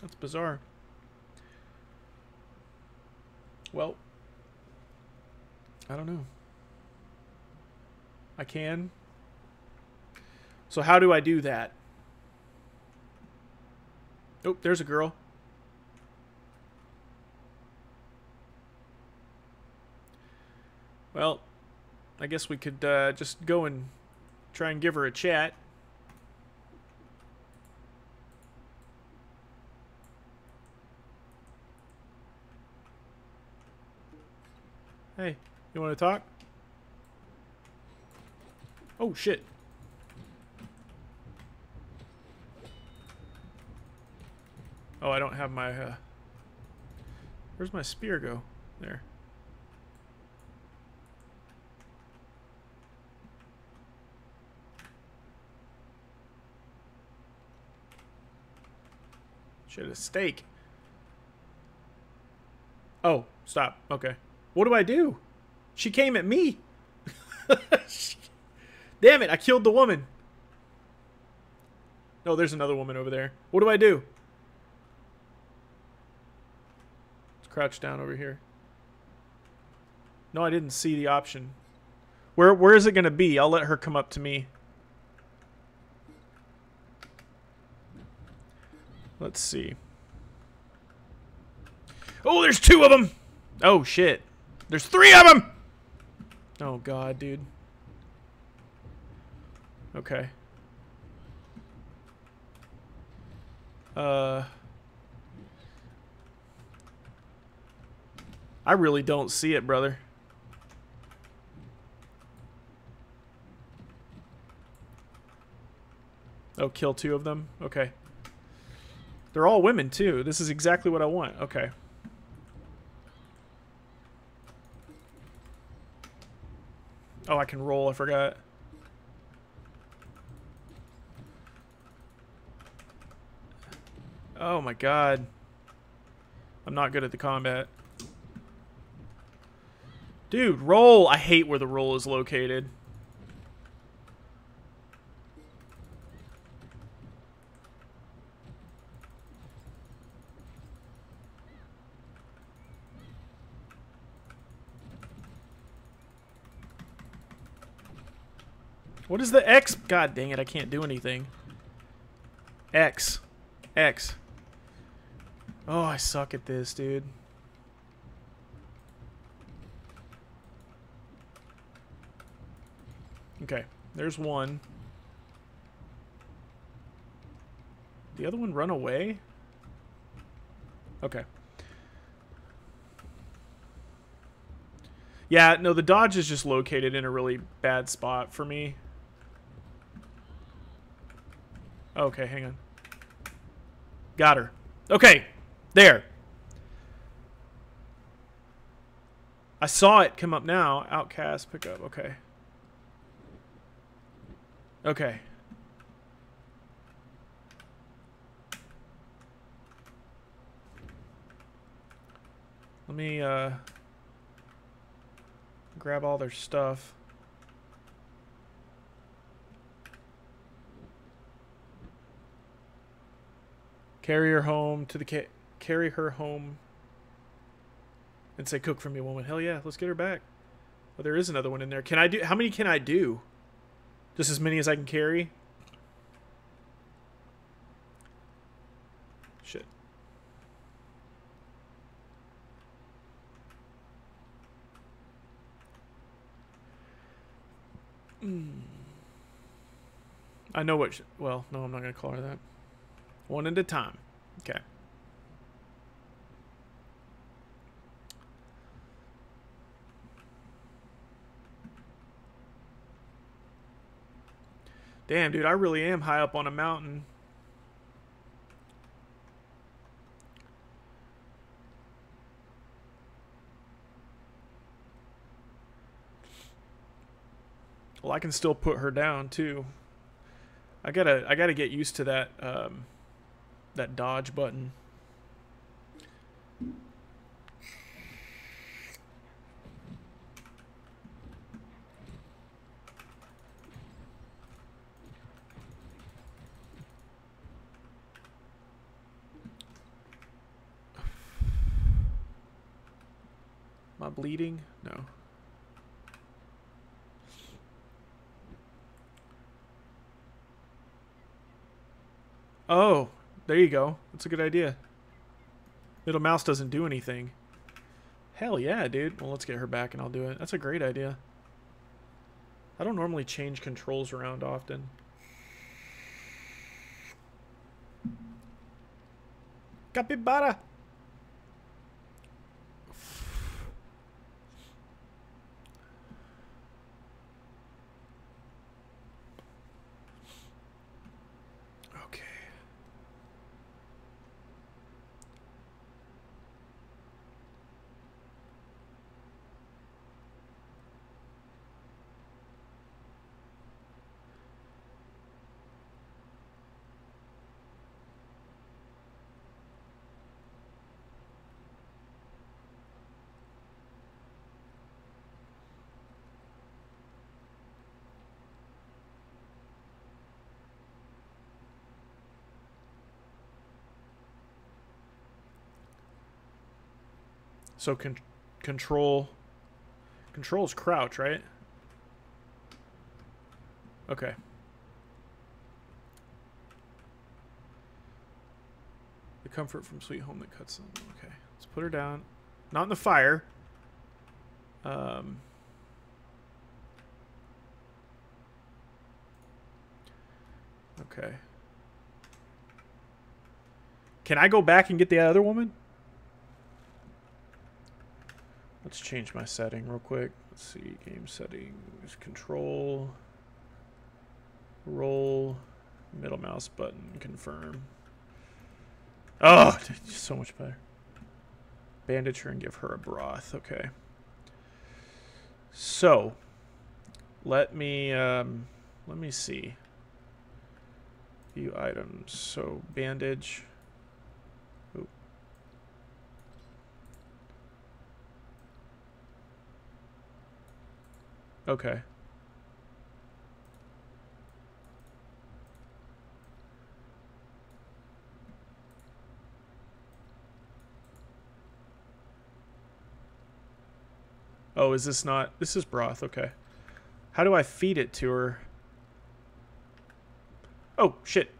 That's bizarre. Well, I don't know. I can. So how do I do that? Oh, there's a girl. Well, I guess we could uh, just go and try and give her a chat. Hey, you want to talk? Oh, shit. Oh, I don't have my, uh... Where's my spear go? There. Shit, a steak. Oh, stop. Okay. What do I do? She came at me. Damn it, I killed the woman. No, there's another woman over there. What do I do? Let's crouch down over here. No, I didn't see the option. Where where is it going to be? I'll let her come up to me. Let's see. Oh, there's two of them. Oh shit. There's three of them. Oh god, dude. Okay. Uh I really don't see it, brother. Oh, kill two of them? Okay. They're all women, too. This is exactly what I want. Okay. Oh, I can roll. I forgot. Oh my god. I'm not good at the combat. Dude, roll! I hate where the roll is located. What is the X? God dang it, I can't do anything. X. X. Oh, I suck at this, dude. Okay, there's one. The other one run away? Okay. Yeah, no, the dodge is just located in a really bad spot for me. Okay, hang on. Got her. Okay, there. I saw it come up now. Outcast, pickup. Okay. Okay. Let me uh, grab all their stuff. Carry her home to the ca carry her home and say cook for me woman. Hell yeah, let's get her back. Oh, there is another one in there. Can I do how many can I do? Just as many as I can carry? Shit. Mm. I know what. Well, no, I'm not gonna call her that. One at a time. Okay. Damn, dude, I really am high up on a mountain. Well, I can still put her down too. I gotta, I gotta get used to that, um, that dodge button. Am I bleeding? No. Oh, there you go. That's a good idea. Middle mouse doesn't do anything. Hell yeah, dude. Well, let's get her back and I'll do it. That's a great idea. I don't normally change controls around often. Capybara! So con- control controls crouch, right? Okay. The comfort from Sweet Home that cuts them. Okay, let's put her down. Not in the fire. Um. Okay. Can I go back and get the other woman? Let's change my setting real quick. Let's see, game settings, control, roll, middle mouse button, confirm. Oh, so much better. Bandage her and give her a broth. Okay. So, let me um, let me see. View items. So bandage. Okay. Oh, is this not? This is broth. Okay. How do I feed it to her? Oh, shit.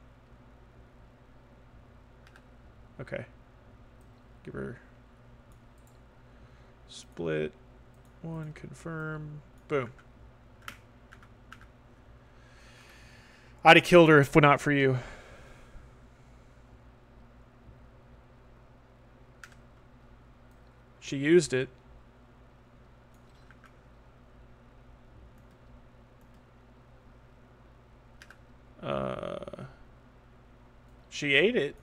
Okay. Give her split one confirm boom. I'd have killed her if not for you. She used it. Uh she ate it.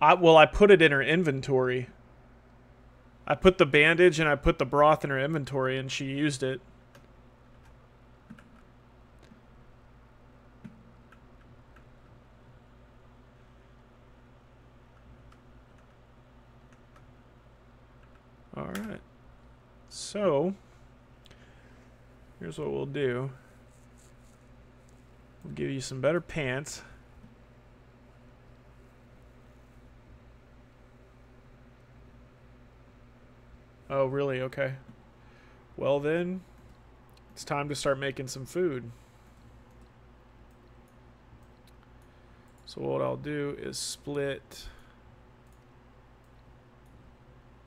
I well, I put it in her inventory. I put the bandage and I put the broth in her inventory, and she used it. All right. So, here's what we'll do. We'll give you some better pants. Oh, really? Okay. Well, then, it's time to start making some food. So what I'll do is split...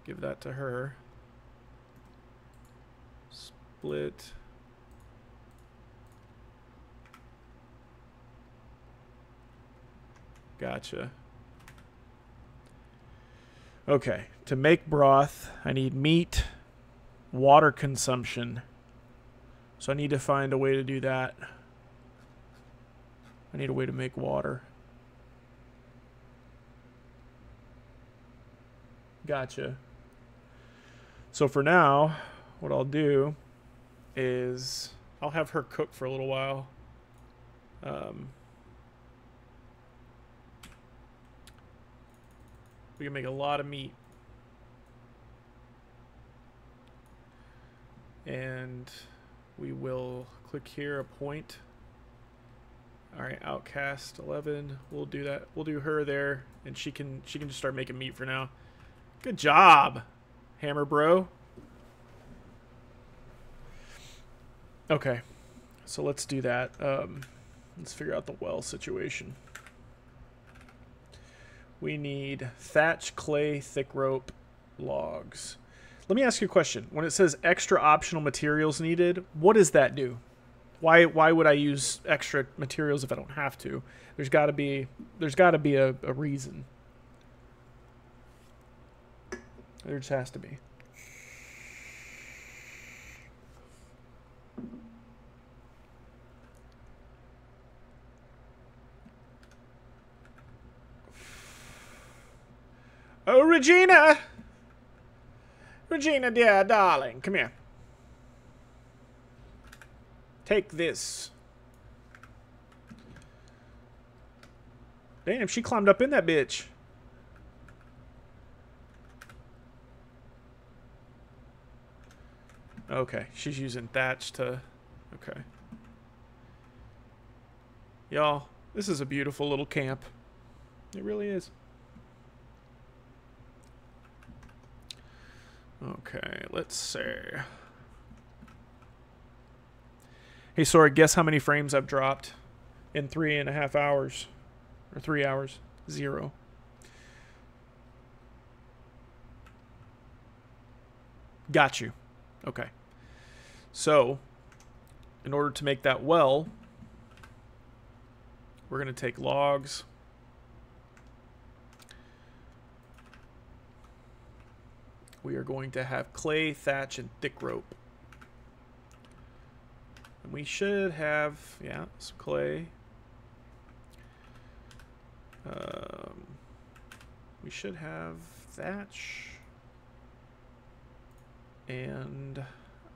Give that to her. Split... Gotcha. Okay, to make broth, I need meat, water consumption. So I need to find a way to do that. I need a way to make water. Gotcha. So for now, what I'll do is I'll have her cook for a little while. Um, we can make a lot of meat. And we will click here, appoint. All right, Outcast 11. We'll do that. We'll do her there, and she can she can just start making meat for now. Good job, Hammer Bro. Okay, so let's do that. Um, let's figure out the well situation. We need thatch, clay, thick rope, logs. Let me ask you a question. When it says extra optional materials needed, what does that do? Why why would I use extra materials if I don't have to? There's got to be there's got to be a, a reason. There just has to be. Oh, Regina! Regina, dear darling, come here. Take this. Damn, she climbed up in that bitch. Okay, she's using thatch to... Okay. Y'all, this is a beautiful little camp. It really is. Okay, let's see. Hey, sorry, guess how many frames I've dropped in three and a half hours? Or three hours? Zero. Got you. Okay. So, in order to make that well, we're going to take logs. We are going to have clay, thatch, and thick rope. And we should have, yeah, some clay. Um, we should have thatch. And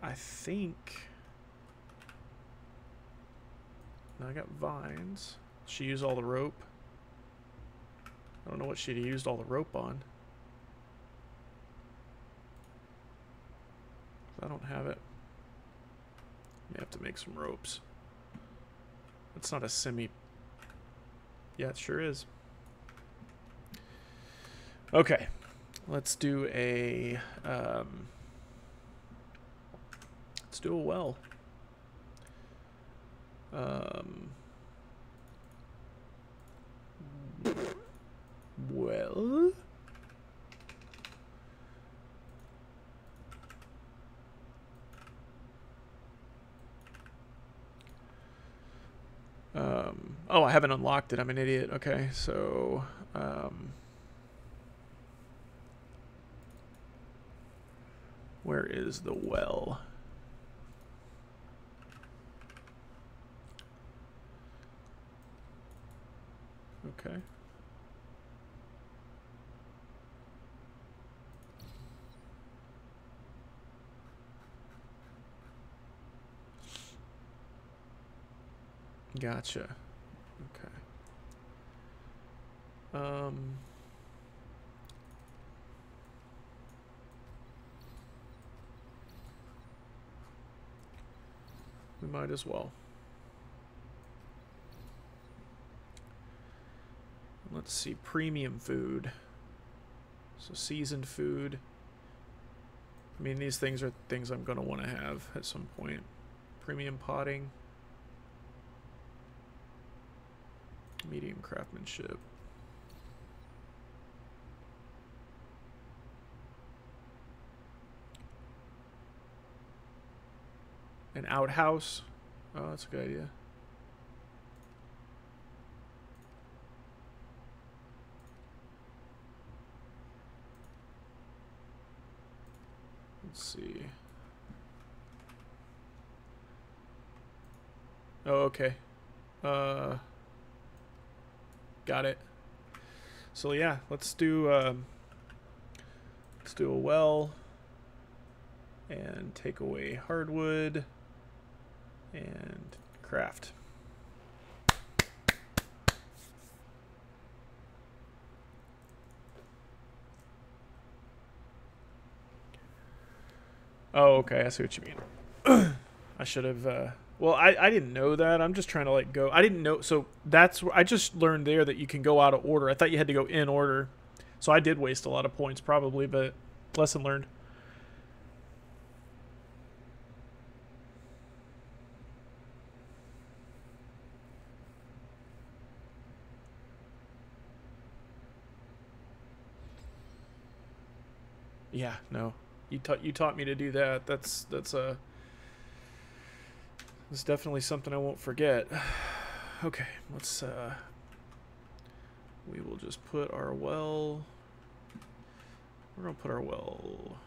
I think... Now I got vines. She used all the rope. I don't know what she'd used all the rope on. I don't have it. May have to make some ropes. It's not a semi... Yeah, it sure is. Okay. Let's do a... Um, let's do a well. Um, well... Um, oh, I haven't unlocked it. I'm an idiot. Okay, so... Um, where is the well? Okay. Gotcha. Okay. Um. We might as well. Let's see, premium food. So seasoned food. I mean, these things are things I'm going to want to have at some point. Premium potting. medium craftsmanship. An outhouse. Oh, that's a good idea. Let's see. Oh, okay. Uh got it. So yeah, let's do um, let's do a well and take away hardwood and craft. Oh, okay. I see what you mean. I should have. Uh, well, I, I didn't know that. I'm just trying to like go. I didn't know. So that's I just learned there that you can go out of order. I thought you had to go in order. So I did waste a lot of points probably, but lesson learned. Yeah, no. You taught you taught me to do that. That's that's a uh, that's definitely something I won't forget. okay, let's uh we will just put our well we're gonna put our well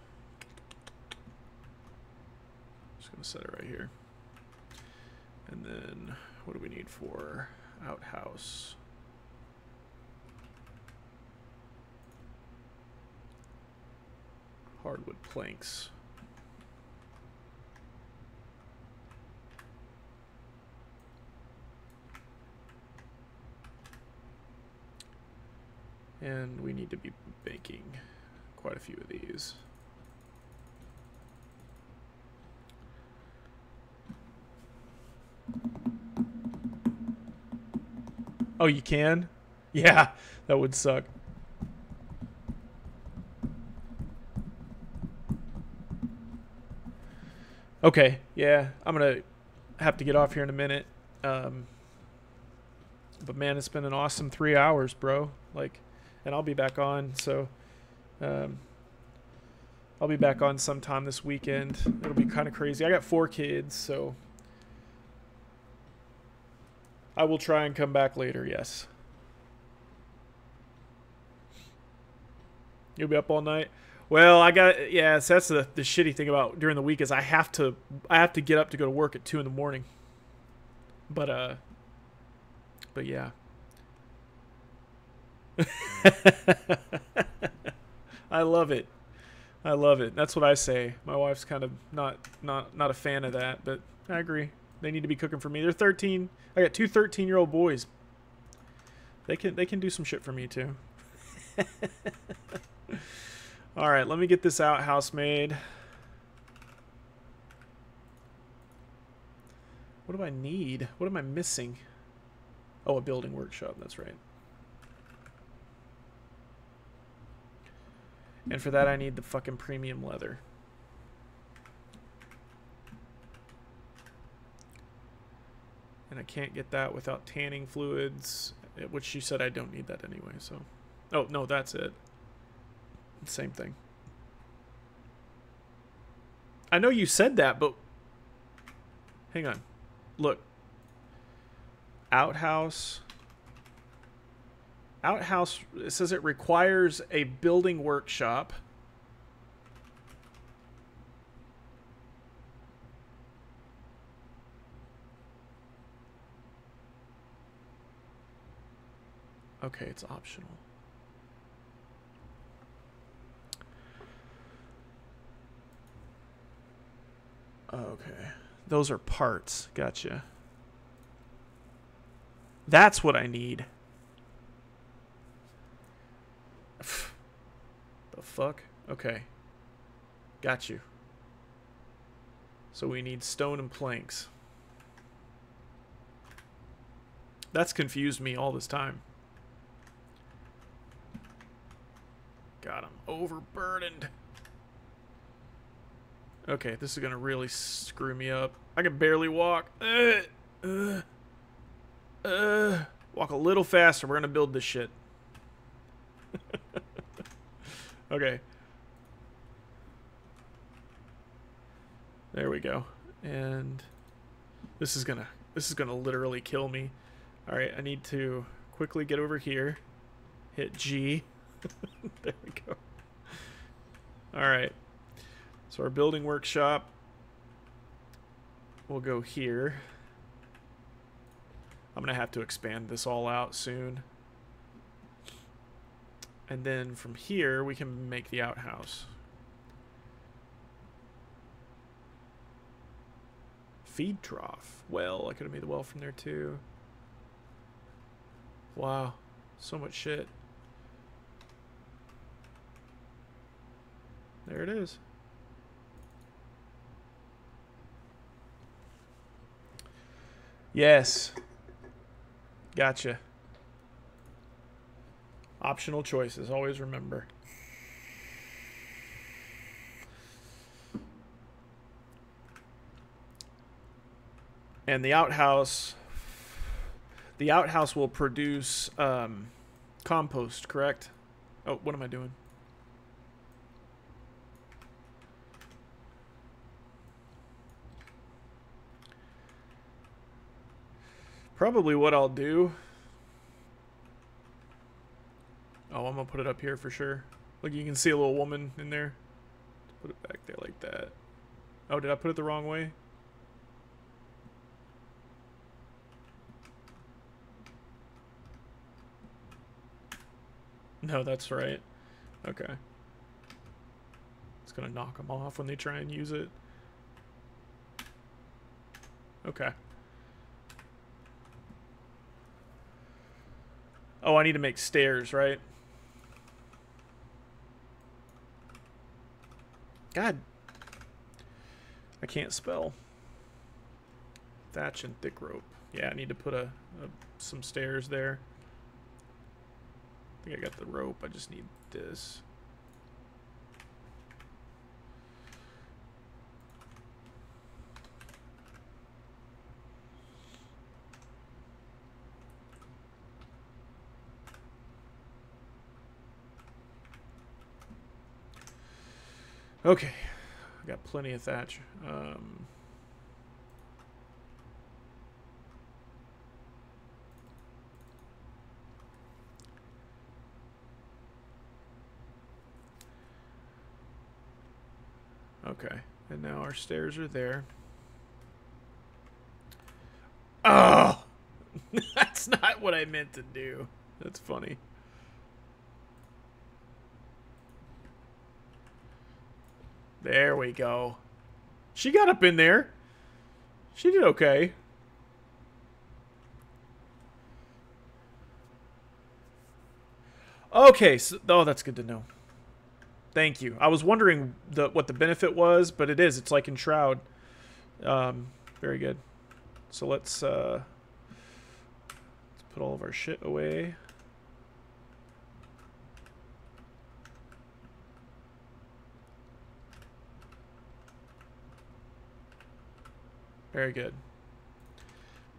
just gonna set it right here. And then what do we need for outhouse? hardwood planks. And we need to be baking quite a few of these. Oh, you can? Yeah, that would suck. Okay, yeah, I'm gonna have to get off here in a minute. Um, but man, it's been an awesome three hours, bro. Like, and I'll be back on. So, um, I'll be back on sometime this weekend. It'll be kind of crazy. I got four kids, so I will try and come back later. Yes. You'll be up all night. Well, I got yeah. So that's the the shitty thing about during the week is I have to I have to get up to go to work at two in the morning. But uh, but yeah. I love it. I love it. That's what I say. My wife's kind of not not not a fan of that, but I agree. They need to be cooking for me. They're 13. I got two 13-year-old boys. They can they can do some shit for me too. All right, let me get this outhouse made. What do I need? What am I missing? Oh, a building workshop. That's right. And for that, I need the fucking premium leather. And I can't get that without tanning fluids, eh, which she said I don't need that anyway, so... Oh, no, that's it. Same thing. I know you said that, but hang on. Look. Outhouse. Outhouse it says it requires a building workshop. Okay, it's optional. Okay. Those are parts. Gotcha. That's what I need. The fuck? Okay. Got you. So we need stone and planks. That's confused me all this time. God, I'm overburdened. Okay, this is gonna really screw me up. I can barely walk. Uh, uh, uh, walk a little faster. We're gonna build this shit. okay. There we go. And this is gonna this is gonna literally kill me. Alright, I need to quickly get over here. Hit G. there we go. Alright. So our building workshop will go here. I'm to have to expand this all out soon. And then from here, we can make the outhouse. Feed trough. Well, I could have made the well from there too. Wow. So much shit. There it is. Yes. Gotcha. Optional choices. Always remember. And the outhouse. The outhouse will produce um, compost, correct? Oh, what am I doing? Probably what I'll do. Oh, I'm gonna put it up here for sure. Look, you can see a little woman in there. Put it back there like that. Oh, did I put it the wrong way? No, that's right. Okay. It's gonna knock them off when they try and use it. Okay. Oh, I need to make stairs, right? God. I can't spell. Thatch and thick rope. Yeah, I need to put a, a some stairs there. I think I got the rope. I just need this. Okay, I got plenty of thatch. Um, okay, and now our stairs are there. Oh, that's not what I meant to do. That's funny. There we go. She got up in there. She did okay. Okay, so, oh, that's good to know. Thank you. I was wondering the what the benefit was, but it is. It's like in Shroud. Um, very good. So let's, uh, let's put all of our shit away. Very good.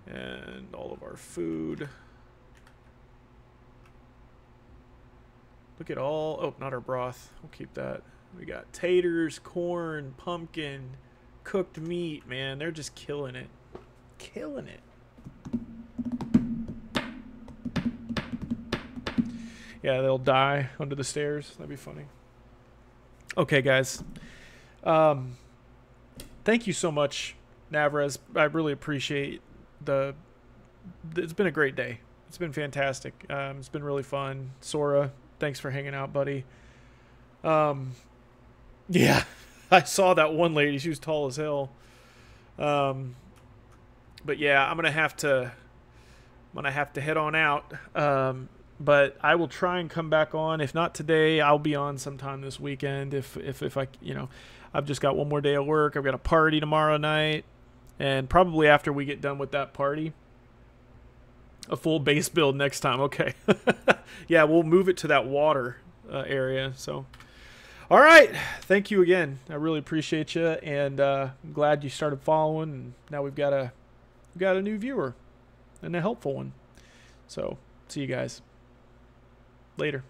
And all of our food. Look at all, oh, not our broth. We'll keep that. We got taters, corn, pumpkin, cooked meat, man. They're just killing it. Killing it. Yeah, they'll die under the stairs. That'd be funny. Okay, guys. Um, thank you so much Navras, I really appreciate the. It's been a great day. It's been fantastic. Um, it's been really fun. Sora, thanks for hanging out, buddy. Um, yeah, I saw that one lady. She was tall as hell. Um, but yeah, I'm gonna have to. I'm gonna have to head on out. Um, but I will try and come back on. If not today, I'll be on sometime this weekend. If if if I you know, I've just got one more day of work. I've got a party tomorrow night. And probably after we get done with that party, a full base build next time. Okay. yeah, we'll move it to that water uh, area. So, all right. Thank you again. I really appreciate you, and uh, I'm glad you started following. And now we've got a we've got a new viewer, and a helpful one. So, see you guys later.